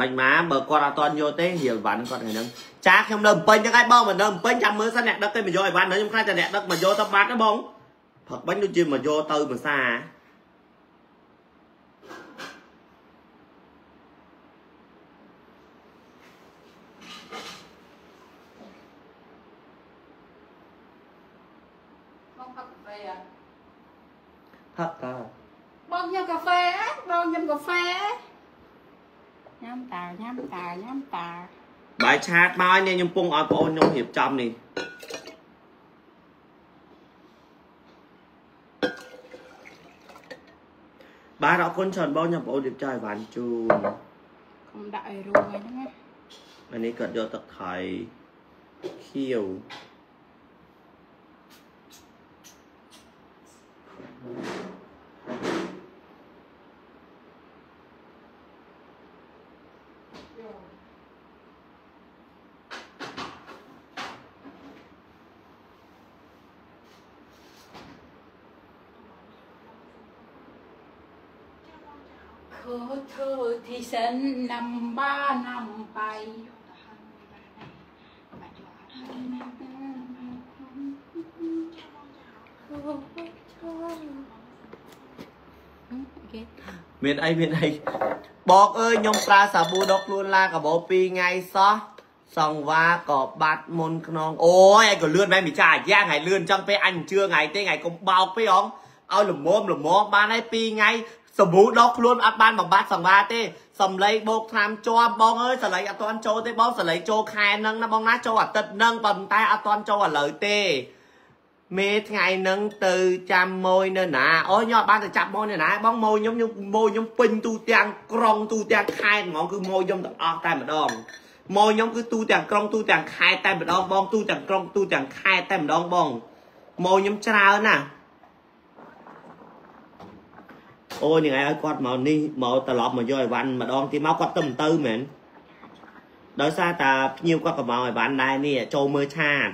មិនម៉ាបើគាត់អត់តន់យកទេរៀលវ៉ាន់គាត់ថ្ងៃហ្នឹង ចាខ្ញុំនៅពេញចឹងហើយបងមិននៅពេញចាំមើលសិនអ្នកដឹកទៅមកយកឲ្យវ៉ាន់ខ្ញុំខ្លាចតែអ្នកដឹកមកយកទៅបាត់ណាបងផឹកបាញ់ដូចជាមកយកទៅភាសាបងផឹកកាហ្វេអត់ផឹកតើបងញ៉ាំកាហ្វេអត់បងញ៉ាំកាហ្វេញ៉ាំតាញ៉ាំតាញ៉ាំតា បាយឆាតមកនេះខ្ញុំពងឲ្យបងអូនខ្ញុំរៀបចំនេះបាទអរគុណច្រើនបងខ្ញុំបងអូនរៀបចំឲ្យបានជូនកុំដាក់ឲ្យរួយហ្នឹងណាអានេះគាត់យកទឹកថៃខៀវ ននំបាននំបៃមានអីមានអីបងអើយខ្ញុំប្រើសាប៊ូដុសខ្លួនឡាកាបោ2ថ្ងៃសោះសង្វាក៏បាត់មុនខ្នងអូយឯងក៏លឿនមែនមីចាអាយ៉ាថ្ងៃលឿនចឹងពេលអញមិនជឿថ្ងៃទេថ្ងៃកុំបោកពេកហងឲ្យល្មមល្មមបានហើយ2ថ្ងៃ សាប៊ូដុសខ្លួនអត់បានបំបត្តិសង្វាទេសំឡេងបោកថ្នាំជាប់បងអើយសលេងអត់ទាន់ចូលទេបងសលេងចូលខែហ្នឹងណាបងណាចូលអាទិត្យហ្នឹងប៉ុន្តែអត់ទាន់ចូលឥឡូវទេមេថ្ងៃហ្នឹងទៅចាំម៉ួយនៅណាអូខ្ញុំអត់បានទៅចាប់ម៉ួយនៅណាបងម៉ួយខ្ញុំខ្ញុំម៉ួយខ្ញុំពេញទូទាំងក្រុងទូទាំងខេត្តហ្មងគឺម៉ួយខ្ញុំទាំងអស់តែម្ដងម៉ួយខ្ញុំគឺទូទាំងក្រុងទូទាំងខេត្តតែម្ដងបងទូទាំងក្រុងទូទាំងខេត្តតែម្ដងបងម៉ួយខ្ញុំច្រើនណាស់ អូយថ្ងៃឲ្យគាត់មកនេះមកត្រឡប់មកយកអីវ៉ាន់ម្ដងទៀតមកគាត់ទៅមិនទៅមែនដោយសារតាភ្ញៀវគាត់ក៏មកអីវ៉ាន់ដែរនេះចូលមើលឆាត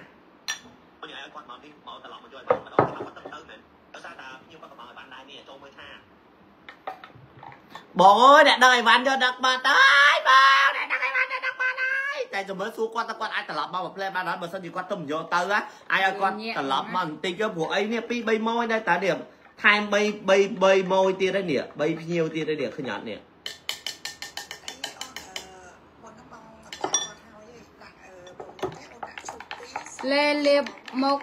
ញ៉ៃគាត់មកនេះមកត្រឡប់មកជួយបានម្ដងគាត់ទៅទៅមែនដោយសារតែខ្ញុំគាត់ក៏មកឲ្យបានដែរនេះចូលមើលថាបងអើយអ្នកដឹកអីវ៉ាន់យកដឹកបានទៅហើយបងអ្នកដឹកអីវ៉ាន់យកដឹកបានហើយតែចាំមើលសួរគាត់ទៅគាត់អាចត្រឡប់មកមួយផ្លែបានហើយបើសិនជាគាត់ទៅមិនយកទៅណាអាចឲ្យគាត់ត្រឡប់មកបន្តិចទៅព្រោះអីនេះ2 3ម៉ោងដែរតានេះ ថែម3 3 3ម៉ោងទៀតហើយនេះ3ភ្ញៀវទៀតហើយនេះឃើញអត់នេះលេលៀបមក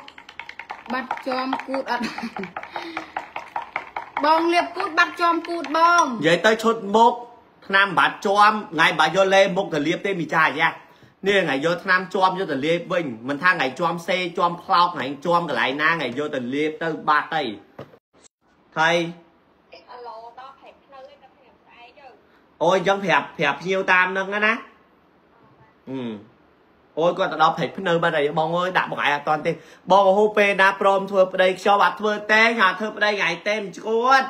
បាត់ចំគូតអត់បងលៀបគូតបាត់ចំគូតបងនិយាយទៅឈុតមុខឆ្នាំបាត់ជាប់ថ្ងៃបាត់យកលេមុខទៅលាបទេមីចាអាយ៉ានេះថ្ងៃយកឆ្នាំជាប់យកទៅលាបវិញមិនថាថ្ងៃជាប់សេជាប់ផ្លោកថ្ងៃជាប់កន្លែងណាថ្ងៃយកទៅលាបទៅបាត់ទៅហើយអា ឡូដល់ផ្លែផ្លូវឯងដល់ផ្លែស្អែកទៅអូយអញ្ចឹងប្រាប់ប្រាប់ភ្ញៀវតាមហ្នឹងណាអឺអូយគាត់ទៅដល់ភេកភ្នៅបាត់ហើយបងអើយដាក់បងឯងអត់តន់ទេបងហូពេលណាព្រមធ្វើប្តីខ្ចប់អត់ធ្វើទេញ៉ាធ្វើប្តីថ្ងៃទេមិនឈួត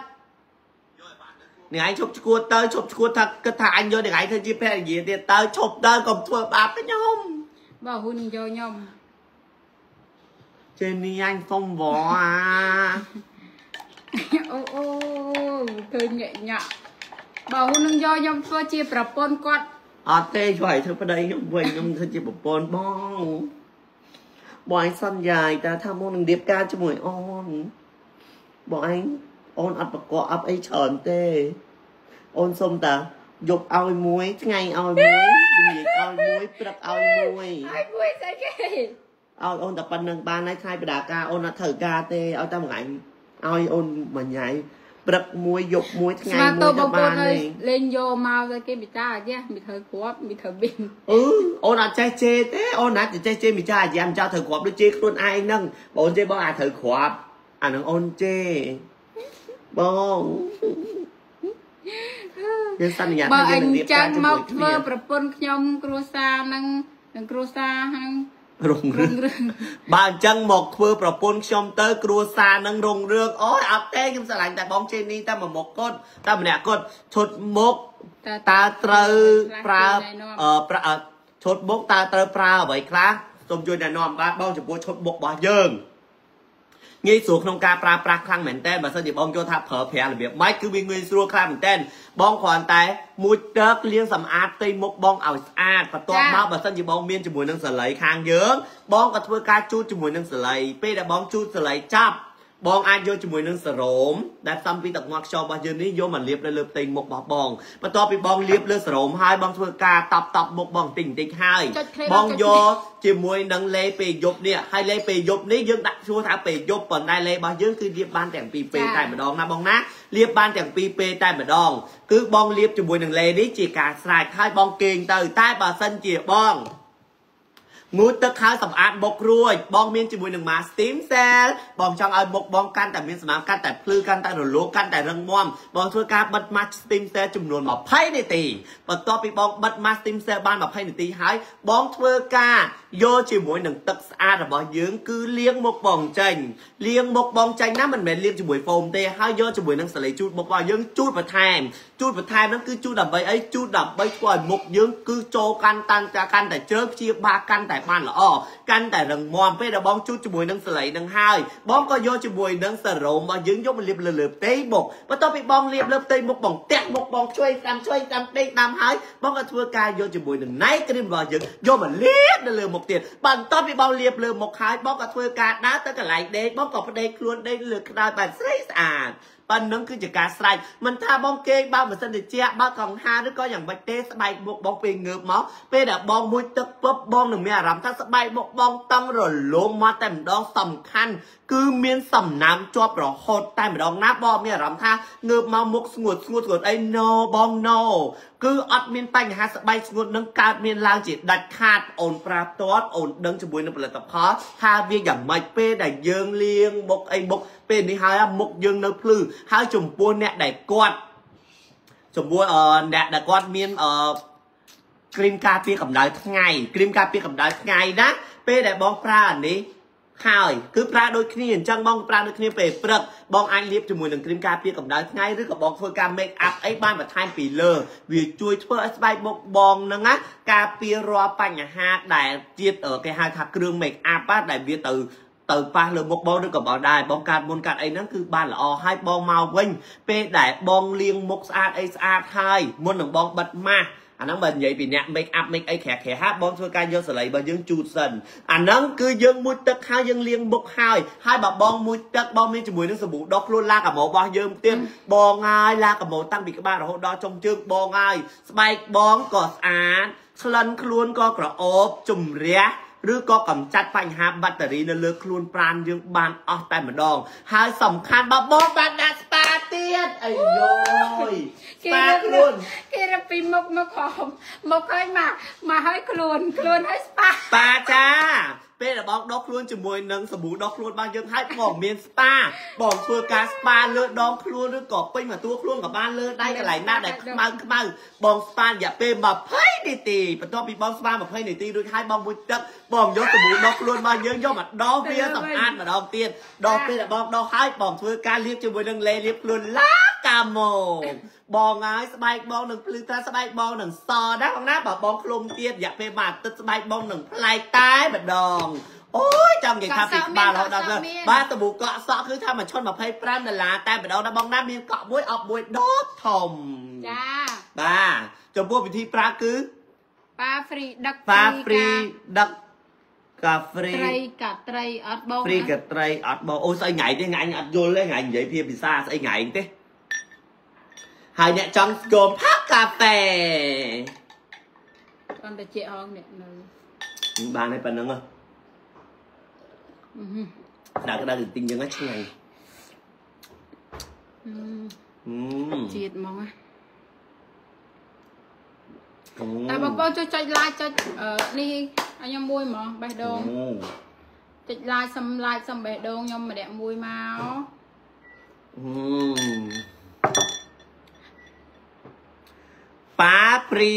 ថ្ងៃឈប់ឈួតទៅឈប់ឈួតថាគិតថាអញយកថ្ងៃធ្វើជាភរិយាទៀតទៅឈប់ទៅកុំធ្វើបាបខ្ញុំបងហ៊ុននឹងយកខ្ញុំចេនេះអញសុំវ៉ាអូ អូឃើញញាក់ញាក់បងហ៊ុននឹងយកខ្ញុំធ្វើជាប្រពន្ធគាត់អត់ទេជួយធ្វើប្តីខ្ញុំវិញខ្ញុំធ្វើជាប្រពន្ធបងបងឯងសន្យាយតែថាមកនឹងរៀបការជាមួយអូនបងឯងអូនអត់ប្រកបអត់អីច្រើនទេ អូនសុំតាយកឲ្យមួយថ្ងៃឲ្យមួយនិយាយឲ្យមួយព្រឹកឲ្យមួយហើយមួយស្អីគេឲ្យអូនតែប៉ុណ្្នឹងបានហើយថ្ងៃបដាការអូនអត់ត្រូវការទេឲ្យតែមួយថ្ងៃ ឲ្យអូនមួយថ្ងៃព្រឹកមួយយប់មួយថ្ងៃស្មាមួយតោទៅបងប្អូបាននអើទេយលេងយកមកទៅគេបិតាអញ្ចឹងមីត្រូវគ្រាប់មីត្រូវប៊ីងអឺអូនអត់ចេះជេរទេអូនណាត់ចេះជេរមីចាអាយ៉ាមចោលត្រូវគ្រាប់ដូចជេរខ្លួនឯងហ្នឹងបងអូនជេរបងអាចត្រូវគ្រាប់អាហ្នឹងអូនជេរបងយើងសន្យាបើថាអយើងញនឹងរៀបចាំការងជាមួយមកគ្នាធ្វើប្រពន្ធខ្ញុំគ្រួសារនឹងនឹងគ្រួសារហ្នឹង រុងរឿងបើអញ្ចឹងមកធ្វើប្រពន្ធខ្ញុំទៅ គ្រួសារនឹងរុងរឿងអូយអត់ទេខ្ញុំស្រឡាញ់តែបងចេនីតែមួយមុខគាត់តែម្នាក់គាត់ឈុតមុខតើត្រូវប្រើអឺប្រើអឺឈុតមុខតើត្រូវប្រើអ្វីខ្លះសូមជួយណែនាំបាទបងចំពោះឈុតមុខរបស់យើង ងាយស្រួលក្នុងការប្រើប្រាស់ខ្លាំងមែនតើបើសិនជាបងយល់ថាប្រើប្រាស់របៀបម៉េចគឺវាងាយស្រួលខ្លាំងមែនតើបងគ្រាន់តែមួយទឹកលាងសម្អាតផ្ទៃមុខបងឲ្យស្អាតបន្ទាប់មកបើសិនជាបងមានជាមួយនឹងសលៃខាងយើងបងក៏ធ្វើការជូតជាមួយនឹងសលៃពេលដែលបងជូតសលៃចាប់ បងអាចយកជាមួយនឹងសេរ៉ូមដែលផ្សំពីទឹកមាត់ខ្យល់របស់យើងនេះយកមកលាបនៅលើផ្ទៃមុខរបស់បងបន្ទាប់ពីបងលាបលើសេរ៉ូមហើយបងធ្វើការតប់តប់មុខបងបន្តិចបន្តិចហើយបងយកជាមួយនឹងលេពេលយប់នេះហើយលេពេលយប់នេះយើងដាក់ជួថាពេលយប់ប៉ុន្តែលេរបស់យើងគឺលាបបានទាំងពីរពេលតែម្ដងណាបងណាលាបបានទាំងពីរពេលតែម្ដងគឺបងលាបជាមួយនឹងលេនេះជាការស្រេចហើយបងគេងទៅតែបើសិនជាបង ងូតទឹកហើយសម្អាតមុខរួចបងមានជាមួយនឹង mask steam cell បងចង់ឲ្យមុខបងកាន់តែមានសម្អាតកាន់តែភ្លឺកាន់តែរលោងកាន់តែរឹងមាំបងធ្វើការបិទ mask steam cell ចំនួន20នាទីបន្ទាប់ពីបងបិទ mask steam cell បាន20នាទីហើយបងធ្វើការ យកជាមួយនឹងទឹកស្អាតរបស់យើងគឺលាងមុខបងចេញលាងមុខបងចេញណាមិនមែនលាងជាមួយហ្វូមទេហើយយកជាមួយនឹងសលេជូតមុខរបស់យើងជូតបន្ថែមជូតបន្ថែមហ្នឹងគឺជូតដើម្បីអីជូតដើម្បីធ្វើឲ្យមុខយើងគឺចូលកាន់តាំងកាន់តែជ្រៅព្យាបាលកាន់តែបានល្អកាន់តែរឹងមាំពេលដែលបងជូតជាមួយនឹងសលេនឹងហើយបងក៏យកជាមួយនឹងសារ៉ូមរបស់យើងយកមកលាបលើលើផ្ទៃមុខបន្ទាប់ពីបងលាបលើផ្ទៃមុខបងតាក់មុខបងជួយតាមជួយតាមដេកតាមហើយបងក៏ធ្វើការយកជាមួយនឹងណៃគ្រីមរបស់យើងយកមកលាបនៅលើមុខទៀតបន្ទាប់ពីបងលាបលើមុខហើយបងក៏ធ្វើការដើរទៅកន្លែងដេកបងក៏ផ្ដេកខ្លួនដេកលើក្តៅបែបស្រីស្អាតប៉ុណ្្នឹងគឺជាការស្រេចមិនថាបងគេបើម៉ាស៊ីនត្រជាក់បើកង្ហាឬក៏យ៉ាងម៉េចទេស្បែកមុខបងពេលងើបមកពេលដែលបងមួយទឹកពប់បងនឹងមានអារម្មណ៍ថាស្បែកមុខបងតឹងរលោងមកតែម្ដងសំខាន់គឺមានសំណាមជាប់រហូតតែម្ដងណាបងមានអារម្មណ៍ថាងើបមកមុខស្ងួតស្ងួតស្ងួតអី no បង no គឺអត់មានបញ្ហាស្បែកស្ងួតនឹងកើតមានឡើងជាដាច់ខាតអូនប្រាផ្ទាត់អូនដឹងជាមួយនឹងផលិតផលថាវាយ៉ាងម៉េចពេលដែលយើងលាងមុខអីមុខពេលនេះហើយមុខយើងនៅភ្លឺហើយចំពោះអ្នកដែលគាត់ចំពោះអ្នកដែលគាត់មានអឺគ្រីមការពារកម្ដៅថ្ងៃគ្រីមការពារកម្ដៅថ្ងៃណាពេលដែលបងប្រើអានេះ ហើយគឺប្រើដូចគ្នាអញ្ចឹងបងប្រើដូចគ្នាពេលព្រឹកបងអាចលាបជាមួយនឹងគ្រីមការពារកម្ដៅថ្ងៃឬក៏បងធ្វើការ make up អីបានបន្ថែមពីលើវាជួយធ្វើឲ្យស្បែកមុខបងហ្នឹងណាការពាររាល់បញ្ហាដែលជាតិគេហៅថាគ្រឿង make up ដែលវាទៅទៅប៉ះលើមុខបងឬក៏បងដែរបងកាត់មុនកាត់អីហ្នឹងគឺបានល្អហើយបងមកវិញពេលដែលបងលាងមុខស្អាតអីស្អាតហើយមុននឹងបងបិទម៉ាស់ អាហ្នឹងបើនិយាយពីអ្នក make up make អីក្រាក់ក្រាក់ហាបងធ្វើការយកសលៃរបស់យើងជូតសិនអាហ្នឹងគឺយើងមួយទឹកហើយយើងលាងមុខហើយហើយបើបងមួយទឹកបងមានជាមួយនឹងសាប៊ូដុសខ្លួនឡាកាម៉ូរបស់យើងទៀតបងហើយឡាកាម៉ូតាំងពីក្បាលរហូតដល់ចុងជើងបងហើយស្បែកបងក៏ស្អាតក្លិនខ្លួនក៏ក្រអូបជំរះ ឬក៏កម្ចាត់បញ្ហាបាក់តេរីនៅលើខ្លួនប្រាណយើងបានអស់តែម្ដង ហើយសំខាន់បើបងបានដាក់ស្ប៉ាទៀតអាយយស្ប៉ាខ្លួនគេរពីមុខមកខំមកហើយមកមកហើយខ្លួនខ្លួនហើយស្ប៉ាស្ប៉ាចាពេលដែលបងដុសខ្លួនជាមួយនឹងសាប៊ូដុសខ្លួនបានយើងហើយបងមានស្ប៉ាបងធ្វើការស្ប៉ាលើដងខ្លួនឬក៏ពេញមកតួខ្លួនក៏បានលើដៃកន្លែងណាដែលខ្មៅខ្មៅបងស្ប៉ារយៈពេល20នាទីបន្ទាប់ពីបងស្ប៉ា20នាទីរួចហើយបងមួយទឹកបងយកសាប៊ូដុសខ្លួនមកយើងយកមកដោះវាសម្អាតម្ដងទៀតដោះពេលដែលបងដោះហើយបងធ្វើការលាបជាមួយនឹងលេលាបខ្លួនឡា កាម៉ូបងហើយស្បែកបងនឹងភ្លឺត្រាស្បែកបងនឹងសដែរបងណាបើបងឃ្លុំទៀតរយៈពេលមួយអាទិត្យស្បែកបងនឹងប្លែកតែម្ដងអូយចាំនិយាយថាពីក្បាលរហូតដល់បាទតប៊ូកក់សក់គឺថាមួយឈុត25ដុល្លារតែម្ដងដល់បងណាមានកក់មួយអប់មួយដបធំចាបាទចំពោះវិធីប្រើគឺប៉ាហ្វ្រីដឹកប៉ាហ្វ្រីដឹកកាហ្វ្រីត្រីកាត្រីអត់បងហ្វ្រីកាត្រីអត់បងអូស្អីថ្ងៃទេថ្ងៃអត់យល់ទេថ្ងៃនិយាយភាភាសាស្អីថ្ងៃទេ ហើយអ្នកចង់ស្គមផាក់កាហ្វេអត់តែជាអងអ្នកនៅបានហើយប៉ុណ្្នឹងហ៎ក្តៅក្តៅទៅទិញយ៉ាងឆ្ងាញ់ជាតិហ្មងតែបងប្អូនចុចចុច like ចុចនេះឲ្យខ្ញុំមួយហ្មងបេះដូងចុច like សុំ like សុំបេះដូងខ្ញុំម្នាក់មួយមកអឺ ប៉ាព្រី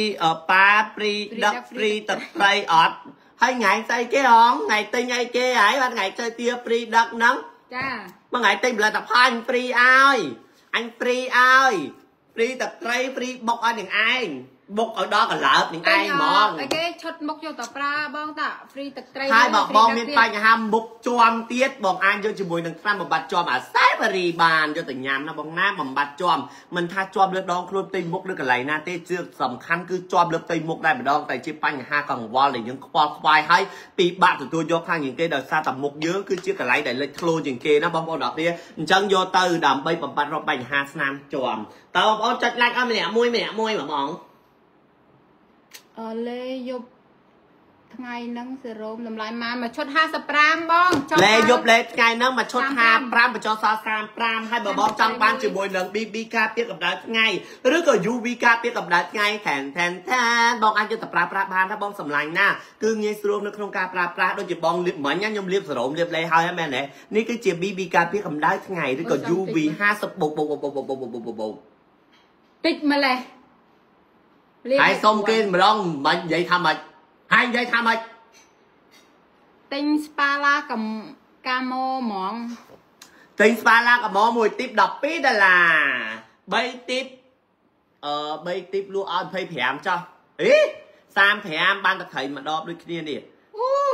ប៉ាព្រីដឹកព្រីទឹកត្រីអត់ហើយថ្ងៃស្អីគេហងថ្ងៃទិញអីគេហើយបាទថ្ងៃ chơi tia free ដឹកហ្នឹងចាមួយថ្ងៃទិញផលិតផលអញ free ឲ្យអញ free ឲ្យ free ទឹកត្រី free បុកឲ្យនឹងឯង បុកឲ្យដល់កន្លើបនឹងឯងហ្មងអីគេឈុតមុខយកទៅប្រើបងតា free ទឹកត្រីហើយបើ free បងទឹកមានទៀតបញ្ហាមុខជាំទៀតបងអាចយកជាមួយនឹងថ្នាំបំបត្តិជាំអាសែបរីបានយកទៅញ៉ាំណាបងណាបំបត្តិជាំមិនថាជាប់លើដងខ្លួនផ្ទៃមុខឬកន្លែងណាទេជឿសំខាន់គឺជាប់លើផ្ទៃមុខដែរម្ដងតែជាបញ្ហាកង្វល់ដែលយើងខ្វល់ខ្វាយហើយពីបាក់ទទួលយកខាងជាងគេដោយសារតែមុខយើងគឺជាកន្លែងដែលលេចធ្លោជាងគេណាបងប្អូនអរគ្នាអញ្ចឹងយកទៅដើម្បីបំបត្តិរកបញ្ហាស្នាមជាំតើបងប្អូនចុច like ឲ្យម្នាក់មួយម្នាក់មួយបងអឺ លេយប់ថ្ងៃហ្នឹងសេរ៉ូមតម្លៃម៉ាមួយឈុត55បងចង់លេយប់លេថ្ងៃហ្នឹងមួយឈុត55បញ្ចុះសល់35ហើយបើបងចង់បានជាមួយនឹង BB ការពារកម្ដៅថ្ងៃឬក៏ UV ការពារកម្ដៅថ្ងៃថែនថែនថាបងអាចយកទៅប្រើប្រាស់បានថាបងសម្លាញ់ណាគឺងាយស្រួលនៅក្នុងការប្រើប្រាស់ដូចជាបងលាបមិញខ្ញុំលាបសេរ៉ូមលាបលេហើយហ្នឹងមែនទេនេះគឺជា BB ការពារកម្ដៅថ្ងៃឬក៏ UV 50បូកបូកបូកបូកបូកបូកបូកតិចម្លេះ ហើយសុំគេម្ដងមិននិយាយថាម៉េចហើយនិយាយថាម៉េចទិញស្ប៉ាឡាកំកាម៉ូហ្មងទិញស្ប៉ាឡាកាម៉មួយទីប12ដុល្លារ3ទីបអឺ3ទីបលក់ឲ្យ25ចុះអេ35បានតែត្រីមួយដបដូចគ្នានេះអូ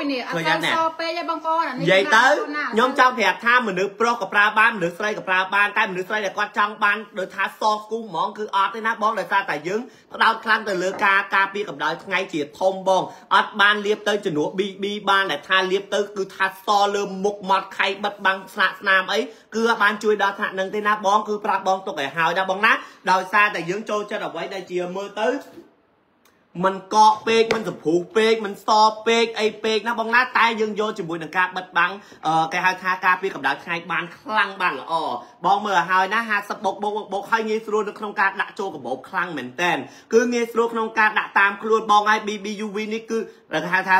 យនេះអត់ឃើញសូអវត់ណែសពេកទេបងប្អូនអានេះនិយាយទៅណាខ្ញុំចង់ប្រាប់ថាមនុស្សប្រុសក៏ប្រើបានមនុស្សស្រីក៏ប្រើបានតែមនុស្សស្រីដែលគាត់ចង់បានដូចថាសស្គូហ្មងគឺអត់ទេណាបងដោយសារតែយើងផ្ដោតខ្លាំងទៅលើការការពារកម្ដៅថ្ងៃជាធំបងអត់បានលាបទៅជំនួស BB បានដែលថាលាបទៅគឺថាសលើមុខមាត់ខៃបិទបាំងស្នាកស្នាមអីគឺអត់បានជួយដល់ថ្នាក់នឹងទេណាបងគឺប្រាប់បងទុកឲ្យហើយណាបងណាដោយសារតែយើងចូលចិត្តអ្វីដែលជាមើលទៅ មិនកកពេកមិនសព្រុះពេកមិនសពេកអីពេកណាបងណាតែយើងយកជាមួយនឹងការបិទបាំងអឺគេហៅថាការពារកម្ដៅថ្ងៃបានខ្លាំងបានល្អបងមើលឲ្យហើយណា50បុកបុកបុកបុកហើយងាយស្រួលនៅក្នុងការដាក់ចូលកាបូបខ្លាំងមែនតែនគឺងាយស្រួលក្នុងការដាក់តាមខ្លួនបងហើយ BB UV នេះគឺគេហៅថា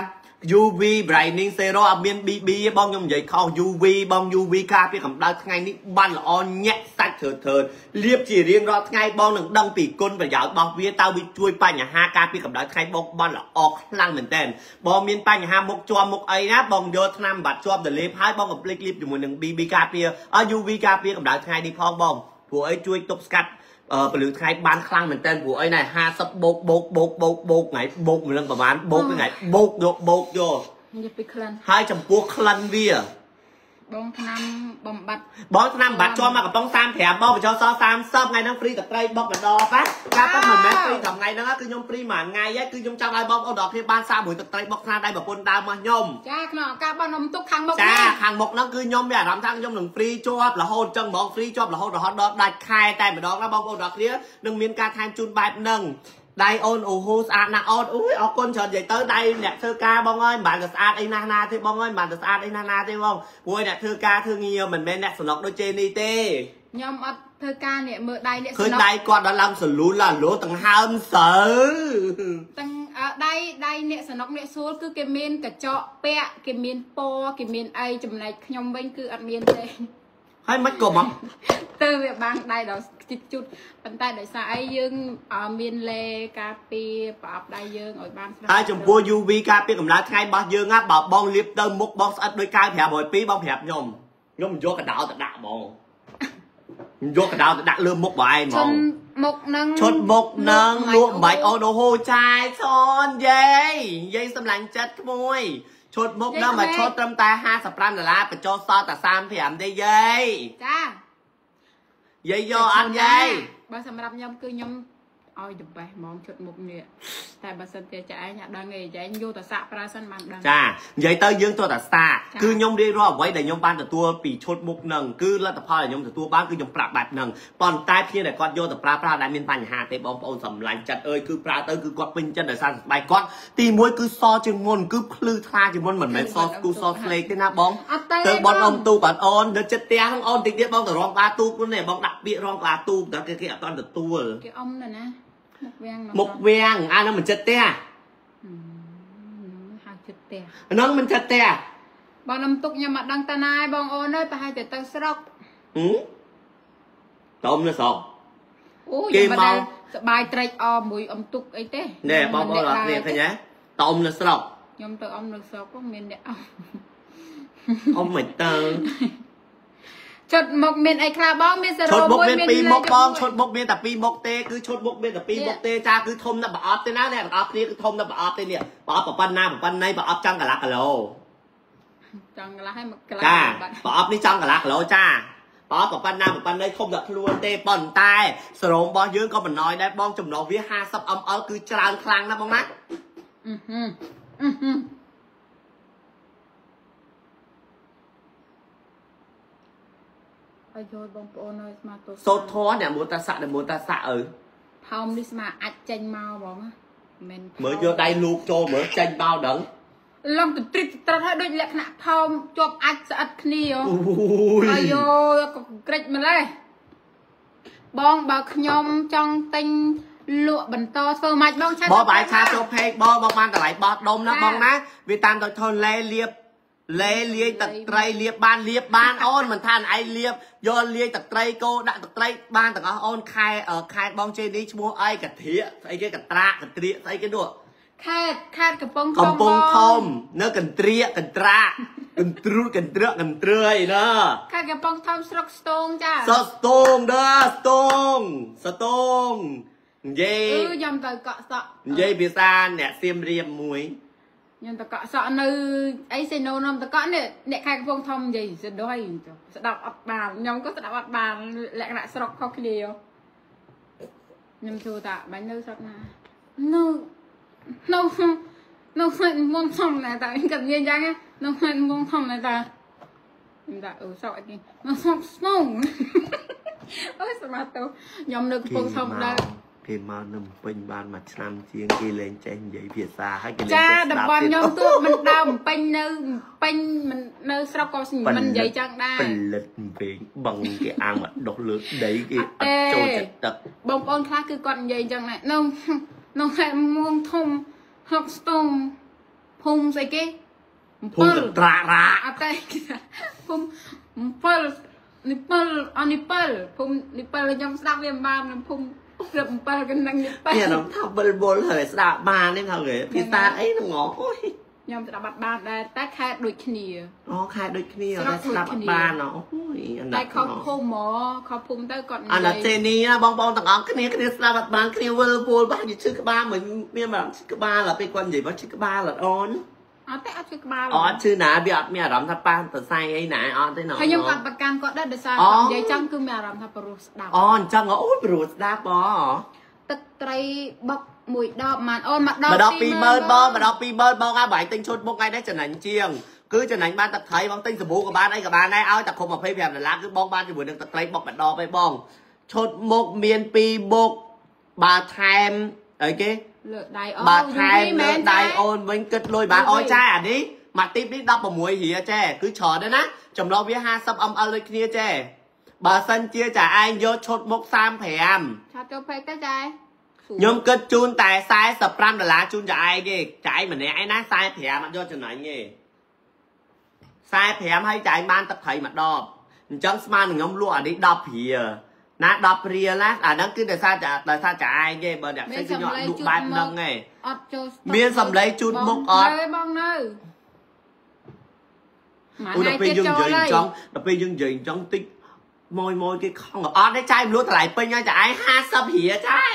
UV brightening zero អត់មាន BB ទេបងខ្ញុំនិយាយខុស UV បង UV ការពារកម្ដៅថ្ងៃនេះបានល្អញាក់សាច់ធើធើលាបជារៀងរាល់ថ្ងៃបងនឹងដឹងពីគុណប្រយោជន៍របស់វាតើវាជួយបញ្ហាការពារកម្ដៅថ្ងៃបងបានល្អខ្លាំងមែនតើបងមានបញ្ហាមុខជាប់មុខអីណាបងយកថ្នាំបាត់ជាប់ទៅលេបហើយបងកំភ្លេចលាបជាមួយនឹង BB ការពារអ UV ការពារកម្ដៅថ្ងៃនេះផងបងព្រោះអីជួយទប់ស្កាត់អឺ ពលឺថ្ងៃបានខ្លាំងមែនតើព្រោះអីណែ50បូកបូកបូកបូកបូកថ្ងៃបូកម្លឹងប្រហែលបូកថ្ងៃបូកយកបូកយកនិយាយពីក្លិនហើយចំពោះក្លិនវា បងឆ្នាំបំបត្តិបងឆ្នាំបាត់ជាប់មកកំប៉ុង35បងបញ្ចុះសល់30ថ្ងៃហ្នឹងហ្វ្រីទឹកត្រីបុកម្ដងណាការប៉ះមិនមែនហ្វ្រីថ្ងៃហ្នឹងគឺខ្ញុំហ្វ្រីមួយថ្ងៃហើយគឺខ្ញុំចង់ឲ្យបងប្អូនទាំងគ្នាបានសាកមួយទឹកត្រីបុកស្នាដៃប្រពន្ធដើមមកខ្ញុំចាក្នុងឱកាសបងនំទុកខាងមុខចានេះខាងមុខហ្នឹងគឺខ្ញុំមានអារម្មណ៍ថាខ្ញុំនឹងហ្វ្រីជាប់រហូតចឹងហ្មងហ្វ្រីជាប់រហូតរហូតដល់ដាច់ខែតែម្ដងណាបងប្អូនទាំងគ្នានឹងមានការថែមជូនបែបហ្នឹង ដៃអូនអូហូស្អាតណាស់អូនអុយអរគុណច្រើននិយាយទៅដៃអ្នកធ្វើការបងអើយមិនបានទៅស្អាតអីណាស់ណាទេបងអើយមិនបានទៅស្អាតអីណាស់ណាទេបងព្រោះអ្នកធ្វើការធ្វើងារមិនមែនអ្នកសំណុកដូចជេនេះទេខ្ញុំអត់ធ្វើការនេះមើលដៃនេះឃើញដៃគាត់ដល់ឡើងសលូនឡាលោដង្ហើមសើទាំងអឺដៃដៃអ្នកសនុកអ្នកសួលគឺគេមានកញ្ចក់ពាក់គេមានពណ៌គេមានអីចំណែកខ្ញុំវិញគឺអត់មានទេហើយមិនក៏មកទៅវាបាំងដៃដល់ ខ្ជិតជុតប៉ុន្តែដោយសារអីយើងអឺមានលេការពារប្រអប់ដៃយើងឲ្យបានស្រាប់ហើយចំពោះ UV ការពារកម្ដៅថ្ងៃរបស់យើងណាបើបងលាបទៅមុខបងស្អិតដូចកៅ502បងប្រាប់ខ្ញុំខ្ញុំយកកដោទៅដាក់ហ្មងខ្ញុំយកកដោទៅដាក់លើមុខបងឯងហ្មឈុនងមុខនឹងឈុតមុខនឹងលក់មិនបាច់អូនអូហូចាយឈនយាយយាយសម្លាញ់ចិត្តក្មួយឈុតមុខនឹងមកឈុតត្រឹមតែ55ដុល្លារបញ្ចុះសល់តែ35ទេយាយចា យាយយកអត់យាយបើសម្រាប់ខ្ញុំគឺខ្ញុំ ឲ្យទៅបេះហ្មងឈុតមុខនេះតែបើសិនជាចាឯងអត់ដឹងទេចាឯងយកទៅសាក់ប្រើសិនបានដឹងចានិយាយទៅយើងទៅតែស្តាកចាគឺខ្ញុំរៀបរាប់អ្វីដែលខ្ញុំបានទទួលពីឈុតមុខនឹងគឺលទ្ធផលដែលខ្ញុំទទួលបានគឺខ្ញុំប្រាប់បែបហ្នឹងប៉ុន្តែភ្ញៀវដែលគាត់យកទៅប្រើប្រាស់ដែលមានបញ្ហាទេបងប្អូនសម្លាញ់ចិត្តអើយគឺប្រើទៅគឺគាត់ពេញចិត្តដោយសារស្បែកគាត់ទីមួយគឺសជាងមុនគឺភ្លឺថ្លាជាងមុនមិនមែនសស្គូសស្លេកទេណាបងអត់ទៅទៅទេបនអ៊ំទូបាត់អូននៅចិត្តផ្ទះហ្នឹងអូនតិចទៀតបងទៅរងក្បាលទូខ្លួននេះបងដាក់ពាក្យរងក្បាលទូតែគេគេអត់ទាន់ទទួលគេអ៊ំនៅណា មុខវាំងមុខវាំងអាហ្នឹងមិនចិត្តផ្ទះហៅចិត្តផ្ទះហ្នឹងមិនចិត្តផ្ទះបងនំទុកខ្ញុំអត់ដឹងតាណាឯងបងអូនអើយប្រហែលតែទៅស្រុកហឹមតោមនៅស្រុកអូយគេខ្ញុំមិនមកដែលសបាយត្រេកអរមួយអ៊ំទុកអីទេនេះបងប្អូនអរគ្នាឃើញទេតោមនៅស្រុកខ្ញុំទៅអំនៅស្រុកហ្នឹងមានអ្នកអមអ៊ំមិនទៅ ជត់មុខមានអីខ្លះបងមានសរោឈុតមុខមួយមានមានពីរមុខលេខបងមួយឈុតមុខមានតែពីរមុខទេគឺឈុតមុខមានតែពីរមុខទេចាគឺធំតែប្រអប់ទេណាអ្នកទាំងអស់គ្នាគឺធំតែប្រអប់ទេនេះប្រអប់ប៉ុណ្ណាប៉ុណ្ណីប្រអប់ចង់កន្លះគីឡូចង់កន្លះឲ្យមកកន្លះចាបាត់ប្រអប់នេះចង់កន្លះគីឡូចាប្រអប់ប៉ុណ្ណាប៉ុណ្ណីធំដល់ខ្លួនទេប៉ុន្តែសរោមរបស់យើងក៏មិនណយដែរបងចំណុះវា50 ml គឺច្រើនខ្លាំងណាស់បងណាអឺហឹមអឺហឹ មឲ្យយកបងប្អូនឲ្យស្មាតូសូត្រធរអ្នកមួតាស័កអ្នកមួតាស័កអើផោមនេះស្មាអាចចេញមកបងណាមិនផោមើលយកដៃលូកចូលមើលចេញបោដឹងឡងទៅត្រិតត្រិតឲ្យដូចលក្ខណៈផោមជាប់អាចស្អិតគ្នាហ៎អូយហើយយកក៏ក្រិចម្លេះបងបើខ្ញុំចង់ទិញលក់បន្តធ្វើម៉េចបងឆាបងបាយឆាចូលពេកបងបងបានតម្លៃបោះដុំណាបងណាវាតាមទៅធនលេលៀប លេលាយទឹកត្រីលៀបបានលៀបបានអូនមិនថាឯងលៀបយកលាយទឹកត្រីគោដាក់ទឹកត្រីបានទាំងអស់អូនខែអឺខែបងជេនេះឈ្មោះអីកធៀកស្អីគេកត្រាកកត្រៀកស្អីគេនោះខេតខេតកំពង់កំពង់ធបងំនៅកន្ត្រៀកកន្ត្រាកកន្ទ្រូតកន្ទ្រឹកកន្ទ្រឿយណាខេតកំពង់ធំស្រុកស្ទងចាសស្ទងដើស្ទងស្ទងនិយាអឺយខ្ញុំទៅកក់សក់និយាយភាសាអ្នកសៀមរាបមួយ ខ្ញុំទៅកក់សក់នៅអីសេណូនំតកក់នេះអ្នកខេតកំពង់ធំនិយាយស្ដុយស្ដាប់អត់បានខ្ញុំក៏ស្ដាប់អត់បានលក្ខណៈស្រុកខុសគ្នាខ្ញុំជួតាបាញ់នៅស្រុកណានៅនៅនៅខេត្តកំពង់ធំណាតាគាត់និយាយយ៉ាងនៅខេត្តកំពង់ធំណាតាខ្ញុំថាអូសក់អីគេនៅស្រុកស្នងអូយស្មាតទៅខ្ញុំនៅកំពង់ធំដែរ គេមកនៅពេញបានមួយឆ្នាំជាងគេលែងចេះនិយាយភាសាហើយគេលែងចាចេះតំស្ដាប់បន់ទៀតខ្ញុំទូមិនដើមពេញនៅពេញមិននៅស្រុកក៏មិននិយាយចឹងដែរផលិតវិញបងគេអាំងមកដុសលើដីគេអអេត់ចូលចិត្តទឹកបងប្អូនខ្លះគឺគាត់និយាយចឹងដែរនៅនៅខេត្តមួងធំហុកស្ទុំភូមិស្អីគេភូមិកត្រារ៉ាអត់តែគេថាភូមិ7នេះ7អនេះ7ភូមិនេះ7ខ្ញុំស្ដាប់វាមិនបានភូមិ គ្រាប់7កណ្ដឹងនេះមានអារ7ម្មណ៍ថាបិលបុលហើយស្ដាប់បានទេថាគេភាសាអីហ្នឹងហ៎អូយខ្ញុំស្ដាប់អត់បានដែរតែខេត្តដូចគ្នាអូខែដូចគ្នាស្រុតែកស្ដាប់ដូចអគ្នាត់បានហ៎អូយអាណិតែតខុសភូមិហ្មងខុសភូមិទៅគាត់និអាណិយាតយទេនេះណាបងប្អូនទាំងអស់គ្នាគ្នាស្ដាប់អត់បានគ្នាវិលពូលបាក់និយាយឈឺក្បាលមិនមានអារម្មណ៍ឈឺក្បាលដល់ពេលគាត់និយាយមកឈឺក្បាលអត់អូន អត់ទេអត់ជួយក្បាលអត់ឈឺណាវាអត់មានអារម្មណ៍ថាប៉ះសរសៃអីណាអត់ទេណាហើយខ្ញុំគាត់ប្រកាន់គាត់ដែរដោយសារអូគាត់និយាយចឹងគឺមានអារម្មណ៍ថាប្រុសស្ដាប់អូអញ្ចឹងហ៎អូយព្រោះស្ដាប់បងទឹកត្រីបុកមួយដបម៉ានអូនមកមកដបដល់20000បងមកដល់20000បងអាបាយទិញឈុតមុខថ្ងៃនេះចំណេញជាងគឺចំណេញបានទឹកត្រីបងទិញសាប៊ូក៏បានអីក៏បានដែរឲ្យតែគ្រប់25ដុល្លារគឺបងបានជាមួយនឹងទឹកត្រីបុកម្ដងឯងបងឈុតមុខមាន2មុខបើថែមអីគេ លើដៃអូបើថែមយូរលើមែនដៃចាអូនវិញគិតលុយបានយូរអូយវិញចាអានេះមួយទីបនេះ16រៀលចេះគឺច្រើនដែរណាចម្លងវា 50 ml ដូចគ្នាចេះបើសិនជាចាឯងយកឈុតមុខ35ឆាចូលពេកទៅចាយខ្ញុំគិតជូនតែ45ដុល្លារជូនចាឯងទេចាឯងម្នាក់ឯងណា45អត់យកចំណេញទេ45ហើយចាឯងបានទឹកត្រីមួយដបអញ្ចឹងស្មើនឹងខ្ញុំលក់អានេះ10ព្រា ណា10ព្រាណាអាហ្នឹងគឺដោយសារចាដោយសារចាឯងទេបើអ្នកផ្សេងគឺខ្ញុំអត់លក់បែបហ្នឹងទេអត់ចូលមានសម្លេងជូតមុខអត់នៅបងនៅម៉ាអូថ្ងៃដល់ពេលទៀតយើងចូលនិយាយហើយអញ្ចឹងដល់ពេលយើងនិយាយអញ្ចឹងតិចម៉ួយម៉ួយគេខំអត់ទេចាយមលក់តម្លៃពេញហើយចាឯង50រៀលចាយ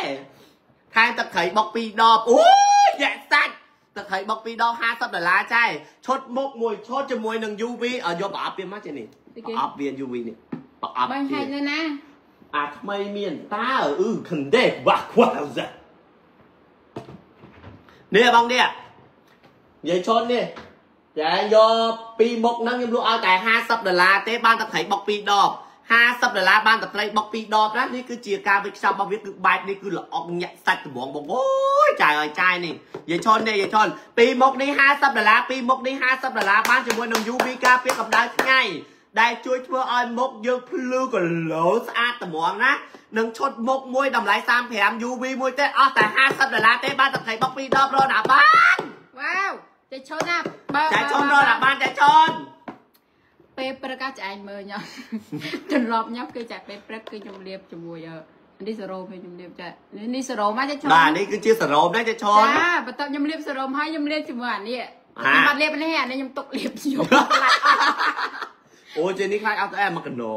ថែមទឹកត្រីបុក2ដបអូយយ៉ាក់សាច់ទឹកត្រីបុក2ដប50ដុល្លារចាយឈុតមុខមួយឈុតជាមួយនឹង UV ឲ្យយកប្រអប់វាមកចេះនេះប្រអប់វា UV នេះប្រអប់បាញ់ហែកនៅណា អាថ្មីមានតាអឺខណ្ដេវ៉ាខ្វះហ្សានេះបងនេះនិយាយឈុតនេះចាយកពីរមុខហ្នឹងខ្ញុំលក់ឲ្យតែ50ដុល្លារទេបានទឹកត្រីបុក2ដប50ដុល្លារបានទឹកត្រីបុក2ដបណានេះគឺជាការវិខ្ចប់របស់វាគឺបែបនេះគឺល្អក់ញាក់សាច់ត្បូងបងអូយចាយឲ្យចាយនេះយាយឈុននេះយាយឈុនពីរមុខនេះ50ដុល្លារពីរមុខនេះ50ដុល្លារបានជាមួយនឹង UV ការពារកម្ដៅថ្ងៃ ដែលជួយធ្វើឲ្យមុខយើងភ្លឺកឡូស្អាតត្មងណានឹងឈុតមុខមួយតម្លៃ35 UV មួយទេអស់តែ50ដុល្លារទេបានទឹកត្រីបុក2ដបរកណាបានវ៉ាវចេះឈុនណាបើចាឈុនរកណាបានចាឈុនពេលព្រឹកអាចឯងមើលខ្ញុំទន្លប់ខ្ញុំគឺចាក់ពេលព្រឹកគឺខ្ញុំលាបជាមួយអឺនេះសេរ៉ូមខ្ញុំលាបចានេះសេរ៉ូមមកចេះឈុនបាទនេះគឺជាសរោមដែរចាឈុនចាបន្ទាប់ខ្ញុំលាបសេរ៉ូមហើយខ្ញុំលាបជាមួយអានេះហាខ្ញុំបាត់លៀបនេះអានេះខ្ញុំទុកលៀបខ្ញុំខ្លាចអស់ អូចេនេះខ្លាចអត់ទៅអែមកកណោ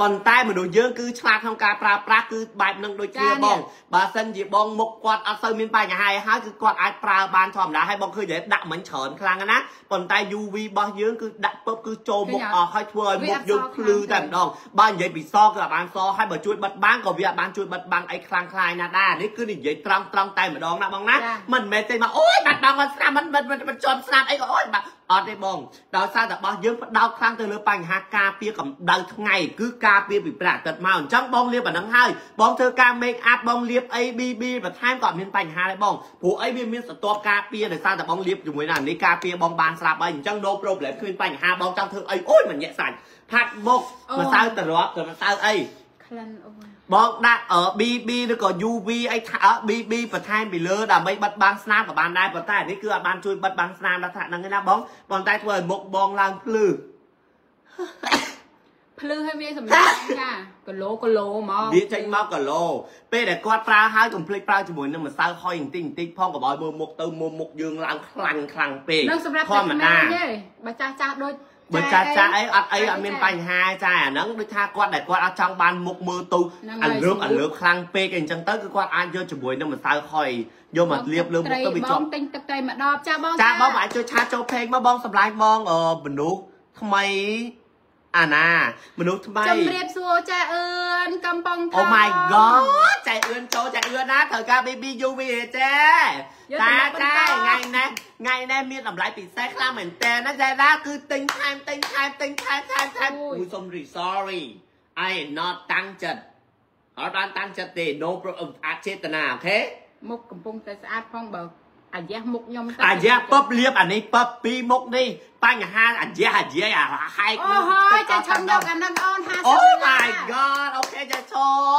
ប៉ុន្តែមនុស្សយើងគឺឆ្លាតក្នុងការប្រើប្រាស់គឺបែបនឹងដូចគ្នាបងបើសិនជាបងមុខគាត់អត់សូវមានបញ្ហាហើយគឺគាត់អាចប្រើបានធម្មតាហើយបងឃើញតែដាក់មិញច្រើនខ្លាំងណាស់ប៉ុន្តែ UV របស់យើងគឺដាក់ពឹបគឺចូលមុខអស់ហើយធ្វើឲ្យមុខយើងភ្លឺតែម្ដងបើនិយាយពីសគឺអត់បានសហើយបើជួយបិទបាំងក៏វាអត់បានជួយបិទបាំងអីខ្លាំងខ្លាយណាស់ដែរនេះគឺនិយាយត្រង់ត្រង់តែម្ដងណាបងណាមិនមែនទេមកអូយបាត់បងគាត់ស្នាមមិនមិនមិនជាប់ស្នាមអីក៏អូយបាទ អត់ទេបងដោយសារតែរបស់យើងផ្ដោតខ្លាំងទៅលើបញ្ហាការពារកម្ដៅថ្ងៃគឺការពារពីព្រះអាទិត្យមកអញ្ចឹងបងលាបអាហ្នឹងហើយបងធ្វើការ make up បងលាប ABB បន្ថែមក៏អត់មានបញ្ហាដែរបងព្រោះអីវាមានសន្ទាប់ការពារដោយសារតែបងលាបជាមួយនឹងអានេះការពារបងបានស្រាប់ហើយអញ្ចឹង no problem គ្មានបញ្ហាបងចង់ធ្វើអីអូយមិនញាក់សាច់ផាត់មុខម្សៅតរាប់ទៅម្សៅអីក្លិនអូយ បងដាក់អឺ BB ឬក៏ UV អីថាអឺ BB បន្ថែមពីលើដើម្បីបិទបាំងស្នាមក៏បានដែរប៉ុន្តែនេះគឺអត់បានជួយបិទបាំងស្នាមដល់ថ្នាក់ហ្នឹងទេណាបងប៉ុន្តែធ្វើឲ្យមុខបងឡើងភ្លឺភ្លឺឲ្យវាសម្រាប់ចាគីឡូគីឡូហ្មងវាចេញមកគីឡូពេលដែលគាត់ប្រើហើយកុំភ្លេចប្រើជាមួយនឹងម្សៅហុយបន្តិចបន្តិចផងកុំឲ្យមើលមុខទៅមើលមុខយើងឡើងខ្លាំងខ្លាំងពេកនឹងសម្រាប់ធម្មតាទេបើចាស់ចាស់ដូច បើចាចាអីអត់អីអត់មានបញ្ហាចាអាហ្នឹងដូចថាគាត់ដែលគាត់អត់ចង់បានមុខមើលទៅអាលើបអាលើបខ្លាំងពេកអីអញ្ចឹងទៅគឺគាត់អាចយកជាមួយនឹងម្សៅហុយយកមកលាបលើមុខទៅវាជាប់បងទិញទឹកត្រីមួយដបចាបងចាបងអាចជួយឆាតចូលពេកមកបងសម្លាញ់បងអឺមនុស្សថ្មីអាណាមនុស្សថ្មីជំរាបសួរចាអឿនកំប៉ុងថ Oh my god ចៃអឿនចូលចៃអឿនណាត្រូវការ baby UV ទេ តាចាថ្ងៃនេះថ្ងៃនេះមានតម្លៃពិសេសខ្លាំងមែនតើណាចាណាគឺទិញថែមទិញថែមទិញថែមថែមថែមអូយសុំ sorry I am not តាំងចិត្តអត់បានតាំងចិត្តទេ no អចេតនាអូខេមុខកំពុងតែស្អាតផងបើអាយ៉ះមុខខ្ញុំទៅអាយ៉ាពឹបលៀបអានេះពឹបពីរមុខនេះបញ្ហាអាយ៉ាអាយ៉ាអាហែកអូហើយចាឆុងយកអានឹងអូន50អូ my god អូខេចាឈ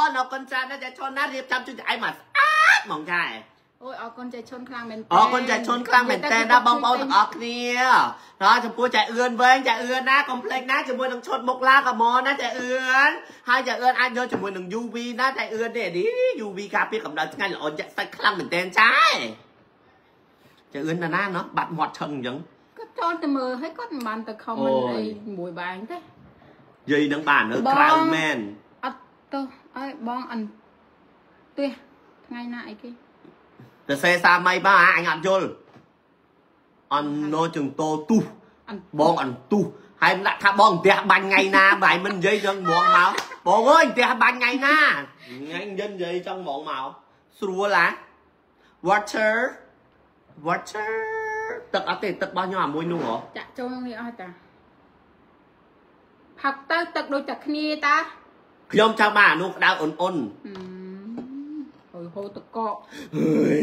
នអរគុណច្រើនណាស់ចាឈនណាស់រៀបចំជូនចឯងមកស្អាតហ្មងចា អូយអរគុណចាឈុនខ្លាំងមែនអរគុណចាឈុនខ្លាំងមែនតើណាបងប្អូនទាំងអស់គ្នាហើយចំពោះចាអឿនវិញចាអឿនណាកុំភ្លេចណាជាមួយនឹងឈុតមុខឡាកុំមកណាចាអឿនហើយចាអឿនអាចយកជាមួយនឹង UV ណាចាអឿនទេនេះ UV ការពារកម្ដៅថ្ងៃល្អចាក់សាច់ខ្លាំងមែនតើចាចាអឿនណាណាណោះបាត់មាត់ឆឹងអញ្ចឹងគាត់ចូលទៅមើលហើយគាត់មិនបានទៅ comment អូយអីមួយបែងទេយាយនឹងបាននៅបងក្រៅមែនអត់ទៅអើយបងអន់ទះថ្ងៃណាអីគេ ទៅសេសាមីបងអាអញអត់យល់អន់ណូជើងតោទុះអន់បងអន្ទុះហើយដាក់ថាបងផ្ទះបាញ់ថ្ងៃណាបាយមិននិយាយចឹងហ្មងមកបងអើយផ្ទះបាញ់ថ្ងៃណាថ្ងៃនិយាយនិយាយចឹងហ្មងមកស្រួលហ่ะ water water ទឹកអត់ទេទឹករបស់ខ្ញុំអាមួយនោះហ៎ចាក់ចូលក្នុងនេះអស់តាផឹកទៅទឹកដូចតែគ្នាតាខ្ញុំចង់បានអានោះក្តៅអ៊ុនអ៊ុន ហឹមហើយហូរទឹកកកអើយ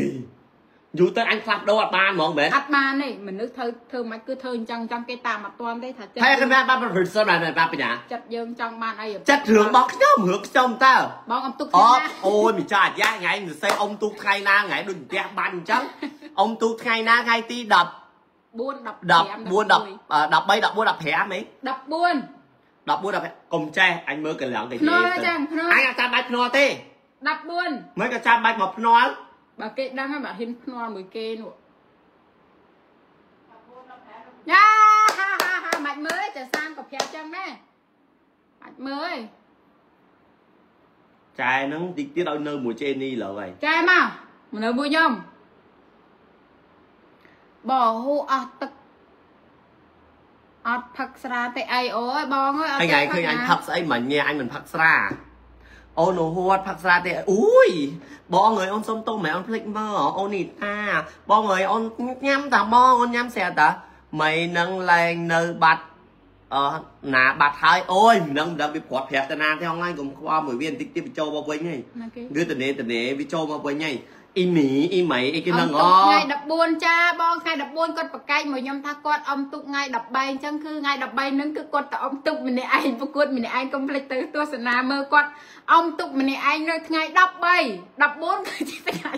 យូរទៅអញផ្លាស់ដូរអត់បានហ្មងមែនអត់បានទេមនុស្សធ្វើធ្វើមិនគឺធ្វើអញ្ចឹងចង់គេតាមអត់ទាន់ទេថាចិត្តហើយខ្ញុំបានប្រព្រឹត្តសិនបានបានបញ្ញាចិត្តយើងចង់បានអីចិត្តរឿងរបស់ខ្ញុំរឿងខ្ញុំតើបងអំទុកអូណាអូយម្ចាស់អាយ៉ាថ្ងៃសរសេរអ៊ំទូកថ្ងៃណាថ្ងៃដូចផ្ទះបាញ់អញ្ចឹងអ៊ំទូកថ្ងៃណាថ្ងៃទី10 4 15 14 10 13 14 15ហ៎14 14 15កុំចេះអញមើលកន្លងទៅនិភ្នាយាល់យចាំភ្នាល់អញអត់ចាំបាច់ភ្នាល់ទេ 14មិនក៏ចាំបាច់មកភ្នាល់បើគេដឹងហើយបើហ៊ានភ្នាល់មួយគេនោះយ៉ាហាហាហាមិនមើលតែសានក៏ប្រាប់ចឹងដែរមិនមើលចែហ្នឹងតិចទៀតឲ្យនៅមួយជេនីលើហើយចែមកមកនៅមួយខ្ញុំបោហូអស់ទឹកអត់ផឹកស្រាទេអីអូយបងអើយអត់ហើយថ្ងៃឃើញអញផឹកស្អីមិញញ៉ាអញមិនផឹកស្រា អូនហួតផឹកស្រាទេអូយបងអើយអូនសុំទោសមែនអូនភ្លេចមើលអូននេះតាបងអើយអូនញ៉ាំតាបងអូនញ៉ាំស្រាប់តាមិននឹងលែងនៅបាត់អឺណាបាត់ហើយអូយមិនដឹងមិនដឹងវាព្រាត់ប្រាស់តាណាទេអងហើយកុំខ្វល់មួយវាបន្តិចទៀតវាចូលមកវិញហីណាគេគឺតនេតនេវាចូលមកវិញហី អ៊ីមីអ៊ីម៉ៃអីគេនឹងអអូមទុកថ្ងៃ14ចាបងថ្ងៃ14គាត់ប្រកែកមកខ្ញុំថាគាត់អមទុកថ្ងៃ13អញ្ចឹងគឺថ្ងៃ13ហ្នឹងគឺគាត់ទៅអមទុកម្នាក់ឯងប្រកួតម្នាក់ឯងកុំភ្លេចទៅទស្សនាមើលគាត់អមទុកម្នាក់ឯងនៅថ្ងៃ13 14គឺជាថ្ងៃ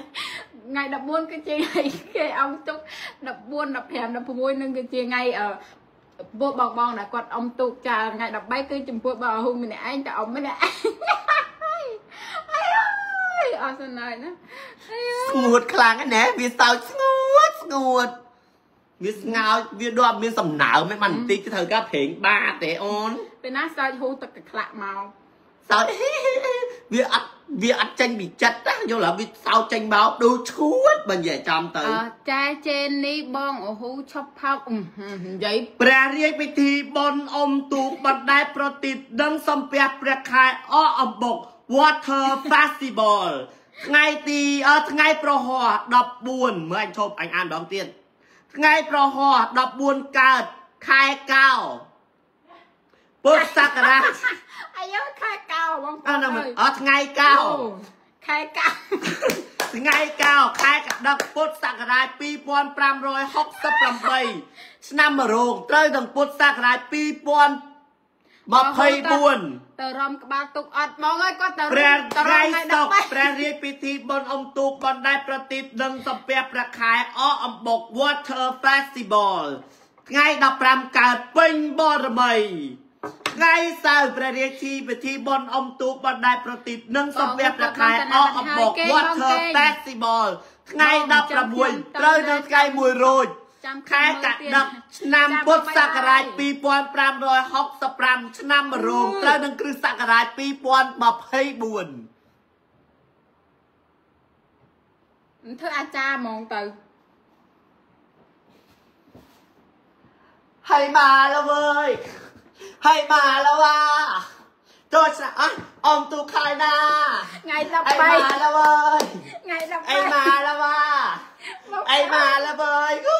ថ្ងៃ14គឺជាថ្ងៃគេអមទុក14 15 16ហ្នឹងគឺជាថ្ងៃអឺពួកបងបងដែលគាត់អមទុកចាថ្ងៃ13គឺចំពោះបងហ៊ុំម្នាក់ឯងតែអមម្នាក់ឯងអាយ អស់សណើចណាអាយស្ងួតខ្លាំងណាស់វាសើចស្ងួតស្ងួតវាស្ងោចវាដល់មានសំណើមមិនបានបន្តិចទៅត្រូវការប្រេងបាទេអូនពេលណាសើចហូរទឹកកខ្លាក់មកសោតវាអត់វាអត់ចេញពីចិត្តណាយល់ហើយវាសោតចេញមកដូចឈួតបើនិយាយចំទៅអឺចាចេននេះបងអូហូឈប់ផោកអឺហឺនិយាយព្រះរាជពិធីបុណ្យអុំទូកបណ្ដែតប្រតិទនិងសំពះព្រះខែអកអំបុក Water Festival ថ្ងៃទីអឺថ្ងៃប្រហោះ14មើលអញឈប់អញអានម្ដងទៀតថ្ងៃប្រហោះ14កើតខែកោពុទ្ធសករាជអាយុខែកោបងប្អអូត់នណាអើមិនយអត់ថ្ងៃកោខែកោថ្ងៃកោខែកដិកពុទ្ធសករាជ2568ឆ្នាំមរោងត្រូវនឹងពុទ្ធសករាជ 2024ទៅរំក្បាលទុកអត់បងអើយគាត់ទៅព្រះទៅរត្រៃំថ្ងៃសុខ13ព្រះរាជពិធីបុណ្យអុំទូកបណ្ដែតប្រទីបនិងសំពះព្រះខែអកអំបុក Water Festival ថ្ងៃ15កើតពេញបរមីថ្ងៃសៅរ៍ព្រះរាជពិធីបុណ្យអុំទូកបណ្ដែតប្រទីបនិងសំពះព្រះខែអកអំបុក Water Festival ថ្ងៃ16ត្រូវនៅថ្ងៃ1រោចចាំ ខែកដិកឆ្នាំពុទ្ធសករាជ2565ឆ្នាំរោងត្រូវនឹងគ្រិស្តសករាជ2024ធ្វើអាចារ្យហ្មងទៅហើយមកលើវើយហើយមកលើវ៉ាទោះស្អាអអមទូខៃណាថ្ងៃ13អីមកលើវើយថ្ងៃ13អីមកលើវ៉ាអីមកលើវើយគូ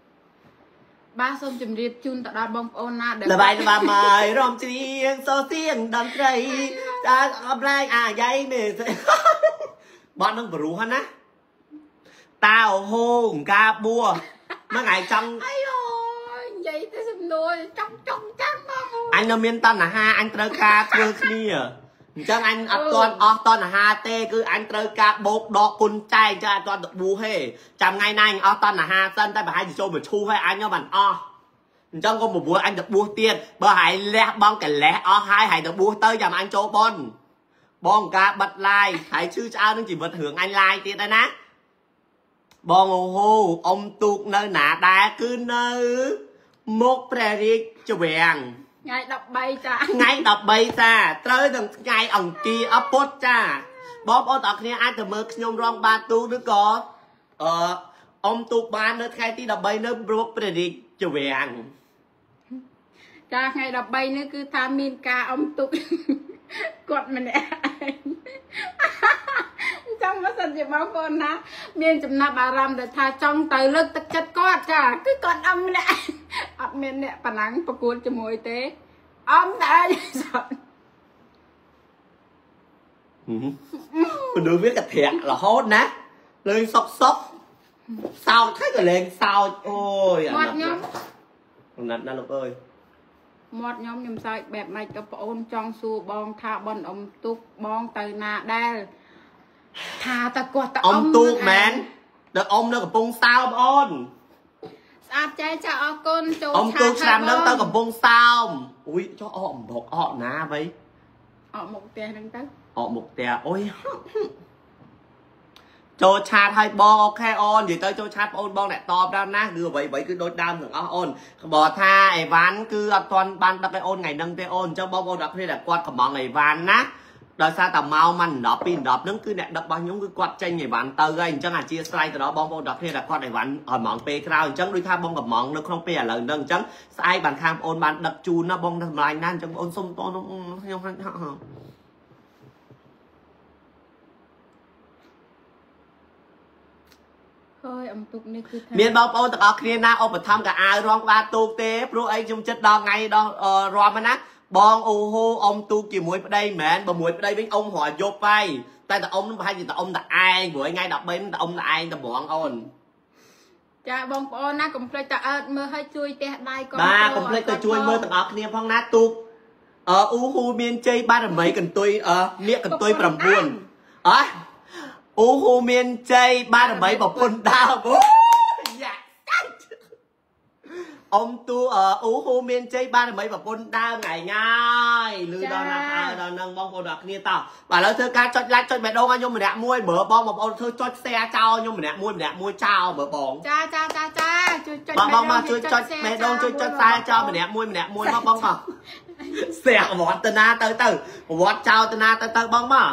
បាទសូមជម្រាបជូនទៅដល់បងប្អូនណាដែលលបាយលបាមករំច្រៀងសូសៀងតន្ត្រីតាអបឡែងអាយ៉ៃនេះបាត់នឹងបរុះហ្នឹងណាតាអូហូងកាបួមួយថ្ងៃចង់អាយអូយនិយាយទៅសំនួរចង់ចង់ចាំមកអញនៅមានតណ្ហាអញត្រូវការធ្វើគ្នា អញ្ចឹងអញអត់ទាន់អស់តណ្ហាទេគឺអញត្រូវការបោកដកគុណចែកចាអត់ទាន់តប៊ូទេចាំថ្ងៃណាអញអស់តណ្ហាសិនតែប្រហែលជាចូលមកឈូសឲ្យអញបានអស់អញ្ចឹងកុំបបួលអញទៅបួសទៀតបើហើយលះបងកលេះអស់ហើយហើយទៅបួសទៅចាំអញចូលបនបងការបិទឡាយហើយឈឺឆ្អើនឹងជីវិតរឿងអញឡាយទៀតហើយណាបងអូហូអ៊ំទូកនៅណាដែរគឺនៅមុខព្រះរាជវាំង ថ្ងៃ13ចាថ្ងៃ13ចាត្រូវនឹងថ្ងៃអង្គារអពុតចាបងប្អូនទាំងអស់គ្នាអាចទៅមើលខ្ញុំរងបានទូឬក៏អឺអ៊ំទូកបាននៅថ្ងៃទី13នៅព្រោះព្រះរាជវាំងចាថ្ងៃ13នេះគឺថាមានការអុំទុក គាត់ម្នាក់ឯងចាំមកសិនជាបងប្អូនណា មានចំណាប់អារម្មណ៍ដែលថាចង់ទៅលើកទឹកចិត្តគាត់ចាគឺគាត់អុំម្នាក់ឯងអត់មានអ្នកប៉ណ្ណឹងប្រកួតជាមួយទេអុំតែឯងសោះមនុស្សវាកត្រាក់រហូតណាលេងសុកសុកសោចហើយក៏លេងសោចអូយមាត់ខ្ញុំអាណិតណាស់លោកអើយ មាត់ខ្ញុំខ្ញុំសើចបែបម៉េចក៏ប្អូនចង់សួរបងថាបនអុំទុកបងទៅណាដែលថាតែគាត់ទៅអ៊ំទូកនឹងឯងមែនដល់អ៊ំនៅកំពង់សោមអូនស្អាតចែចាអរគុណចូលអ៊ំទូកឆាឆ្នាំហ្នឹងទៅបងកំពង់សោមអុយចុះអកអំបុកអកណាបៃអត់មកផ្ទះហ្នឹងទៅអកមុខផ្ទះអុយ ចូលឆាតឲ្យបងអូខេអូននិយាយទៅចូលឆាតបងអូនបងអ្នកតបដល់ណាគឺអ្វីអ្វីគឺដូចដើមទាំងអស់អូនបើថាអីវ៉ាន់គឺអត់ទាន់បានដឹកឲ្យអូនថ្ងៃហ្នឹងទេអូនអញ្ចឹងបងប្អូនអ្នកគ្នាដែលគាត់កំងអីវ៉ាន់ណាដោយសារតែមកមិន10ពី10ហ្នឹងគឺអ្នកដឹករបស់ខ្ញុំគឺគាត់ចេញអីវ៉ាន់ទៅហើយអញ្ចឹងអធិស្ឋានទៅដល់បងប្អូនអ្នកគ្នាដែលគាត់អីវ៉ាន់ឲ្យហ្មងពេលក្រោយអញ្ចឹងដូចថាបងកំងនៅក្នុងពេលឥឡូវហ្នឹងអញ្ចឹងស្អែកបានខាងបងអូនបានដឹកជូនណាបងសម្លាញ់ណាស់អញ្ចឹងបងអូនសុំតខ្ញុំខ្ញុំ ហើយអំទុកនេះគឺថាមានបងប្អូនទាំងអស់គ្នាណាឧបត្ថម្ភកៅអៅរងក្បាលទូកទេព្រោះអីខ្ញុំចិត្តដល់ថ្ងៃដល់អឺរំហ្នឹងណាបងអូហូអ៊ំទូកជាមួយប្តីមែនបើមួយប្តីវិញអ៊ំរយយប់ហើយតែតែអ៊ំនឹងប្រហែលជាតែអ៊ំតែឯងព្រោះថ្ងៃ13ហ្នឹងតែអ៊ំតែឯងតែហ្មងអូនចាបងប្អូនណាកុំភ្លេចតើអើតមើលឲ្យជួយផ្ទះដៃកូនបាទកុំភ្លេចទៅជួយមើលទាំងអស់គ្នាផងណាទូកអឺអ៊ូហ៊ូមានជ័យបារមីកន្ទុយអឺនាគកន្ទុយ9អើ អ៊ូហ៊ូមានជ័យបារមីប្រពន្ធដើមអូយ៉ាកាច់អ៊ំទូអឺអ៊ូហ៊ូមានជ័យបារមីប្រពន្ធដើមថ្ងៃងាយលឺដល់ណាស់អើដល់នឹងបងប្អូនទាំងគ្នាតោះបាទឥឡូវធ្វើការចុច like ចុចបេះដូងឲ្យខ្ញុំម្នាក់មួយមើលបងបងប្អូនធ្វើចុច share ចោលខ្ញុំម្នាក់មួយម្នាក់មួយចោលមើលបងចាចាចាចាជួយចុចបងបងមកបេះដូងជួយចុចបេះដូងជួយចុចខ្សែចោលម្នាក់មួយម្នាក់មួយមកបងមកស្ទះប្រវត្តិតាណាទៅទៅប្រវត្តិចោលតាណាទៅទៅបងមក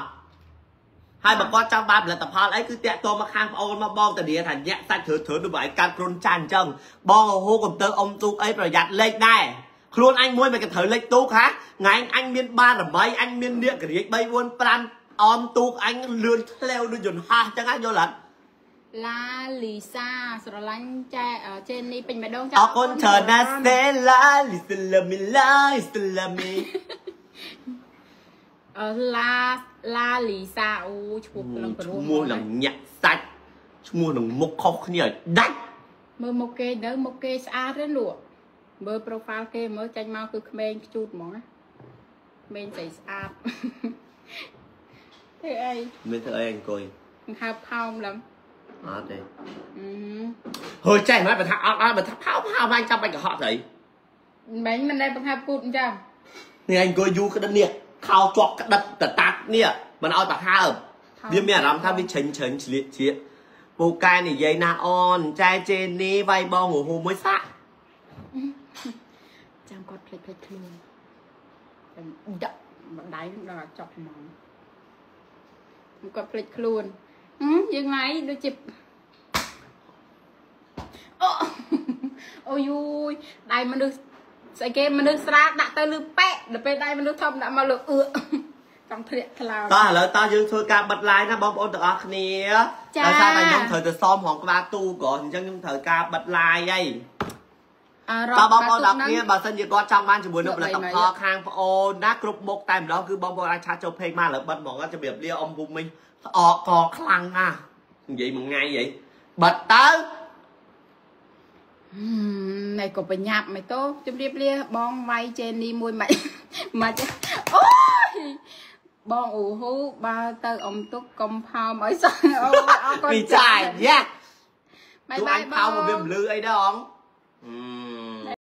ហើយបើគាត់ចង់បានផលិតផលអីគឺតាក់ទងមកខាងប្អូនមកបងតានីថាញាក់សាច់ជ្រើជ្រើដូចបើឯងកាត់គ្រុនចាញ់អញ្ចឹងបងហូកុំព្យូទ័រអ៊ំទូកអីប្រយ័ត្នលេខដែរខ្លួនអញមួយមិនក៏ត្រូវលេខទូកហាថ្ងៃអញមានបានរមីអញមាននាគករាជ3 4 5អមទូកអញលឿនធ្លាវដូចយន្តហោះអញ្ចឹងណាយល់អត់ឡាលីសាស្រឡាញ់ចែអឺចេននេះពេញម្ដងអរគុណច្រើនណាស់ Stella Lisa me la Stella me អឺ ឡាឡាលីសាអូឈ្មោះឡើងព្រោះឈ្មោះនឹងញាក់សាច់ឈ្មោះនឹងមុខខុសគ្នាឲ្យដាច់មើលមុខគេទៅមុខគេស្អាតទេលក់មើល profile គេមើលចាញ់មកគឺក្មេងខ្ជូតហ្មងណាក្មេងស្អីស្អាតធ្វើអីមានធ្វើអីអង្គុយបង្ហើបផោមឡើងអត់ទេអឺហឺចេះមិនបើថាអត់អត់បើថាផៅផៅបាញ់ចាំបាច់កុហកស្អីមិញមិនដែលបង្ហើបពូតអញ្ចឹងនេះអង្គុយយូរក្តិតនេះ ខោជាប់ក្តិតតតាត់នេះមិនឲ្យបង្ហើបវាមានអារម្មណ៍ថាវាឆេញឆេញឆ្លៀកឆ្លៀកពូកែនិយាយណាអូនចែជេនេះវាយបងហូហូមួយសាក់ចាំគាត់ភ្លេចភ្លេចខ្លួនចាំដាក់បណ្ដៃនឹងដល់ចប់ហ្មងគាត់ភ្លេចខ្លួនហឹមយើងថ្ងៃដូចជាអូអូយូយដៃមនុស្ស ស្អីគេមនុស្សស្រាលដាក់ទៅលើប៉ែដល់ពេលដៃមនុស្សធំដាក់មកលើអឺចង់ធ្លាក់ថ្លើម តោះឥឡូវតោះយើងធ្វើការបិទ line ណាបងប្អូនទាំងអស់គ្នា ចា ដោយសារតែខ្ញុំត្រូវទៅซ่ອມរងក្បាលទូក៏អញ្ចឹងខ្ញុំត្រូវការបិទ line ហើយ អឺរ តើបងប្អូន បា ដល់ ទូក គ្នាបើសិនជាគាត់ចង់បានជាមួយនឹង លក់ ផលិត បី ផល ម៉េច ខាងប្អូនណាគ្រប់មុខតែម្ដងគឺបងប្អូនអាចឆាតចូល page មកលើបិទហ្មងជំរាបលាអ៊ំពុំមិញស្អកកខ្លាំងណាស់និយាយមួយថ្ងៃហីបិទទៅ ហឹម ណែក៏បញ្ញាប់មិនតោជម្រាបលាបងវាយចេនីមួយមិនមិនអូយបងអូហូបើទៅអ៊ំទុកកុំផោមឲ្យសោះអូអរគុណពីចាយយ៉ាបាយទូបាអយញបផៅងមកវាមិនលឺអីដែរអងអឺ